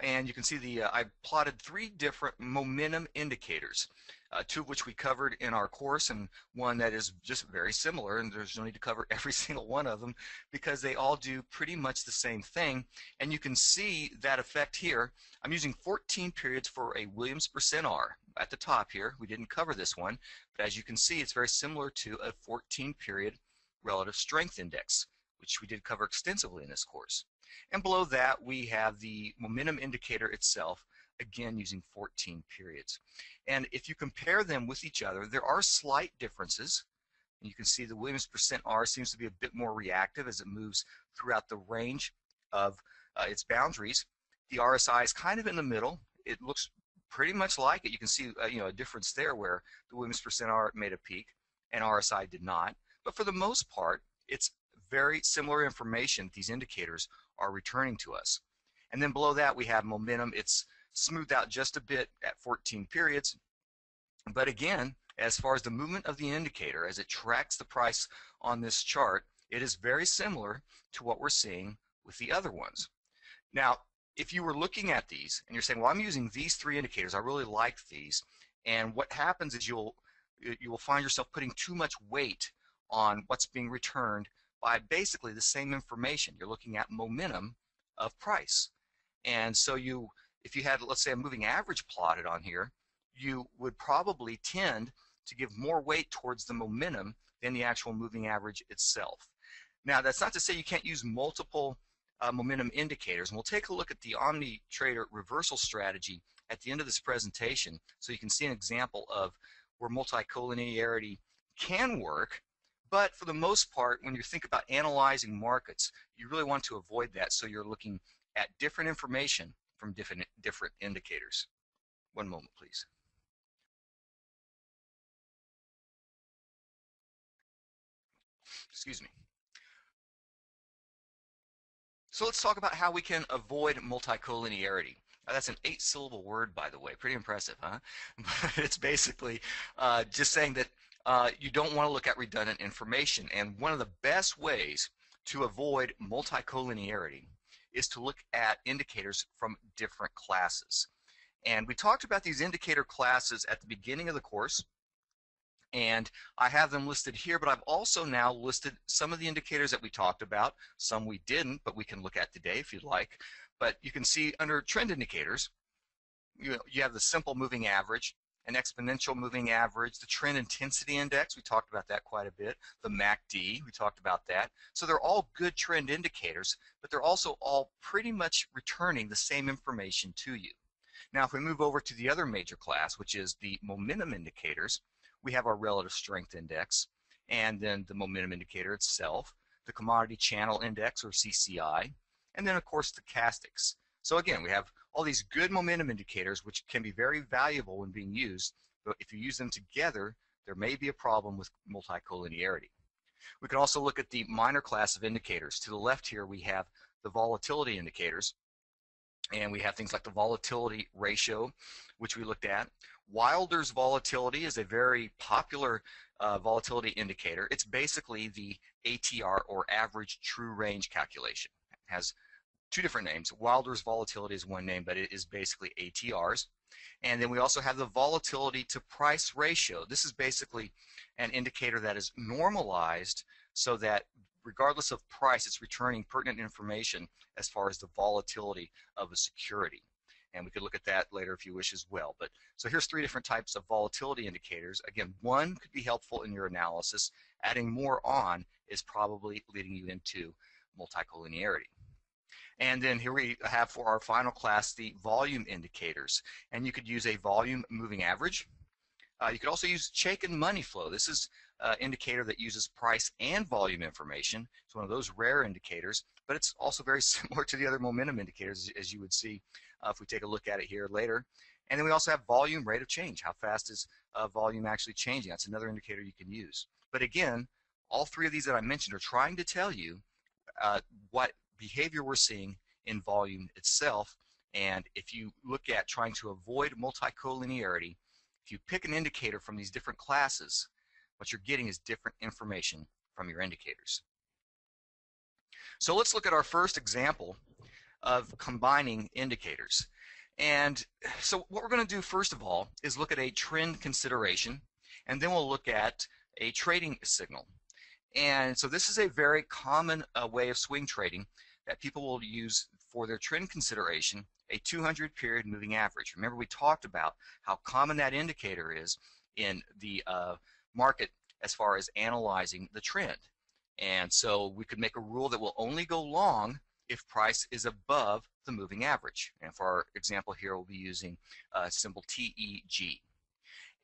and you can see the uh, I plotted three different momentum indicators uh, two of which we covered in our course and one that is just very similar and there's no need to cover every single one of them because they all do pretty much the same thing. And you can see that effect here. I'm using 14 periods for a Williams percent R at the top here. We didn't cover this one but as you can see it's very similar to a 14 period relative strength index which we did cover extensively in this course and below that, we have the momentum indicator itself, again using 14 periods. And if you compare them with each other, there are slight differences. And you can see the Williams percent R seems to be a bit more reactive as it moves throughout the range of uh, its boundaries. The RSI is kind of in the middle. It looks pretty much like it. You can see uh, you know a difference there where the Williams percent R made a peak and RSI did not. But for the most part, it's very similar information, these indicators are returning to us. And then below that we have momentum. It's smoothed out just a bit at 14 periods. But again, as far as the movement of the indicator, as it tracks the price on this chart, it is very similar to what we're seeing with the other ones. Now, if you were looking at these and you're saying, well, I'm using these three indicators, I really like these, and what happens is you'll you will find yourself putting too much weight on what's being returned by basically the same information. You're looking at momentum of price. And so you, if you had, let's say, a moving average plotted on here, you would probably tend to give more weight towards the momentum than the actual moving average itself. Now, that's not to say you can't use multiple uh, momentum indicators. And we'll take a look at the OmniTrader reversal strategy at the end of this presentation so you can see an example of where multicollinearity can work but for the most part, when you think about analyzing markets, you really want to avoid that. So you're looking at different information from different, different indicators. One moment, please. Excuse me. So let's talk about how we can avoid multicollinearity. Now, that's an eight-syllable word, by the way. Pretty impressive, huh? But it's basically uh, just saying that uh, you don't want to look at redundant information. And one of the best ways to avoid multicollinearity is to look at indicators from different classes. And we talked about these indicator classes at the beginning of the course. And I have them listed here, but I've also now listed some of the indicators that we talked about. Some we didn't, but we can look at today if you'd like. But you can see under trend indicators, you, you have the simple moving average, an exponential moving average, the trend intensity index, we talked about that quite a bit, the MACD, we talked about that. So they're all good trend indicators, but they're also all pretty much returning the same information to you. Now, if we move over to the other major class, which is the momentum indicators, we have our relative strength index, and then the momentum indicator itself, the commodity channel index, or CCI, and then, of course, the stochastics. So again, we have all these good momentum indicators which can be very valuable when being used, but if you use them together, there may be a problem with multicollinearity. We can also look at the minor class of indicators. To the left here we have the volatility indicators, and we have things like the volatility ratio, which we looked at. Wilder's volatility is a very popular uh, volatility indicator. It's basically the ATR or average true range calculation. It has two different names. Wilder's volatility is one name, but it is basically ATRs. And then we also have the volatility to price ratio. This is basically an indicator that is normalized so that regardless of price, it's returning pertinent information as far as the volatility of a security. And we could look at that later if you wish as well. But so here's three different types of volatility indicators. Again, one could be helpful in your analysis. Adding more on is probably leading you into multicollinearity. And then here we have for our final class the volume indicators. And you could use a volume moving average. Uh, you could also use Chaikin money flow. This is an indicator that uses price and volume information. It's one of those rare indicators, but it's also very similar to the other momentum indicators as you would see uh, if we take a look at it here later. And then we also have volume rate of change. How fast is uh, volume actually changing? That's another indicator you can use. But again, all three of these that I mentioned are trying to tell you uh, what behavior we're seeing in volume itself. And if you look at trying to avoid multicollinearity, if you pick an indicator from these different classes, what you're getting is different information from your indicators. So let's look at our first example of combining indicators. And so what we're going to do first of all is look at a trend consideration, and then we'll look at a trading signal. And so this is a very common uh, way of swing trading that people will use for their trend consideration, a 200 period moving average. Remember we talked about how common that indicator is in the uh, market as far as analyzing the trend. And so we could make a rule that will only go long if price is above the moving average. And for our example here, we'll be using uh, symbol TEG.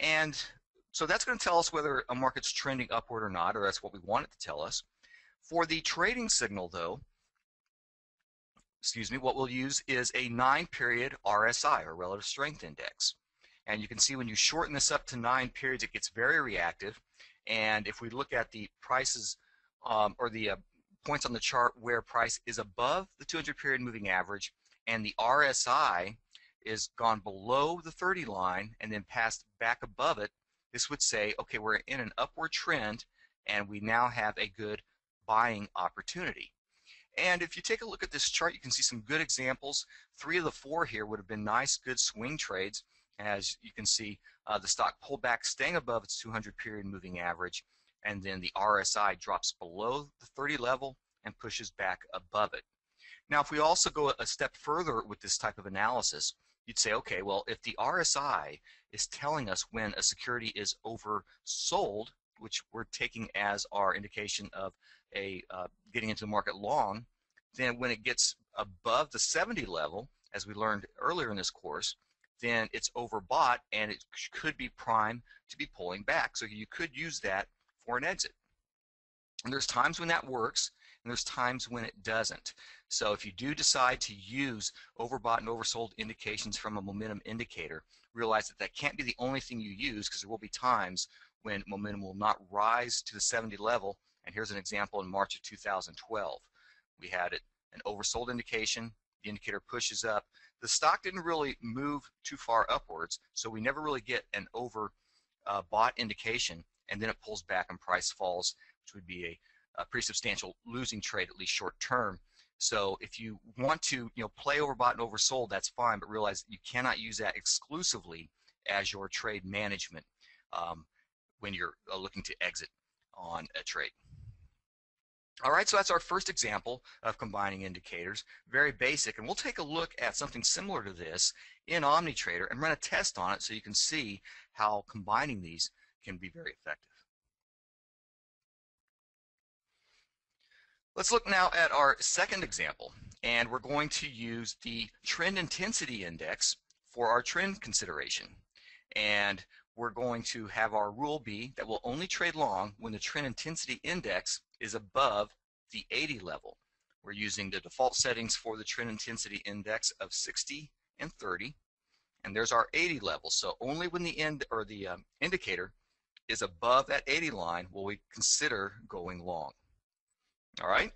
And so that's going to tell us whether a market's trending upward or not, or that's what we want it to tell us. For the trading signal, though, excuse me, what we'll use is a nine-period RSI, or Relative Strength Index. And you can see when you shorten this up to nine periods, it gets very reactive. And if we look at the prices um, or the uh, points on the chart where price is above the 200 period moving average and the RSI is gone below the 30 line and then passed back above it, this would say, okay, we're in an upward trend and we now have a good buying opportunity. And if you take a look at this chart, you can see some good examples. Three of the four here would have been nice, good swing trades. As you can see, uh, the stock pulled back, staying above its 200 period moving average, and then the RSI drops below the 30 level and pushes back above it. Now, if we also go a step further with this type of analysis, you'd say, okay, well, if the RSI is telling us when a security is oversold, which we're taking as our indication of a uh, getting into the market long, then when it gets above the 70 level, as we learned earlier in this course, then it's overbought and it could be prime to be pulling back. So you could use that for an exit. And there's times when that works and there's times when it doesn't. So if you do decide to use overbought and oversold indications from a momentum indicator, realize that that can't be the only thing you use because there will be times when momentum will not rise to the 70 level. And here's an example in March of 2012. We had an oversold indication, the indicator pushes up. The stock didn't really move too far upwards, so we never really get an over uh, indication, and then it pulls back and price falls, which would be a a pretty substantial losing trade, at least short term. So if you want to, you know, play overbought and oversold, that's fine, but realize you cannot use that exclusively as your trade management um, when you're uh, looking to exit on a trade. All right, so that's our first example of combining indicators, very basic, and we'll take a look at something similar to this in OmniTrader and run a test on it so you can see how combining these can be very effective. Let's look now at our second example, and we're going to use the trend intensity index for our trend consideration. And we're going to have our rule be that we'll only trade long when the trend intensity index is above the 80 level. We're using the default settings for the trend intensity index of 60 and 30, and there's our 80 level. So only when the end or the um, indicator is above that 80 line will we consider going long. All right.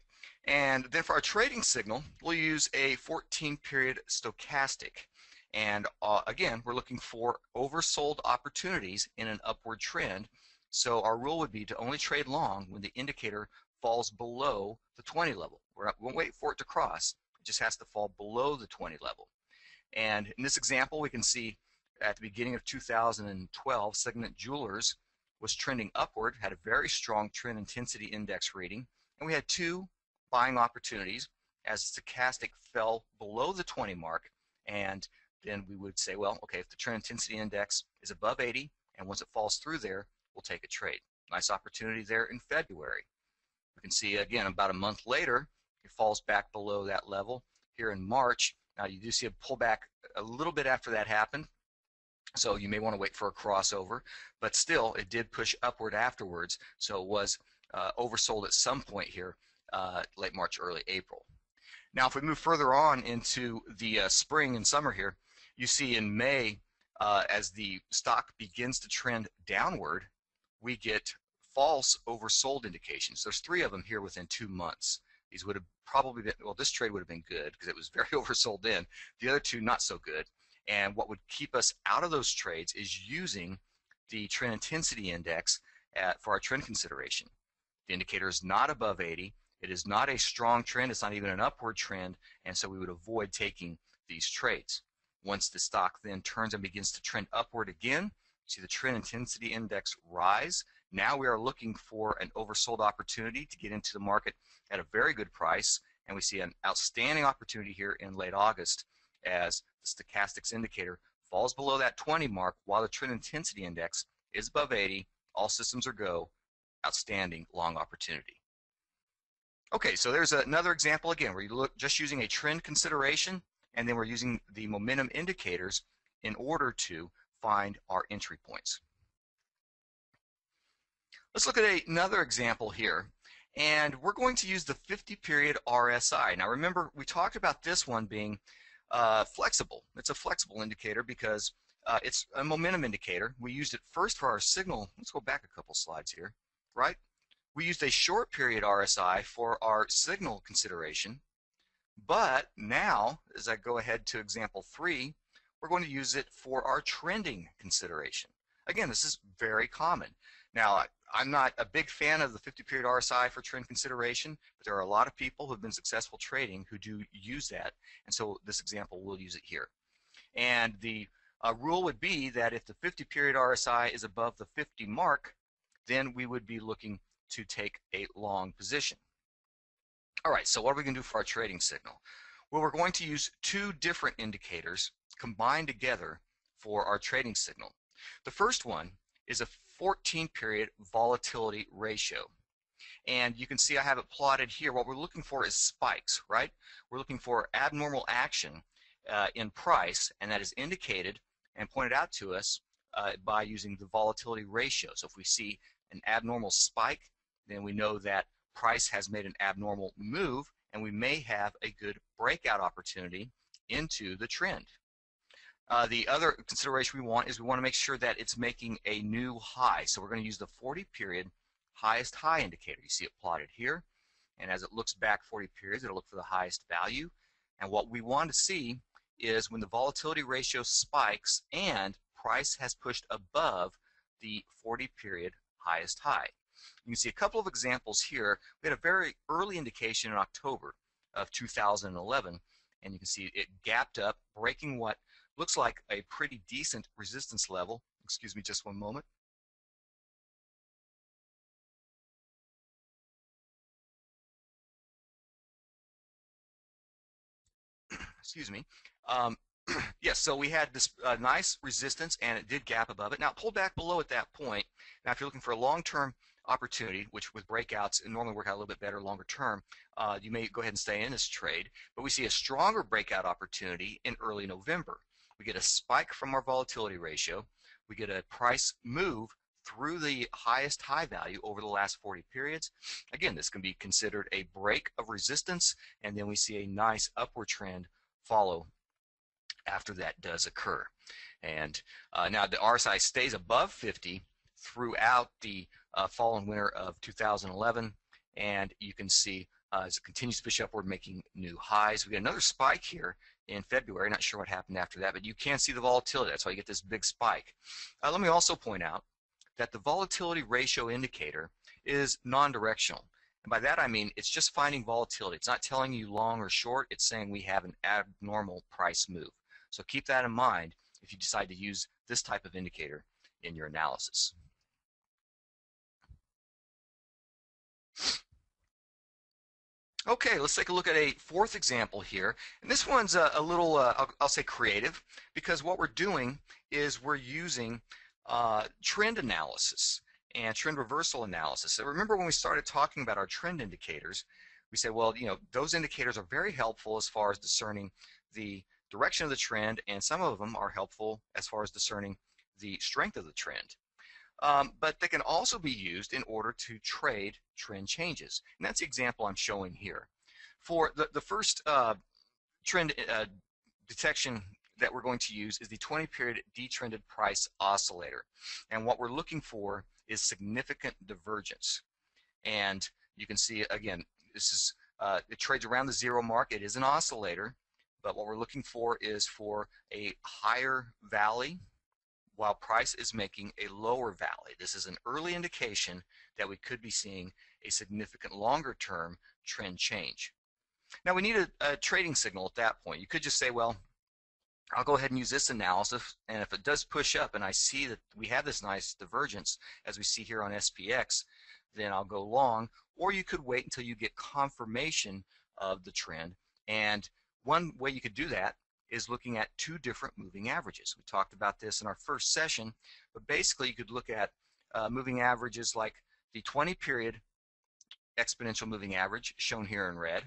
And then for our trading signal, we'll use a 14 period stochastic. And uh, again, we're looking for oversold opportunities in an upward trend. So our rule would be to only trade long when the indicator falls below the 20 level. We won't wait for it to cross. It just has to fall below the 20 level. And in this example, we can see at the beginning of 2012, Signet Jewelers was trending upward, had a very strong trend intensity index reading, and we had two buying opportunities as stochastic fell below the 20 mark and then we would say, well, okay, if the trend intensity index is above 80, and once it falls through there, we'll take a trade. Nice opportunity there in February. We can see again about a month later, it falls back below that level. Here in March, now you do see a pullback a little bit after that happened, so you may want to wait for a crossover, but still it did push upward afterwards, so it was uh, oversold at some point here, uh, late March, early April. Now if we move further on into the uh, spring and summer here, you see in May, uh, as the stock begins to trend downward, we get false oversold indications. There's three of them here within two months. These would have probably been, well, this trade would have been good because it was very oversold then. The other two, not so good. And what would keep us out of those trades is using the trend intensity index at, for our trend consideration. The indicator is not above 80. It is not a strong trend. It's not even an upward trend. And so we would avoid taking these trades. Once the stock then turns and begins to trend upward again, see the trend intensity index rise. Now we are looking for an oversold opportunity to get into the market at a very good price. And we see an outstanding opportunity here in late August as the stochastics indicator falls below that 20 mark while the trend intensity index is above 80. All systems are go. Outstanding long opportunity. Okay, so there's another example again where you look just using a trend consideration and then we're using the momentum indicators in order to find our entry points. Let's look at another example here and we're going to use the 50 period RSI. Now remember we talked about this one being uh, flexible. It's a flexible indicator because uh, it's a momentum indicator. We used it first for our signal. Let's go back a couple slides here, right? We used a short period RSI for our signal consideration but now, as I go ahead to example three, we're going to use it for our trending consideration. Again, this is very common. Now, I'm not a big fan of the 50 period RSI for trend consideration, but there are a lot of people who have been successful trading who do use that, and so this example will use it here. And the uh, rule would be that if the 50 period RSI is above the 50 mark, then we would be looking to take a long position. All right, so what are we going to do for our trading signal? Well, we're going to use two different indicators combined together for our trading signal. The first one is a 14 period volatility ratio. And you can see I have it plotted here. What we're looking for is spikes, right? We're looking for abnormal action uh, in price, and that is indicated and pointed out to us uh, by using the volatility ratio. So if we see an abnormal spike, then we know that price has made an abnormal move and we may have a good breakout opportunity into the trend. Uh, the other consideration we want is we want to make sure that it's making a new high. So we're going to use the 40 period highest high indicator. You see it plotted here. And as it looks back 40 periods, it'll look for the highest value. And what we want to see is when the volatility ratio spikes and price has pushed above the 40 period highest high. You can see a couple of examples here. We had a very early indication in October of 2011, and you can see it gapped up, breaking what looks like a pretty decent resistance level. Excuse me just one moment. Excuse me. Um, yes, so we had this uh, nice resistance, and it did gap above it. Now, it pulled back below at that point. Now, if you're looking for a long-term opportunity, which with breakouts normally work out a little bit better longer term, uh, you may go ahead and stay in this trade. But we see a stronger breakout opportunity in early November. We get a spike from our volatility ratio. We get a price move through the highest high value over the last 40 periods. Again, this can be considered a break of resistance, and then we see a nice upward trend follow after that does occur. And uh, now the RSI stays above 50 throughout the uh, fall and winter of 2011. And you can see uh, as it continues to push upward, making new highs. We get another spike here in February. Not sure what happened after that, but you can see the volatility. That's why you get this big spike. Uh, let me also point out that the volatility ratio indicator is non-directional. And by that I mean it's just finding volatility. It's not telling you long or short. It's saying we have an abnormal price move. So keep that in mind if you decide to use this type of indicator in your analysis. Okay, let's take a look at a fourth example here. And this one's a, a little, uh, I'll, I'll, say creative, because what we're doing is we're using uh, trend analysis and trend reversal analysis. So remember when we started talking about our trend indicators, we said, well, you know, those indicators are very helpful as far as discerning the direction of the trend, and some of them are helpful as far as discerning the strength of the trend. Um, but they can also be used in order to trade trend changes. And that's the example I'm showing here. For the, the first uh, trend uh, detection that we're going to use is the 20 period detrended price oscillator. And what we're looking for is significant divergence. And you can see again, this is uh, it trades around the zero mark. It is an oscillator, but what we're looking for is for a higher valley while price is making a lower valley. This is an early indication that we could be seeing a significant longer term trend change. Now we need a, a, trading signal at that point. You could just say, well, I'll go ahead and use this analysis, and if it does push up and I see that we have this nice divergence, as we see here on SPX, then I'll go long, or you could wait until you get confirmation of the trend. And one way you could do that is looking at two different moving averages. We talked about this in our first session, but basically you could look at uh, moving averages like the 20 period exponential moving average shown here in red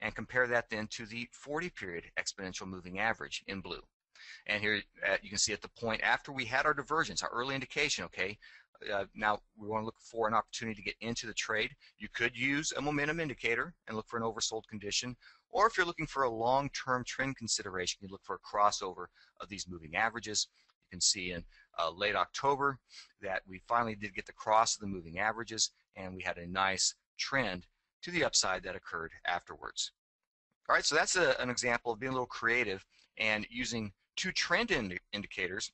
and compare that then to the 40 period exponential moving average in blue. And here uh, you can see at the point after we had our divergence, our early indication, okay, uh, now we want to look for an opportunity to get into the trade. You could use a momentum indicator and look for an oversold condition, or if you're looking for a long-term trend consideration, you look for a crossover of these moving averages. You can see in uh, late October that we finally did get the cross of the moving averages and we had a nice trend to the upside that occurred afterwards. All right, so that's a, an example of being a little creative and using two trend ind indicators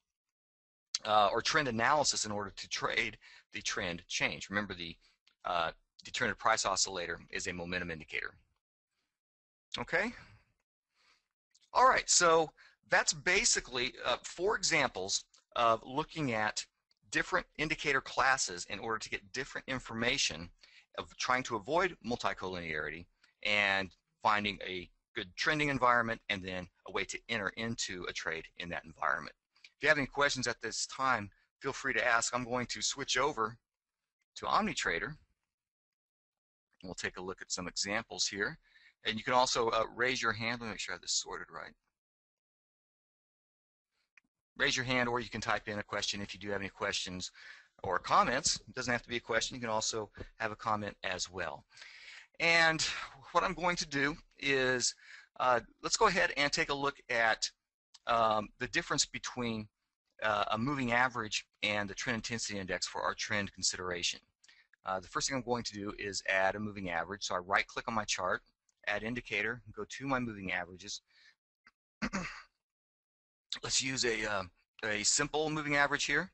uh, or trend analysis in order to trade the trend change. Remember the uh, detrended price oscillator is a momentum indicator. Okay? All right, so that's basically uh, four examples of looking at different indicator classes in order to get different information of trying to avoid multicollinearity and finding a good trending environment and then a way to enter into a trade in that environment. If you have any questions at this time, feel free to ask. I'm going to switch over to OmniTrader. We'll take a look at some examples here. And you can also uh, raise your hand. Let me make sure I have this sorted right. Raise your hand or you can type in a question if you do have any questions or comments. It doesn't have to be a question. You can also have a comment as well. And what I'm going to do is uh, let's go ahead and take a look at um, the difference between uh, a moving average and the trend intensity index for our trend consideration. Uh, the first thing I'm going to do is add a moving average. So I right click on my chart add indicator, go to my moving averages. let's use a, uh, a simple moving average here.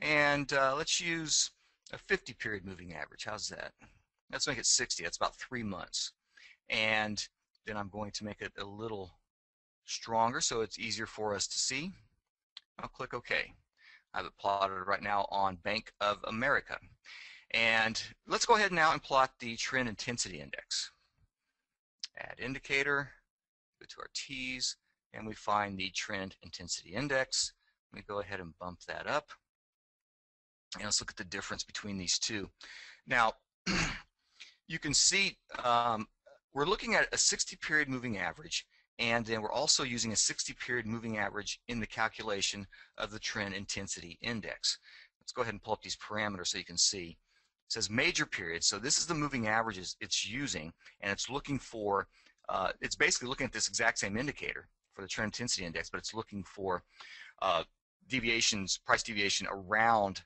And uh, let's use a 50 period moving average. How's that? Let's make it 60. That's about three months. And then I'm going to make it a little stronger so it's easier for us to see. I'll click OK. I have it plotted right now on Bank of America. And let's go ahead now and plot the trend intensity index add indicator, go to our T's, and we find the trend intensity index. Let me go ahead and bump that up. And let's look at the difference between these two. Now, you can see um, we're looking at a 60 period moving average and then we're also using a 60 period moving average in the calculation of the trend intensity index. Let's go ahead and pull up these parameters so you can see says major periods. So this is the moving averages it's using, and it's looking for, uh, it's basically looking at this exact same indicator for the trend intensity index, but it's looking for uh, deviations, price deviation around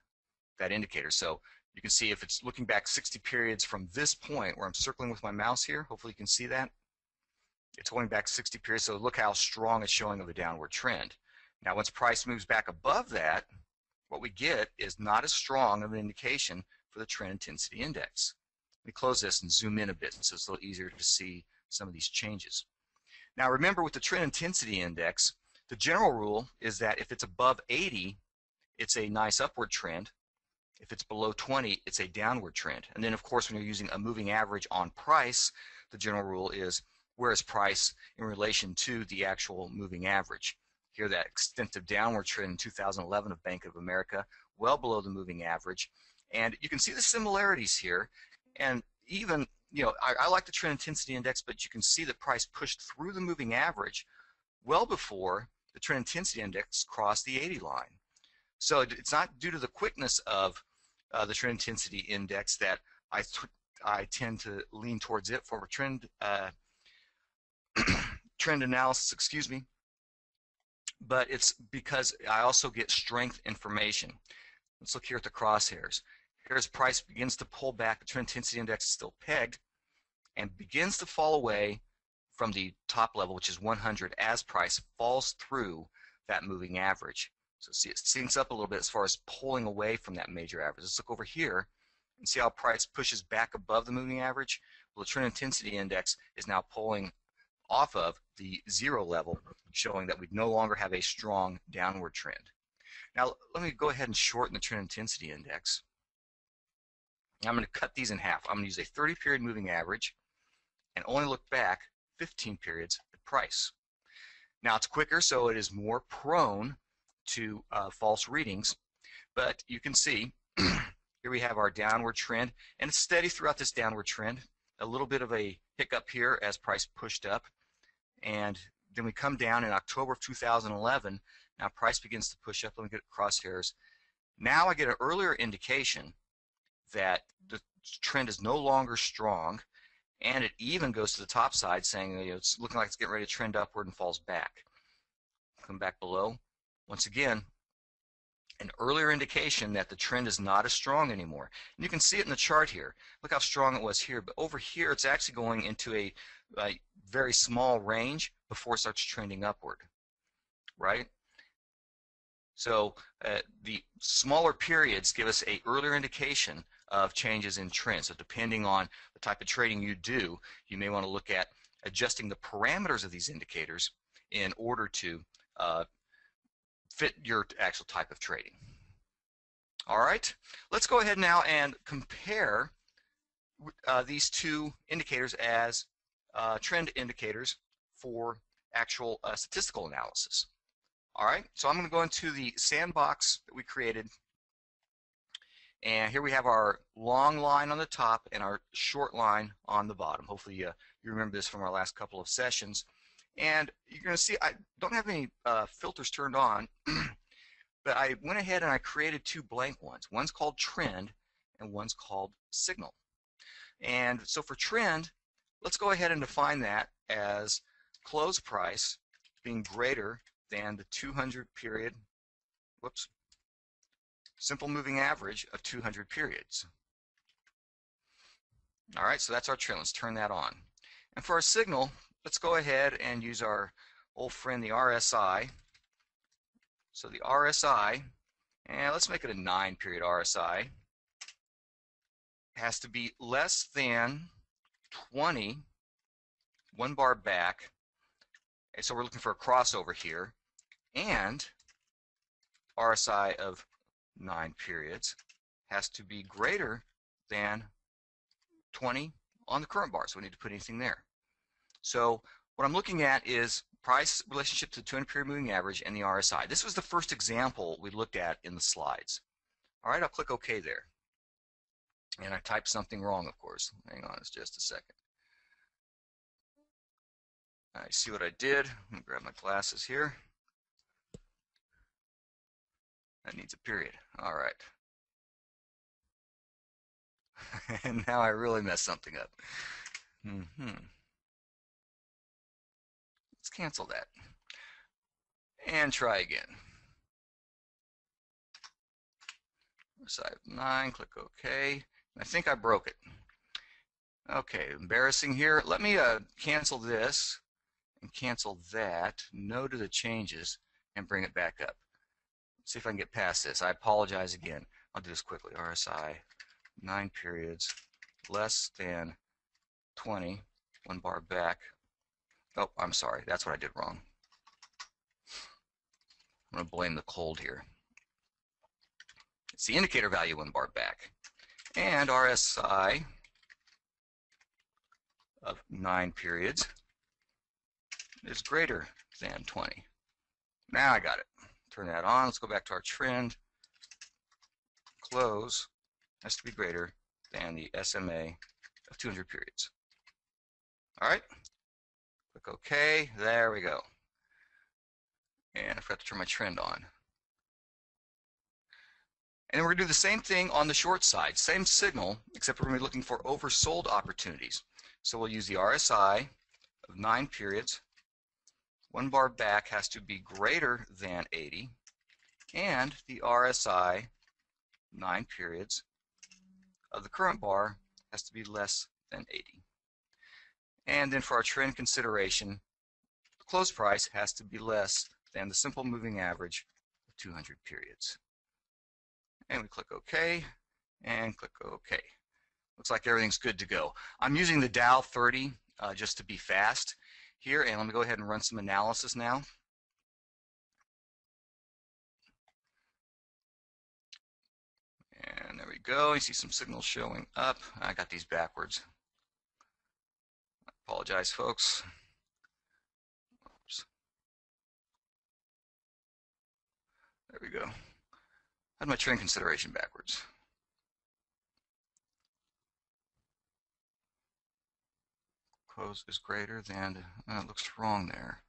that indicator. So you can see if it's looking back 60 periods from this point where I'm circling with my mouse here, hopefully you can see that. It's going back 60 periods, so look how strong it's showing of a downward trend. Now once price moves back above that, what we get is not as strong of an indication for the trend intensity index. Let me close this and zoom in a bit so it's a little easier to see some of these changes. Now remember with the trend intensity index, the general rule is that if it's above 80, it's a nice upward trend. If it's below 20, it's a downward trend. And then, of course, when you're using a moving average on price, the general rule is where is price in relation to the actual moving average. Here, that extensive downward trend in 2011 of Bank of America, well below the moving average. And you can see the similarities here. And even, you know, I, I like the trend intensity index, but you can see the price pushed through the moving average well before the trend intensity index crossed the 80 line. So it's not due to the quickness of uh, the trend intensity index that I, I tend to lean towards it for trend uh, trend analysis, excuse me. But it's because I also get strength information. Let's look here at the crosshairs. Here's price begins to pull back, the trend intensity index is still pegged, and begins to fall away from the top level, which is 100, as price falls through that moving average. So see it syncs up a little bit as far as pulling away from that major average. Let's look over here and see how price pushes back above the moving average. Well, the trend intensity index is now pulling off of the zero level, showing that we no longer have a strong downward trend. Now, let me go ahead and shorten the trend intensity index. I'm going to cut these in half. I'm going to use a 30 period moving average and only look back 15 periods at price. Now it's quicker, so it is more prone to uh, false readings, but you can see here we have our downward trend, and it's steady throughout this downward trend. A little bit of a hiccup here as price pushed up, and then we come down in October of 2011. Now price begins to push up. Let me get crosshairs. Now I get an earlier indication that the trend is no longer strong, and it even goes to the top side saying you know, it's looking like it's getting ready to trend upward and falls back. Come back below. Once again, an earlier indication that the trend is not as strong anymore. And you can see it in the chart here. Look how strong it was here. But over here, it's actually going into a, a very small range before it starts trending upward, right? So uh, the smaller periods give us a earlier indication of changes in trend. So depending on the type of trading you do, you may want to look at adjusting the parameters of these indicators in order to uh, fit your actual type of trading. All right, let's go ahead now and compare uh, these two indicators as uh, trend indicators for actual uh, statistical analysis. All right, so I'm going to go into the sandbox that we created. And here we have our long line on the top and our short line on the bottom. Hopefully uh, you remember this from our last couple of sessions. And you're going to see I don't have any uh, filters turned on, but I went ahead and I created two blank ones. One's called trend and one's called signal. And so for trend, let's go ahead and define that as close price being greater than the 200 period, whoops, simple moving average of 200 periods. All right, so that's our trend. Let's turn that on. And for our signal, let's go ahead and use our old friend, the RSI. So the RSI, and let's make it a 9 period RSI, has to be less than 20, one bar back. And so we're looking for a crossover here. And RSI of 9 periods has to be greater than 20 on the current bar. So we need to put anything there. So what I'm looking at is price relationship to the 200 period moving average and the RSI. This was the first example we looked at in the slides. All right, I'll click OK there. And I typed something wrong, of course. Hang on, it's just a second. I see what I did. Let me grab my glasses here. That needs a period. All right. and now I really messed something up. Mm -hmm. Let's cancel that. And try again. Side 9, click OK. I think I broke it. Okay, embarrassing here. Let me uh, cancel this and cancel that, no to the changes, and bring it back up. See if I can get past this. I apologize again. I'll do this quickly. RSI, 9 periods, less than 20, one bar back, Oh, I'm sorry. That's what I did wrong. I'm going to blame the cold here. It's the indicator value one bar back. And RSI of nine periods is greater than 20. Now I got it. Turn that on. Let's go back to our trend. Close has to be greater than the SMA of 200 periods. All right. Click OK. There we go. And I forgot to turn my trend on. And we're going to do the same thing on the short side. Same signal, except we're going to be looking for oversold opportunities. So we'll use the RSI of 9 periods. One bar back has to be greater than 80. And the RSI, 9 periods, of the current bar has to be less than 80. And then for our trend consideration, the close price has to be less than the simple moving average of 200 periods. And we click OK and click OK. Looks like everything's good to go. I'm using the Dow 30 uh, just to be fast here, and let me go ahead and run some analysis now. And there we go. You see some signals showing up. I got these backwards. I apologize, folks. Oops. There we go. I had my trend consideration backwards. Close is greater than, uh, it looks wrong there.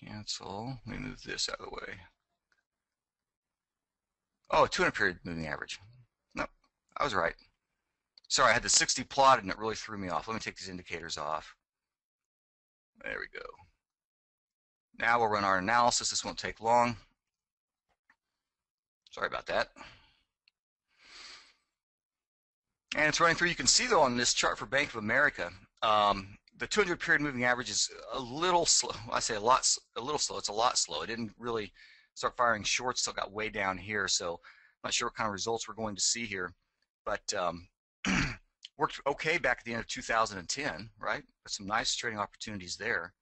Cancel. Let me move this out of the way. Oh, 200 period moving average. Nope, I was right. Sorry, I had the 60 plotted and it really threw me off. Let me take these indicators off. There we go. Now we'll run our analysis. This won't take long. Sorry about that. And it's running through. You can see though on this chart for Bank of America, um, the 200 period moving average is a little slow. I say a lot, a little slow. It's a lot slow. It didn't really start firing shorts still got way down here. So I'm not sure what kind of results we're going to see here, but um, worked okay back at the end of 2010, right? But some nice trading opportunities there.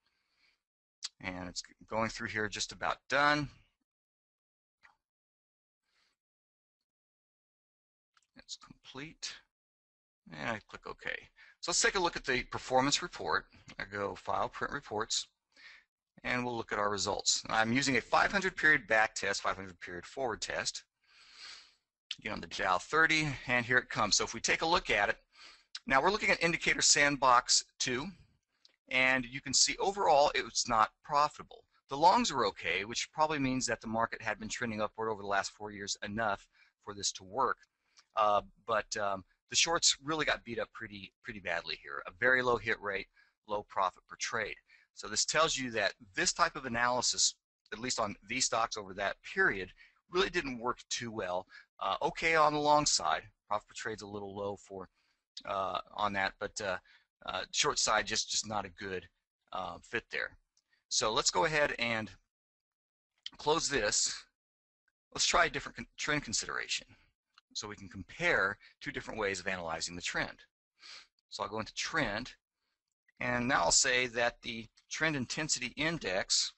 And it's going through here just about done. It's complete. And I click OK. So let's take a look at the performance report. I go File, Print Reports and we'll look at our results. I'm using a 500 period back test, 500 period forward test. Get on the Dow 30, and here it comes. So if we take a look at it, now we're looking at indicator sandbox 2, and you can see overall it was not profitable. The longs are okay, which probably means that the market had been trending upward over the last four years enough for this to work. Uh, but um, the shorts really got beat up pretty pretty badly here. A very low hit rate, low profit per trade. So this tells you that this type of analysis, at least on these stocks over that period, really didn't work too well. Uh, okay on the long side, profit per trade's a little low for uh, on that, but uh, uh short side just just not a good uh, fit there. So let's go ahead and close this. Let's try a different con trend consideration so we can compare two different ways of analyzing the trend. So I'll go into trend and now I'll say that the trend intensity index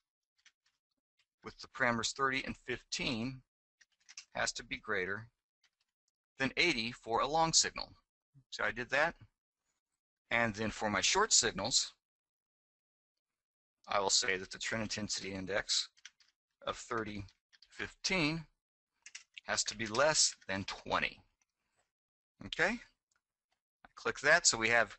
with the parameters 30 and 15 has to be greater than 80 for a long signal. So I did that. And then for my short signals, I will say that the trend intensity index of 30, 15 has to be less than 20. Okay? I click that so we have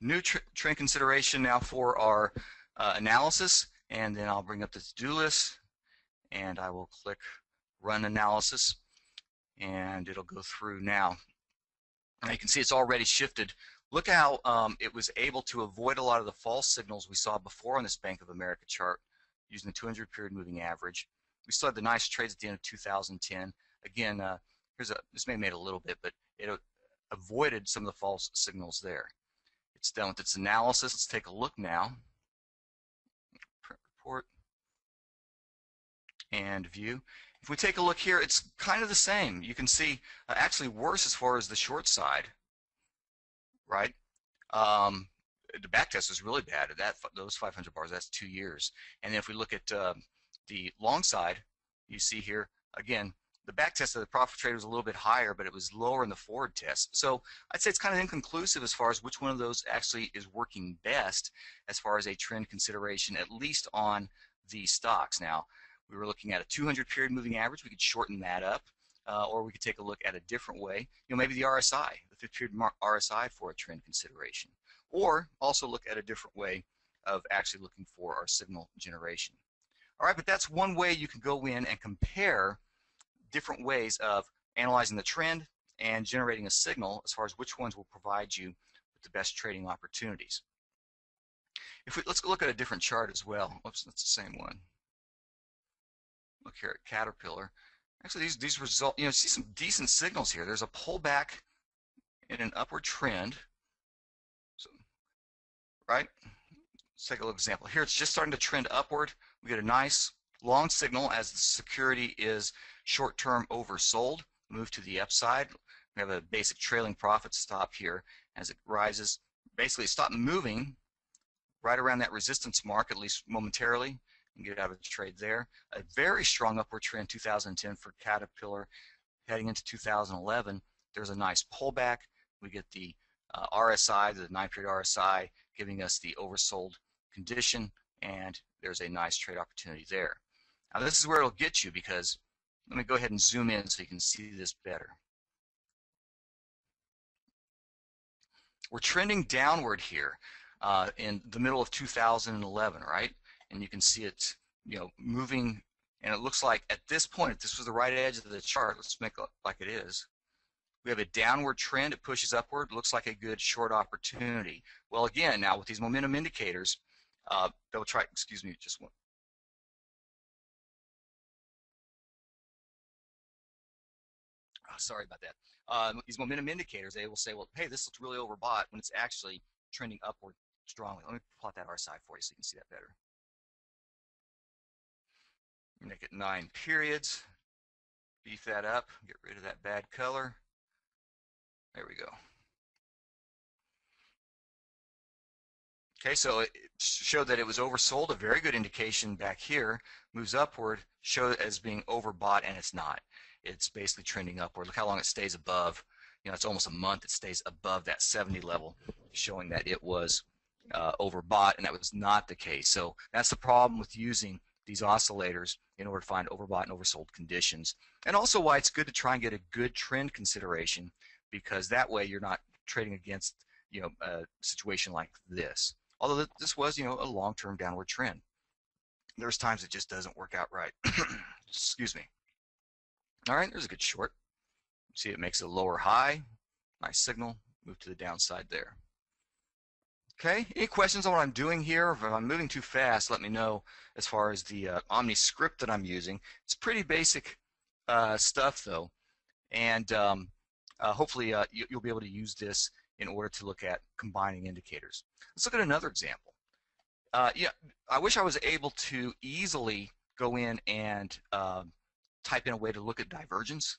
new tr trend consideration now for our uh, analysis and then I'll bring up the to-do list and I will click run analysis and it'll go through now. Now you can see it's already shifted. Look how um, it was able to avoid a lot of the false signals we saw before on this Bank of America chart using the 200 period moving average. We still had the nice trades at the end of 2010. Again, uh, here's a this may made a little bit, but it avoided some of the false signals there. It's done with its analysis. Let's take a look now. Print report and view. If we take a look here, it's kind of the same. You can see uh, actually worse as far as the short side, right? Um, the back test is really bad. That those 500 bars, that's two years. And if we look at uh, the long side, you see here again the back test of the profit trader was a little bit higher, but it was lower in the forward test. So I'd say it's kind of inconclusive as far as which one of those actually is working best as far as a trend consideration, at least on the stocks. Now, we were looking at a 200 period moving average. We could shorten that up, uh, or we could take a look at a different way. You know, maybe the RSI, the 50 period RSI for a trend consideration, or also look at a different way of actually looking for our signal generation. All right, but that's one way you can go in and compare different ways of analyzing the trend and generating a signal as far as which ones will provide you with the best trading opportunities. If we, let's look at a different chart as well. Oops, that's the same one. Look here at Caterpillar. Actually, these these result, you know, see some decent signals here. There's a pullback in an upward trend. So, right? Let's take a look example. Here it's just starting to trend upward. We get a nice long signal as the security is short-term oversold. Move to the upside. We have a basic trailing profit stop here as it rises. Basically, stop moving right around that resistance mark, at least momentarily, and get out of the trade there. A very strong upward trend 2010 for Caterpillar. Heading into 2011, there's a nice pullback. We get the uh, RSI, the 9-period RSI, giving us the oversold condition, and there's a nice trade opportunity there. Now this is where it'll get you because let me go ahead and zoom in so you can see this better. We're trending downward here uh, in the middle of 2011, right? And you can see it, you know, moving, and it looks like at this point, if this was the right edge of the chart, let's make it like it is. We have a downward trend, it pushes upward, looks like a good short opportunity. Well, again, now with these momentum indicators, uh, they'll try, excuse me, just one. sorry about that. Um, these momentum indicators, they will say, well, hey, this looks really overbought when it's actually trending upward strongly. Let me plot that RSI for you so you can see that better. Make it nine periods. Beef that up, get rid of that bad color. There we go. Okay, so it showed that it was oversold, a very good indication back here, moves upward, show it as being overbought, and it's not. It's basically trending upward. Look how long it stays above. You know, it's almost a month it stays above that 70 level, showing that it was uh, overbought, and that was not the case. So that's the problem with using these oscillators in order to find overbought and oversold conditions. And also why it's good to try and get a good trend consideration, because that way you're not trading against you know a situation like this. Although this was, you know, a long-term downward trend. There's times it just doesn't work out right. Excuse me. All right, there's a good short. See, it makes a lower high. Nice signal. Move to the downside there. Okay, any questions on what I'm doing here? If I'm moving too fast, let me know as far as the uh, Omni script that I'm using. It's pretty basic uh, stuff, though, and um, uh, hopefully uh, you, will be able to use this in order to look at combining indicators. Let's look at another example. Uh, yeah, I wish I was able to easily go in and uh, type in a way to look at divergence,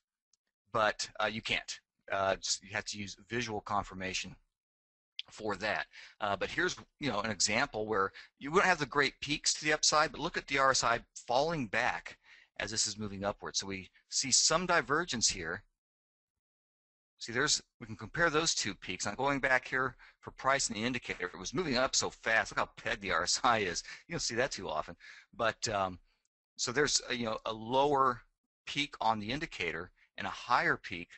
but uh, you can't. Uh, you have to use visual confirmation for that. Uh, but here's you know an example where you wouldn't have the great peaks to the upside, but look at the RSI falling back as this is moving upward. So we see some divergence here See, there's we can compare those two peaks. I'm going back here for price and the indicator. It was moving up so fast. Look how pegged the RSI is. You don't see that too often. But um, so there's a, you know a lower peak on the indicator and a higher peak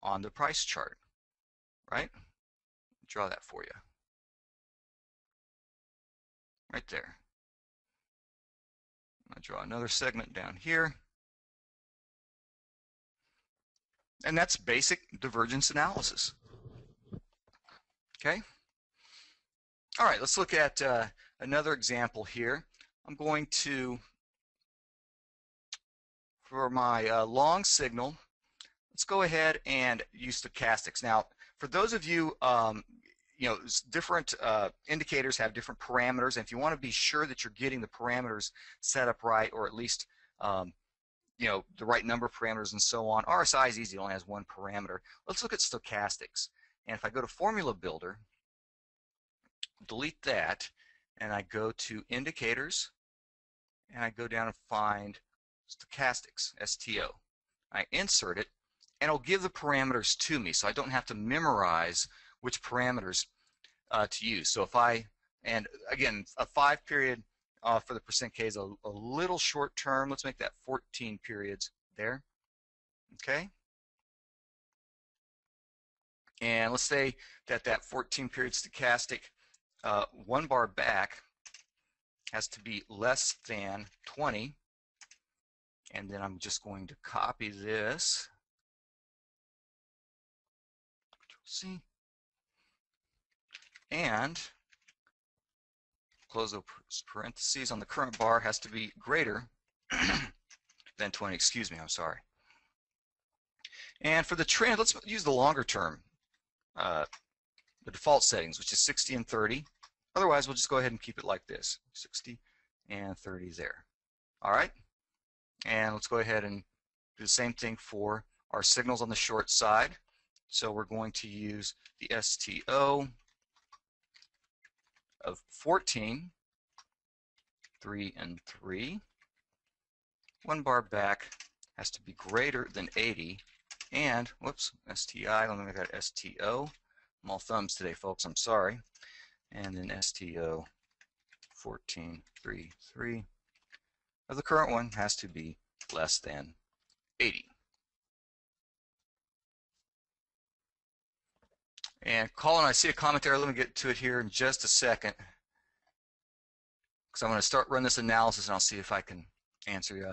on the price chart, right? Draw that for you. Right there. i draw another segment down here. And that's basic divergence analysis. Okay? All right, let's look at uh, another example here. I'm going to, for my uh, long signal, let's go ahead and use stochastics. Now, for those of you, um, you know, different uh, indicators have different parameters, and if you want to be sure that you're getting the parameters set up right, or at least um, you know, the right number of parameters and so on. RSI is easy, it only has one parameter. Let's look at stochastics. And if I go to Formula Builder, delete that, and I go to Indicators, and I go down and find stochastics, STO. I insert it, and it'll give the parameters to me, so I don't have to memorize which parameters uh, to use. So if I, and again, a five period uh, for the percent K is a, a little short term. Let's make that 14 periods there. Okay. And let's say that that 14 period stochastic uh, one bar back has to be less than 20. And then I'm just going to copy this. C. And close those parentheses on the current bar has to be greater than 20. Excuse me, I'm sorry. And for the trend, let's use the longer term, uh, the default settings, which is 60 and 30. Otherwise, we'll just go ahead and keep it like this, 60 and 30 there. All right? And let's go ahead and do the same thing for our signals on the short side. So we're going to use the STO of 14, 3 and 3. One bar back has to be greater than 80. And, whoops, STI, let me make that STO. I'm all thumbs today, folks, I'm sorry and then STO 1433 of the current one has to be less than 80. And Colin, I see a comment there. Let me get to it here in just a second. Because I'm going to start run this analysis and I'll see if I can answer you.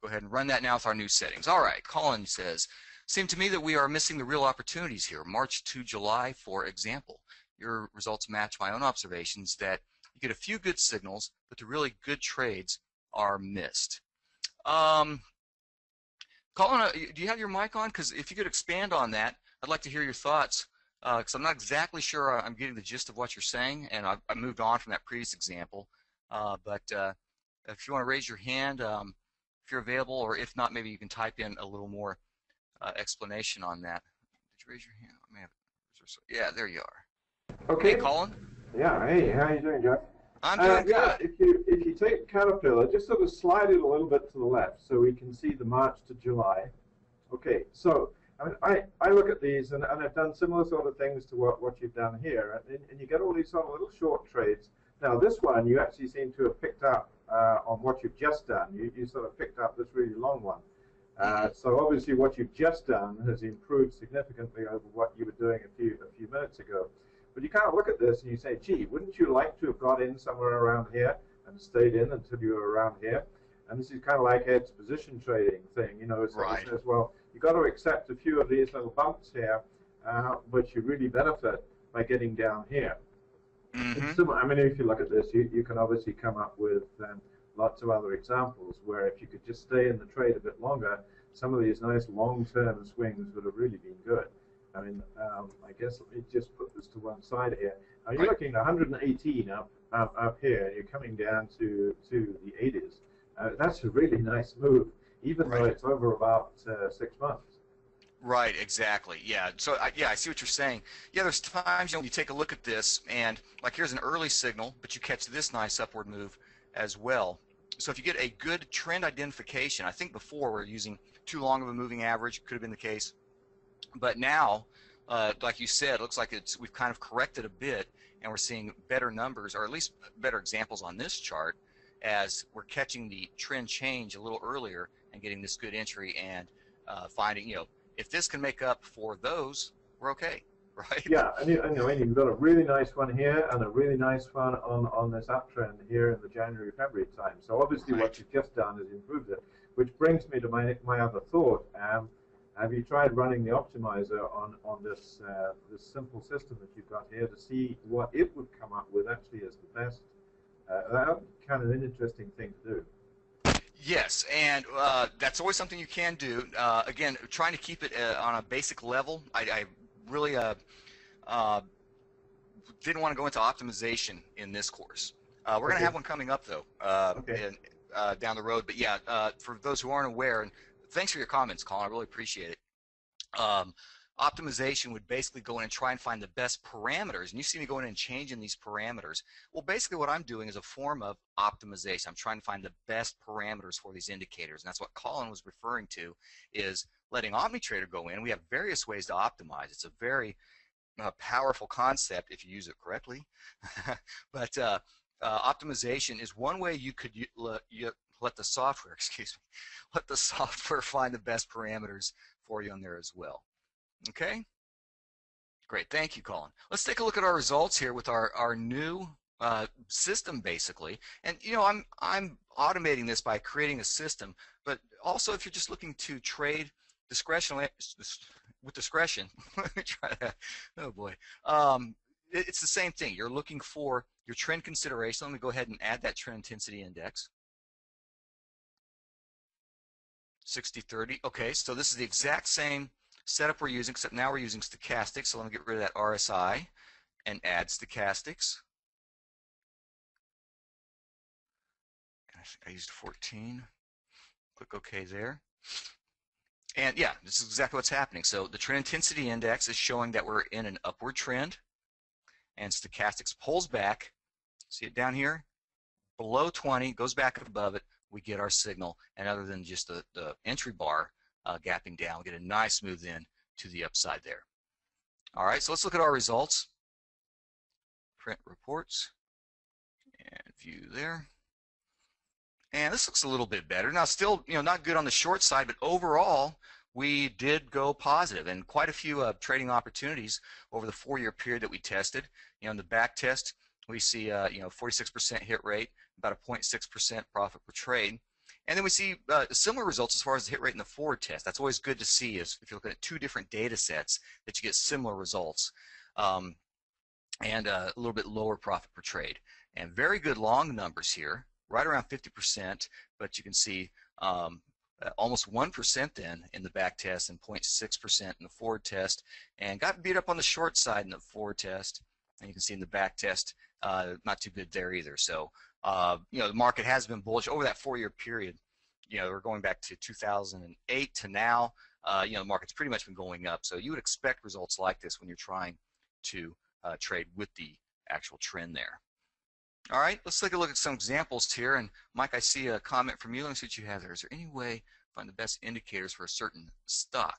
Go ahead and run that now with our new settings. All right, Colin says, Seemed to me that we are missing the real opportunities here. March to July, for example. Your results match my own observations that you get a few good signals, but the really good trades are missed. Um, Colin, uh, do you have your mic on? Because if you could expand on that, I'd like to hear your thoughts. Because uh, I'm not exactly sure I'm getting the gist of what you're saying, and I, I moved on from that previous example. Uh, but uh, if you want to raise your hand, um, if you're available, or if not, maybe you can type in a little more uh, explanation on that. Did you raise your hand? yeah, there you are. Okay. Hey, Colin. Yeah. Hey, how you doing, Jeff? I'm doing uh, good. Yeah, if you if you take Caterpillar, just sort of slide it a little bit to the left so we can see the March to July. Okay. So I mean, I, I look at these and, and I've done similar sort of things to what, what you've done here, and, and you get all these sort of little short trades. Now this one you actually seem to have picked up uh, on what you've just done. You, you sort of picked up this really long one. Uh, so obviously what you've just done has improved significantly over what you were doing a few a few minutes ago. But you kind of look at this and you say, gee, wouldn't you like to have got in somewhere around here and stayed in until you were around here? And this is kind of like Ed's position trading thing, you know, so right. says, well, you've got to accept a few of these little bumps here, uh, but you really benefit by getting down here. Mm -hmm. so, I mean, if you look at this, you, you can obviously come up with um, lots of other examples where if you could just stay in the trade a bit longer, some of these nice long-term swings would have really been good. I mean, um, I guess let me just put this to one side here. Now you're looking at 118 up, up, up here, and you're coming down to, to the 80s. Uh, that's a really nice move, even right. though it's over about uh, six months. Right, exactly. Yeah. So, I, yeah, I see what you're saying. Yeah, there's times you know you take a look at this, and like here's an early signal, but you catch this nice upward move as well. So if you get a good trend identification, I think before we are using too long of a moving average, could have been the case. But now, uh, like you said, it looks like it's we've kind of corrected a bit and we're seeing better numbers or at least better examples on this chart as we're catching the trend change a little earlier and getting this good entry and uh, finding, you know, if this can make up for those, we're okay right? Yeah, and, you, and you know, you've got a really nice one here and a really nice one on, on this uptrend here in the January, February time. So obviously right. what you've just done is improved it, which brings me to my, my other thought. Um, have you tried running the optimizer on, on this, uh, this simple system that you've got here to see what it would come up with actually as the best? Uh, that kind of an interesting thing to do. Yes, and uh, that's always something you can do. Uh, again, trying to keep it uh, on a basic level. I, I really uh, uh, didn't want to go into optimization in this course. Uh, we're okay. going to have one coming up though, uh, okay. in, uh, down the road. But yeah, uh, for those who aren't aware, and thanks for your comments, Colin. I really appreciate it. Um, optimization would basically go in and try and find the best parameters. And you see me going in and changing these parameters. Well, basically what I'm doing is a form of optimization. I'm trying to find the best parameters for these indicators. And that's what Colin was referring to is letting OmniTrader go in. We have various ways to optimize. It's a very uh, powerful concept if you use it correctly. but uh, uh, optimization is one way you could you, let the software, excuse me, let the software find the best parameters for you on there as well. Okay? Great, thank you, Colin. Let's take a look at our results here with our, our new uh, system basically. And you know, I'm I'm automating this by creating a system, but also if you're just looking to trade discretion with discretion, let me try that. Oh boy, um, it, it's the same thing. You're looking for your trend consideration. Let me go ahead and add that trend intensity index. 60-30. Okay, so this is the exact same setup we're using, except now we're using stochastics. So let me get rid of that RSI and add stochastics. I used 14. Click OK there. And yeah, this is exactly what's happening. So the trend intensity index is showing that we're in an upward trend. And stochastics pulls back. See it down here? Below 20, goes back above it, we get our signal. And other than just the, the entry bar, uh, gapping down. We get a nice move in to the upside there. All right, so let's look at our results. Print reports and view there. And this looks a little bit better. Now, still, you know, not good on the short side, but overall, we did go positive and quite a few uh, trading opportunities over the four-year period that we tested. You know, in the back test, we see, uh, you know, 46% hit rate, about a 0.6% profit per trade. And then we see uh, similar results as far as the hit rate in the forward test. That's always good to see is if you're looking at two different data sets that you get similar results. Um, and uh, a little bit lower profit per trade. And very good long numbers here, right around 50%, but you can see um, uh, almost 1% then in the back test and 0.6% in the forward test, and got beat up on the short side in the forward test. And you can see in the back test, uh, not too good there either. So uh, you know, the market has been bullish over that four-year period. You know, we're going back to 2008 to now. Uh, you know, the market's pretty much been going up. So you would expect results like this when you're trying to uh, trade with the actual trend there. All right, let's take a look at some examples here. And Mike, I see a comment from you. Let me see what you have there. Is there any way to find the best indicators for a certain stock?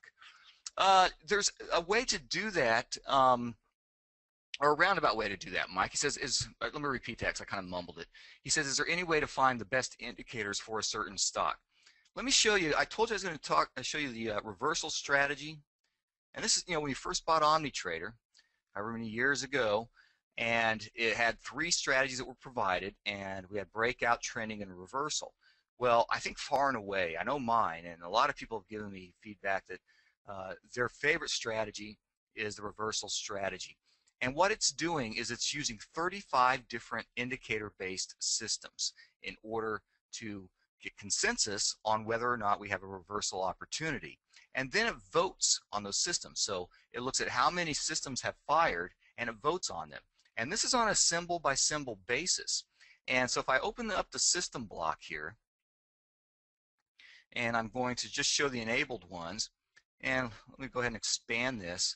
Uh, there's a way to do that. Um, or a roundabout way to do that, Mike. He says, is, uh, let me repeat that because I kind of mumbled it. He says, is there any way to find the best indicators for a certain stock? Let me show you, I told you I was going to talk, uh, show you the uh, reversal strategy. And this is, you know, when you first bought OmniTrader, however many years ago, and it had three strategies that were provided, and we had breakout, trending, and reversal. Well, I think far and away, I know mine, and a lot of people have given me feedback that uh, their favorite strategy is the reversal strategy. And what it's doing is it's using 35 different indicator-based systems in order to get consensus on whether or not we have a reversal opportunity. And then it votes on those systems. So it looks at how many systems have fired and it votes on them. And this is on a symbol by symbol basis. And so if I open up the system block here, and I'm going to just show the enabled ones, and let me go ahead and expand this.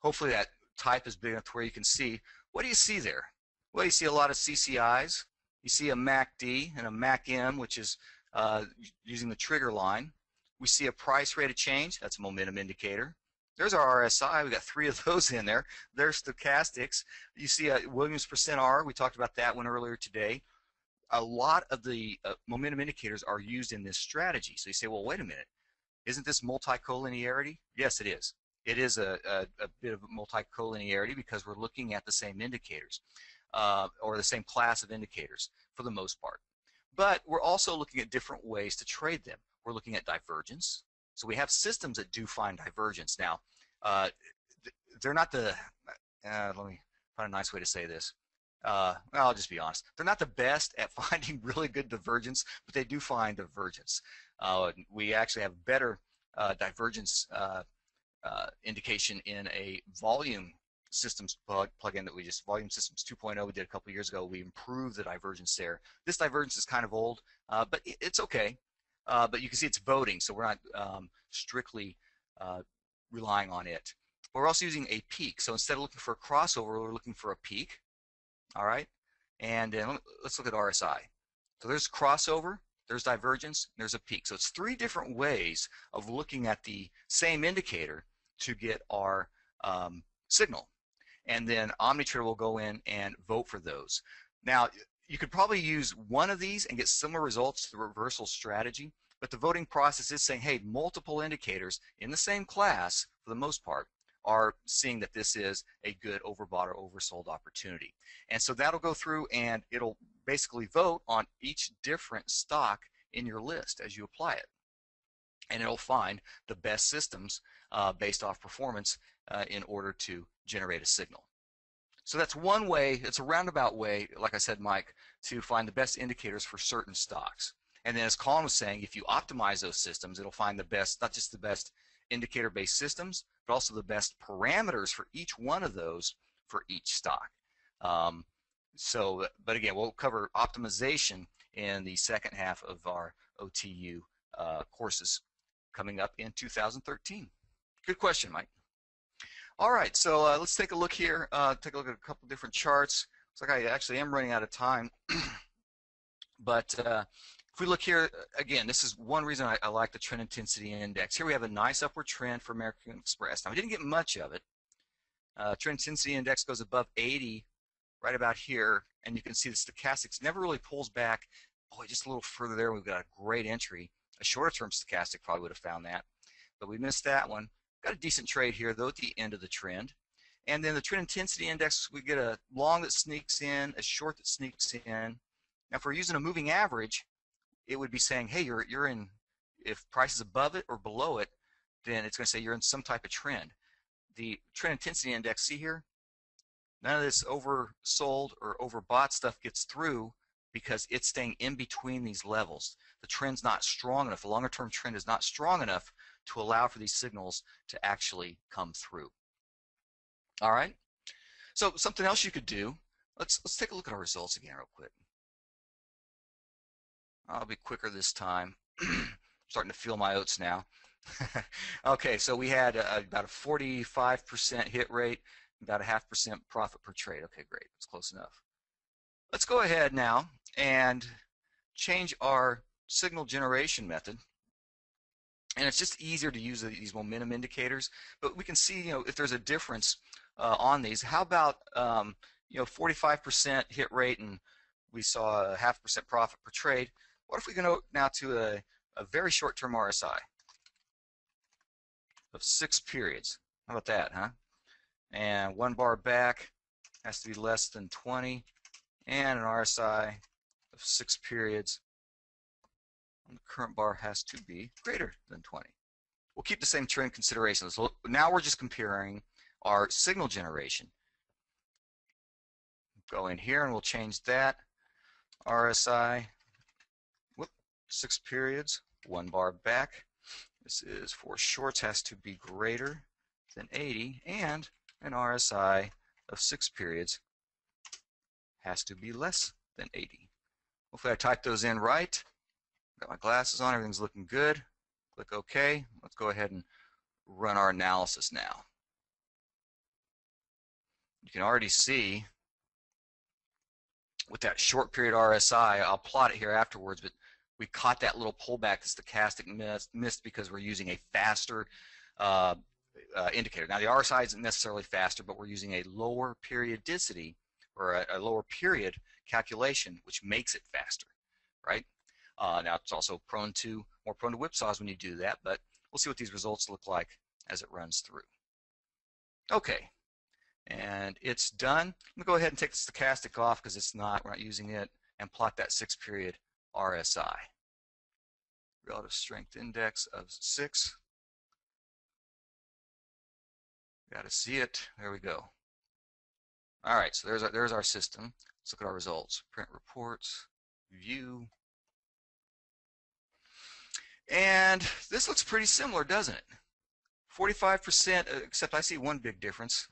Hopefully that type is big enough to where you can see. What do you see there? Well, you see a lot of CCIs. You see a MACD and a MACM, which is uh, using the trigger line. We see a price rate of change. That's a momentum indicator. There's our RSI. We got three of those in there. There's stochastics. You see a Williams percent R. We talked about that one earlier today. A lot of the uh, momentum indicators are used in this strategy. So you say, well, wait a minute. Isn't this multi-collinearity? Yes, it is it is a, a, a bit of multi-collinearity because we're looking at the same indicators uh, or the same class of indicators for the most part. But we're also looking at different ways to trade them. We're looking at divergence. So we have systems that do find divergence. Now, uh, they're not the, uh, let me find a nice way to say this. Uh, I'll just be honest. They're not the best at finding really good divergence, but they do find divergence. Uh, we actually have better uh, divergence uh, uh, indication in a volume systems plug plugin that we just volume systems 2.0 we did a couple years ago we improved the divergence there this divergence is kind of old uh, but it's okay uh, but you can see it's voting so we're not um, strictly uh, relying on it. But we're also using a peak. So instead of looking for a crossover, we're looking for a peak. All right. And then let's look at RSI. So there's crossover, there's divergence, there's a peak. So it's three different ways of looking at the same indicator to get our um, signal. And then Omnitrader will go in and vote for those. Now, you could probably use one of these and get similar results to the reversal strategy, but the voting process is saying, hey, multiple indicators in the same class, for the most part, are seeing that this is a good overbought or oversold opportunity. And so that'll go through and it'll basically vote on each different stock in your list as you apply it. And it'll find the best systems uh, based off performance uh, in order to generate a signal. So that's one way, it's a roundabout way, like I said, Mike, to find the best indicators for certain stocks. And then as Colin was saying, if you optimize those systems, it'll find the best, not just the best indicator-based systems, but also the best parameters for each one of those for each stock. Um, so, but again, we'll cover optimization in the second half of our OTU uh, courses coming up in 2013. Good question, Mike. All right, so uh, let's take a look here. Uh, take a look at a couple different charts. Looks like I actually am running out of time. but uh, if we look here, again, this is one reason I, I, like the trend intensity index. Here we have a nice upward trend for American Express. Now, we didn't get much of it. Uh, trend intensity index goes above 80 right about here, and you can see the stochastics never really pulls back. Boy, just a little further there, we've got a great entry. A shorter term stochastic probably would have found that, but we missed that one. Got a decent trade here, though, at the end of the trend. And then the trend intensity index, we get a long that sneaks in, a short that sneaks in. Now, if we're using a moving average, it would be saying, hey, you're, you're in, if price is above it or below it, then it's going to say you're in some type of trend. The trend intensity index, see here, none of this oversold or overbought stuff gets through because it's staying in between these levels. The trend's not strong enough. The longer term trend is not strong enough to allow for these signals to actually come through. All right. So something else you could do. Let's let's take a look at our results again real quick. I'll be quicker this time. starting to feel my oats now. okay, so we had a, about a 45% hit rate, about a half percent profit per trade. Okay, great. That's close enough. Let's go ahead now and change our signal generation method and it's just easier to use these momentum indicators. But we can see, you know, if there's a difference uh, on these. How about, um, you know, 45% hit rate and we saw a half percent profit per trade. What if we go now to a, a very short-term RSI of six periods? How about that, huh? And one bar back has to be less than 20, and an RSI of six periods the current bar has to be greater than 20. We'll keep the same trend consideration. So now we're just comparing our signal generation. Go in here and we'll change that. RSI, whoop, six periods, one bar back. This is for shorts has to be greater than 80 and an RSI of six periods has to be less than 80. Hopefully I typed those in right. Got my glasses on, everything's looking good. Click OK. Let's go ahead and run our analysis now. You can already see with that short period RSI, I'll plot it here afterwards, but we caught that little pullback the stochastic missed, missed because we're using a faster uh, uh, indicator. Now the RSI isn't necessarily faster, but we're using a lower periodicity or a, a lower period calculation, which makes it faster, right? Uh, now it's also prone to more prone to whipsaws when you do that, but we'll see what these results look like as it runs through. Okay, and it's done. I'm gonna go ahead and take the stochastic off because it's not, we're not using it, and plot that six period RSI. Relative strength index of six. Got to see it. There we go. All right, so there's our, there's our system. Let's look at our results. Print reports, view, and this looks pretty similar, doesn't it? 45%, uh, except I see one big difference.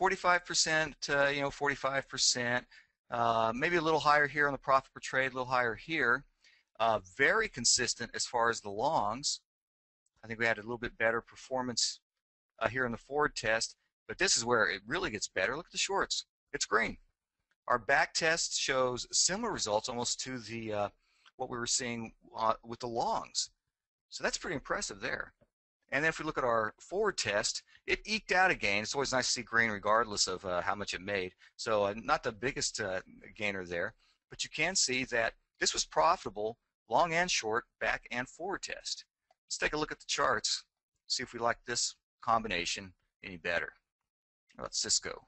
45%, uh, you know, 45%, uh, maybe a little higher here on the profit per trade, a little higher here. Uh, very consistent as far as the longs. I think we had a little bit better performance uh, here in the forward test, but this is where it really gets better. Look at the shorts. It's green. Our back test shows similar results almost to the uh, what we were seeing with the longs. So that's pretty impressive there. And then if we look at our forward test, it eked out a gain. It's always nice to see green regardless of uh, how much it made. So uh, not the biggest uh, gainer there, but you can see that this was profitable long and short, back and forward test. Let's take a look at the charts, see if we like this combination any better. How about Cisco?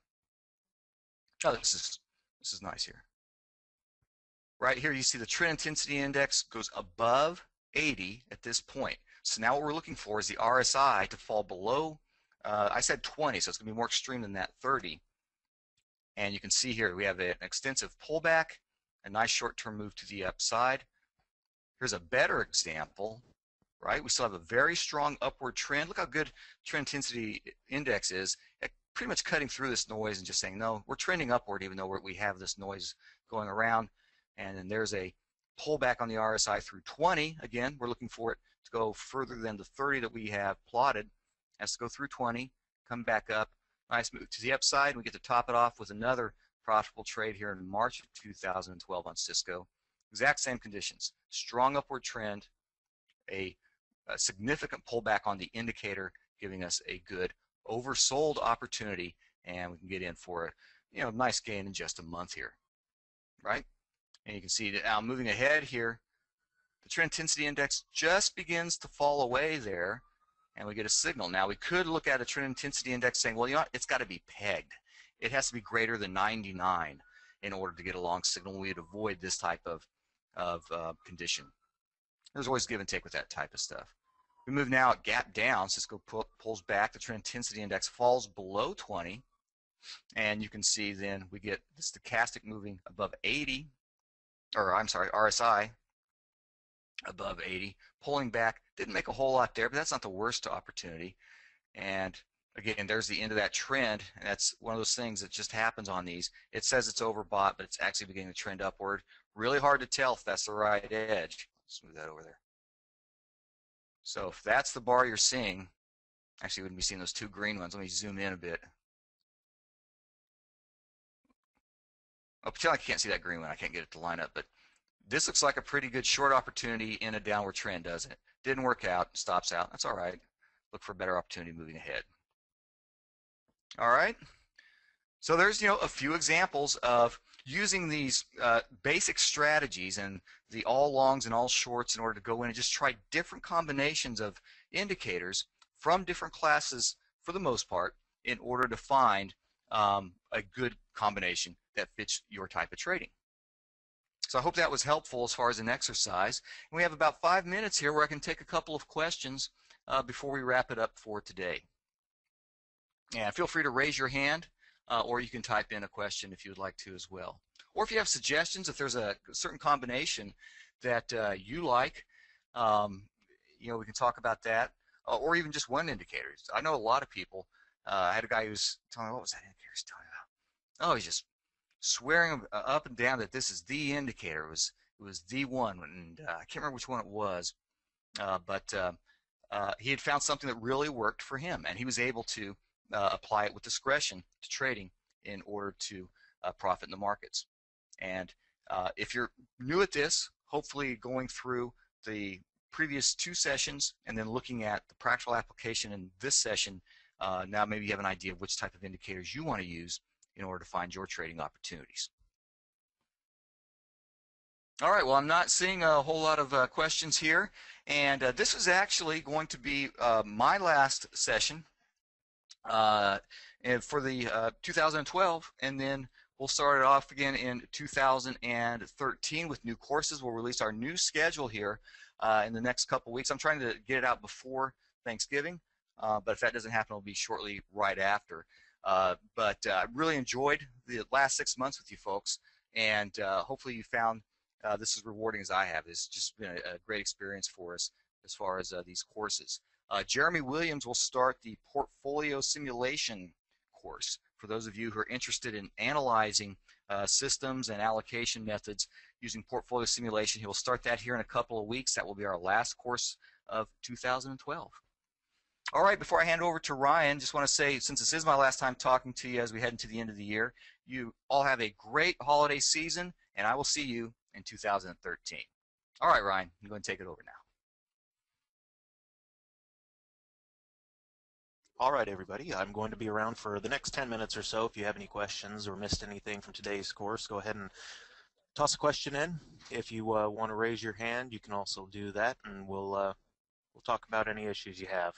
Oh, this is this is nice here. Right here, you see the trend intensity index goes above 80 at this point. So now what we're looking for is the RSI to fall below, uh, I said 20, so it's going to be more extreme than that 30. And you can see here we have an extensive pullback, a nice short-term move to the upside. Here's a better example, right? We still have a very strong upward trend. Look how good trend intensity index is pretty much cutting through this noise and just saying, no, we're trending upward even though we have this noise going around. And then there's a pullback on the RSI through 20. Again, we're looking for it to go further than the 30 that we have plotted. Has to go through 20, come back up. Nice move to the upside. We get to top it off with another profitable trade here in March of 2012 on Cisco. Exact same conditions. Strong upward trend, a, a significant pullback on the indicator, giving us a good oversold opportunity, and we can get in for a you know nice gain in just a month here, right? And you can see that now moving ahead here, the trend intensity index just begins to fall away there, and we get a signal. Now we could look at a trend intensity index saying, well, you know what? It's got to be pegged. It has to be greater than 99 in order to get a long signal. We'd avoid this type of, of uh, condition. There's always give and take with that type of stuff. We move now at gap down. Cisco pull, pulls back. The trend intensity index falls below 20. And you can see then we get the stochastic moving above 80 or I'm sorry, RSI above 80, pulling back. Didn't make a whole lot there, but that's not the worst opportunity. And again, there's the end of that trend. And that's one of those things that just happens on these. It says it's overbought, but it's actually beginning to trend upward. Really hard to tell if that's the right edge. Let's move that over there. So if that's the bar you're seeing, actually, wouldn't be seeing those two green ones. Let me zoom in a bit. Oh, pretend I can't see that green one. I can't get it to line up, but this looks like a pretty good short opportunity in a downward trend, doesn't it? Didn't work out, stops out. That's all right. Look for a better opportunity moving ahead. All right. So there's you know a few examples of using these uh, basic strategies and the all longs and all shorts in order to go in and just try different combinations of indicators from different classes for the most part in order to find um, a good combination that fits your type of trading. So I hope that was helpful as far as an exercise. And we have about five minutes here where I can take a couple of questions uh, before we wrap it up for today. And feel free to raise your hand uh, or you can type in a question if you would like to as well. Or if you have suggestions, if there's a certain combination that uh, you like, um, you know, we can talk about that. Uh, or even just one indicator. I know a lot of people. Uh, I had a guy who was telling me, what was that indicator he's telling about? Oh, he's just swearing uh, up and down that this is the indicator. It was it was the one, and uh, I can't remember which one it was, uh, but uh, uh, he had found something that really worked for him, and he was able to uh, apply it with discretion to trading in order to profit in the markets. And if you're new at this, hopefully going through the previous two sessions and then looking at the practical application in this session, now maybe you have an idea of which type of indicators you want to use in order to find your trading opportunities. All right, well, I'm not seeing a whole lot of uh, questions here, and uh, this is actually going to be uh, my last session uh, for the uh, 2012, and then we'll start it off again in 2013 with new courses. We'll release our new schedule here uh, in the next couple weeks. I'm trying to get it out before Thanksgiving, but if that doesn't happen, it'll be shortly right after. Uh, but I uh, really enjoyed the last six months with you folks, and uh, hopefully you found this as rewarding as I have. It's just been a, a great experience for us as far as these courses. Jeremy Williams will start the portfolio simulation course for those of you who are interested in analyzing uh, systems and allocation methods using portfolio simulation. He will start that here in a couple of weeks. That will be our last course of 2012. All right, before I hand over to Ryan, just want to say, since this is my last time talking to you as we head into the end of the year, you all have a great holiday season, and I will see you in 2013. All right, Ryan, I'm going to take it over now. All right, everybody. I'm going to be around for the next 10 minutes or so. If you have any questions or missed anything from today's course, go ahead and toss a question in. If you uh, want to raise your hand, you can also do that, and we'll uh, we'll talk about any issues you have.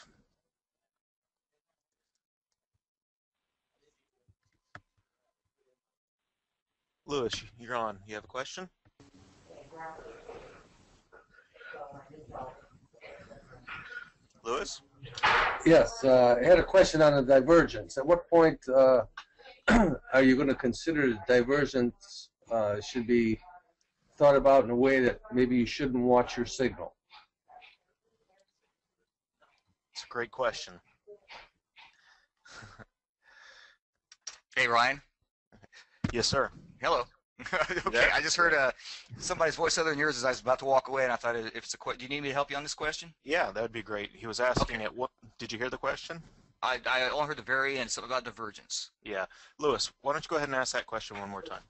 Lewis, you're on. You have a question? Lewis? Yes, uh, I had a question on the divergence. At what point uh, are you going to consider the divergence uh, should be thought about in a way that maybe you shouldn't watch your signal? It's a great question. Hey, Ryan. Yes, sir. Hello. okay, Yeah. I just heard uh, somebody's voice other than yours as I was about to walk away, and I thought if it's a question, do you need me to help you on this question? Yeah, that would be great. He was asking it. What did you hear the question? I, I only heard the very end, something about divergence. Yeah, Lewis, why don't you go ahead and ask that question one more time?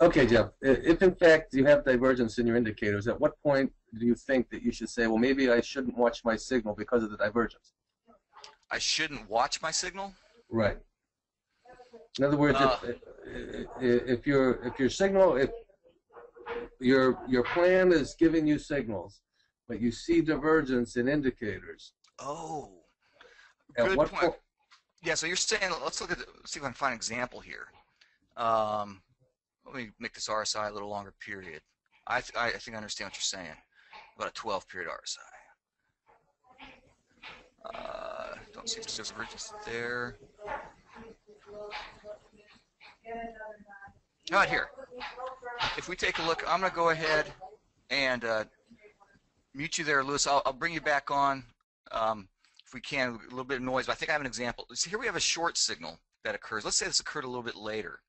Okay, Jeff. If in fact you have divergence in your indicators, at what point do you think that you should say, well, maybe I shouldn't watch my signal because of the divergence? I shouldn't watch my signal. Right. In other words, Uh. if, i- if your if your signal if your your plan is giving you signals, but you see divergence in indicators, Oh, good point. point? Yeah, so you're saying let's look at the, see if I can find an example here. Um, let me make this RSI a little longer period. I th- I think I understand what you're saying. About a 12 period RSI. Uh, don't see if there's divergence there. Not here. If we take a look, I'm going to go ahead and uh, mute you there, Lewis. I'll, I'll bring you back on um, if we can. A little bit of noise, but I think I have an example. So here we have a short signal that occurs. Let's say this occurred a little bit later,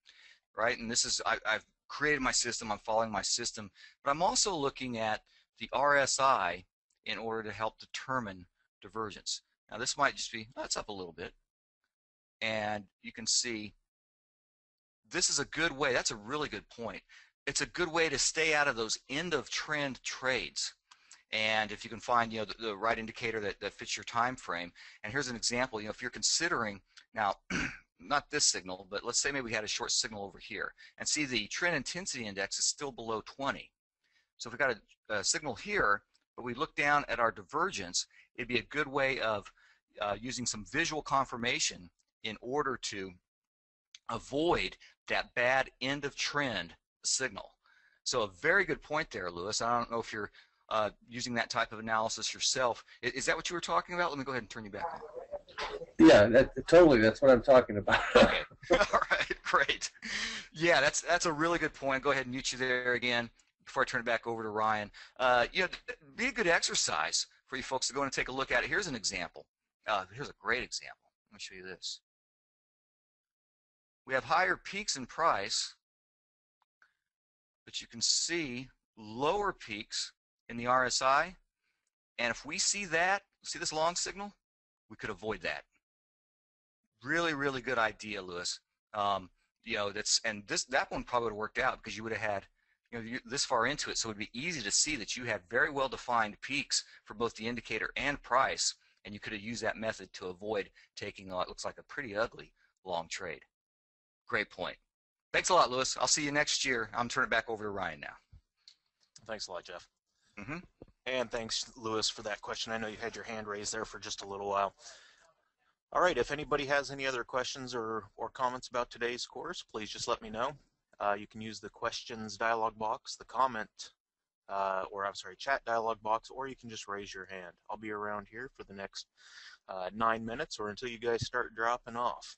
right? And this is I, I've created my system. I'm following my system, but I'm also looking at the RSI in order to help determine divergence. Now this might just be that's up a little bit, and you can see this is a good way. That's a really good point. It's a good way to stay out of those end of trend trades. And if you can find, you know, the, the right indicator that, that fits your time frame. And here's an example. You know, if you're considering now, not this signal, but let's say maybe we had a short signal over here, and see the trend intensity index is still below 20. So if we got a, a signal here, but we look down at our divergence, it'd be a good way of uh, using some visual confirmation in order to avoid that bad end of trend signal. So a very good point there, Lewis. I don't know if you're uh, using that type of analysis yourself. Is, is that what you were talking about? Let me go ahead and turn you back on. Yeah, that, totally. That's what I'm talking about. Okay. All right. Great. Yeah, that's that's a really good point. Go ahead and mute you there again before I turn it back over to Ryan. Uh, you know, be a good exercise for you folks to go and take a look at it. Here's an example. Uh, here's a great example. Let me show you this. We have higher peaks in price, but you can see lower peaks in the RSI. And if we see that, see this long signal, we could avoid that. Really, really good idea, Lewis. Um, you know, that's and this that one probably would have worked out because you would have had you know this far into it, so it would be easy to see that you had very well defined peaks for both the indicator and price, and you could have used that method to avoid taking what looks like a pretty ugly long trade. Great point. Thanks a lot, Lewis. I'll see you next year. I'm turning it back over to Ryan now. Thanks a lot, Jeff. Mhm. And thanks, Lewis, for that question. I know you had your hand raised there for just a little while. All right, if anybody has any other questions or, or comments about today's course, please just let me know. Uh, you can use the questions dialog box, the comment, uh, or I'm sorry, chat dialog box, or you can just raise your hand. I'll be around here for the next uh, nine minutes or until you guys start dropping off.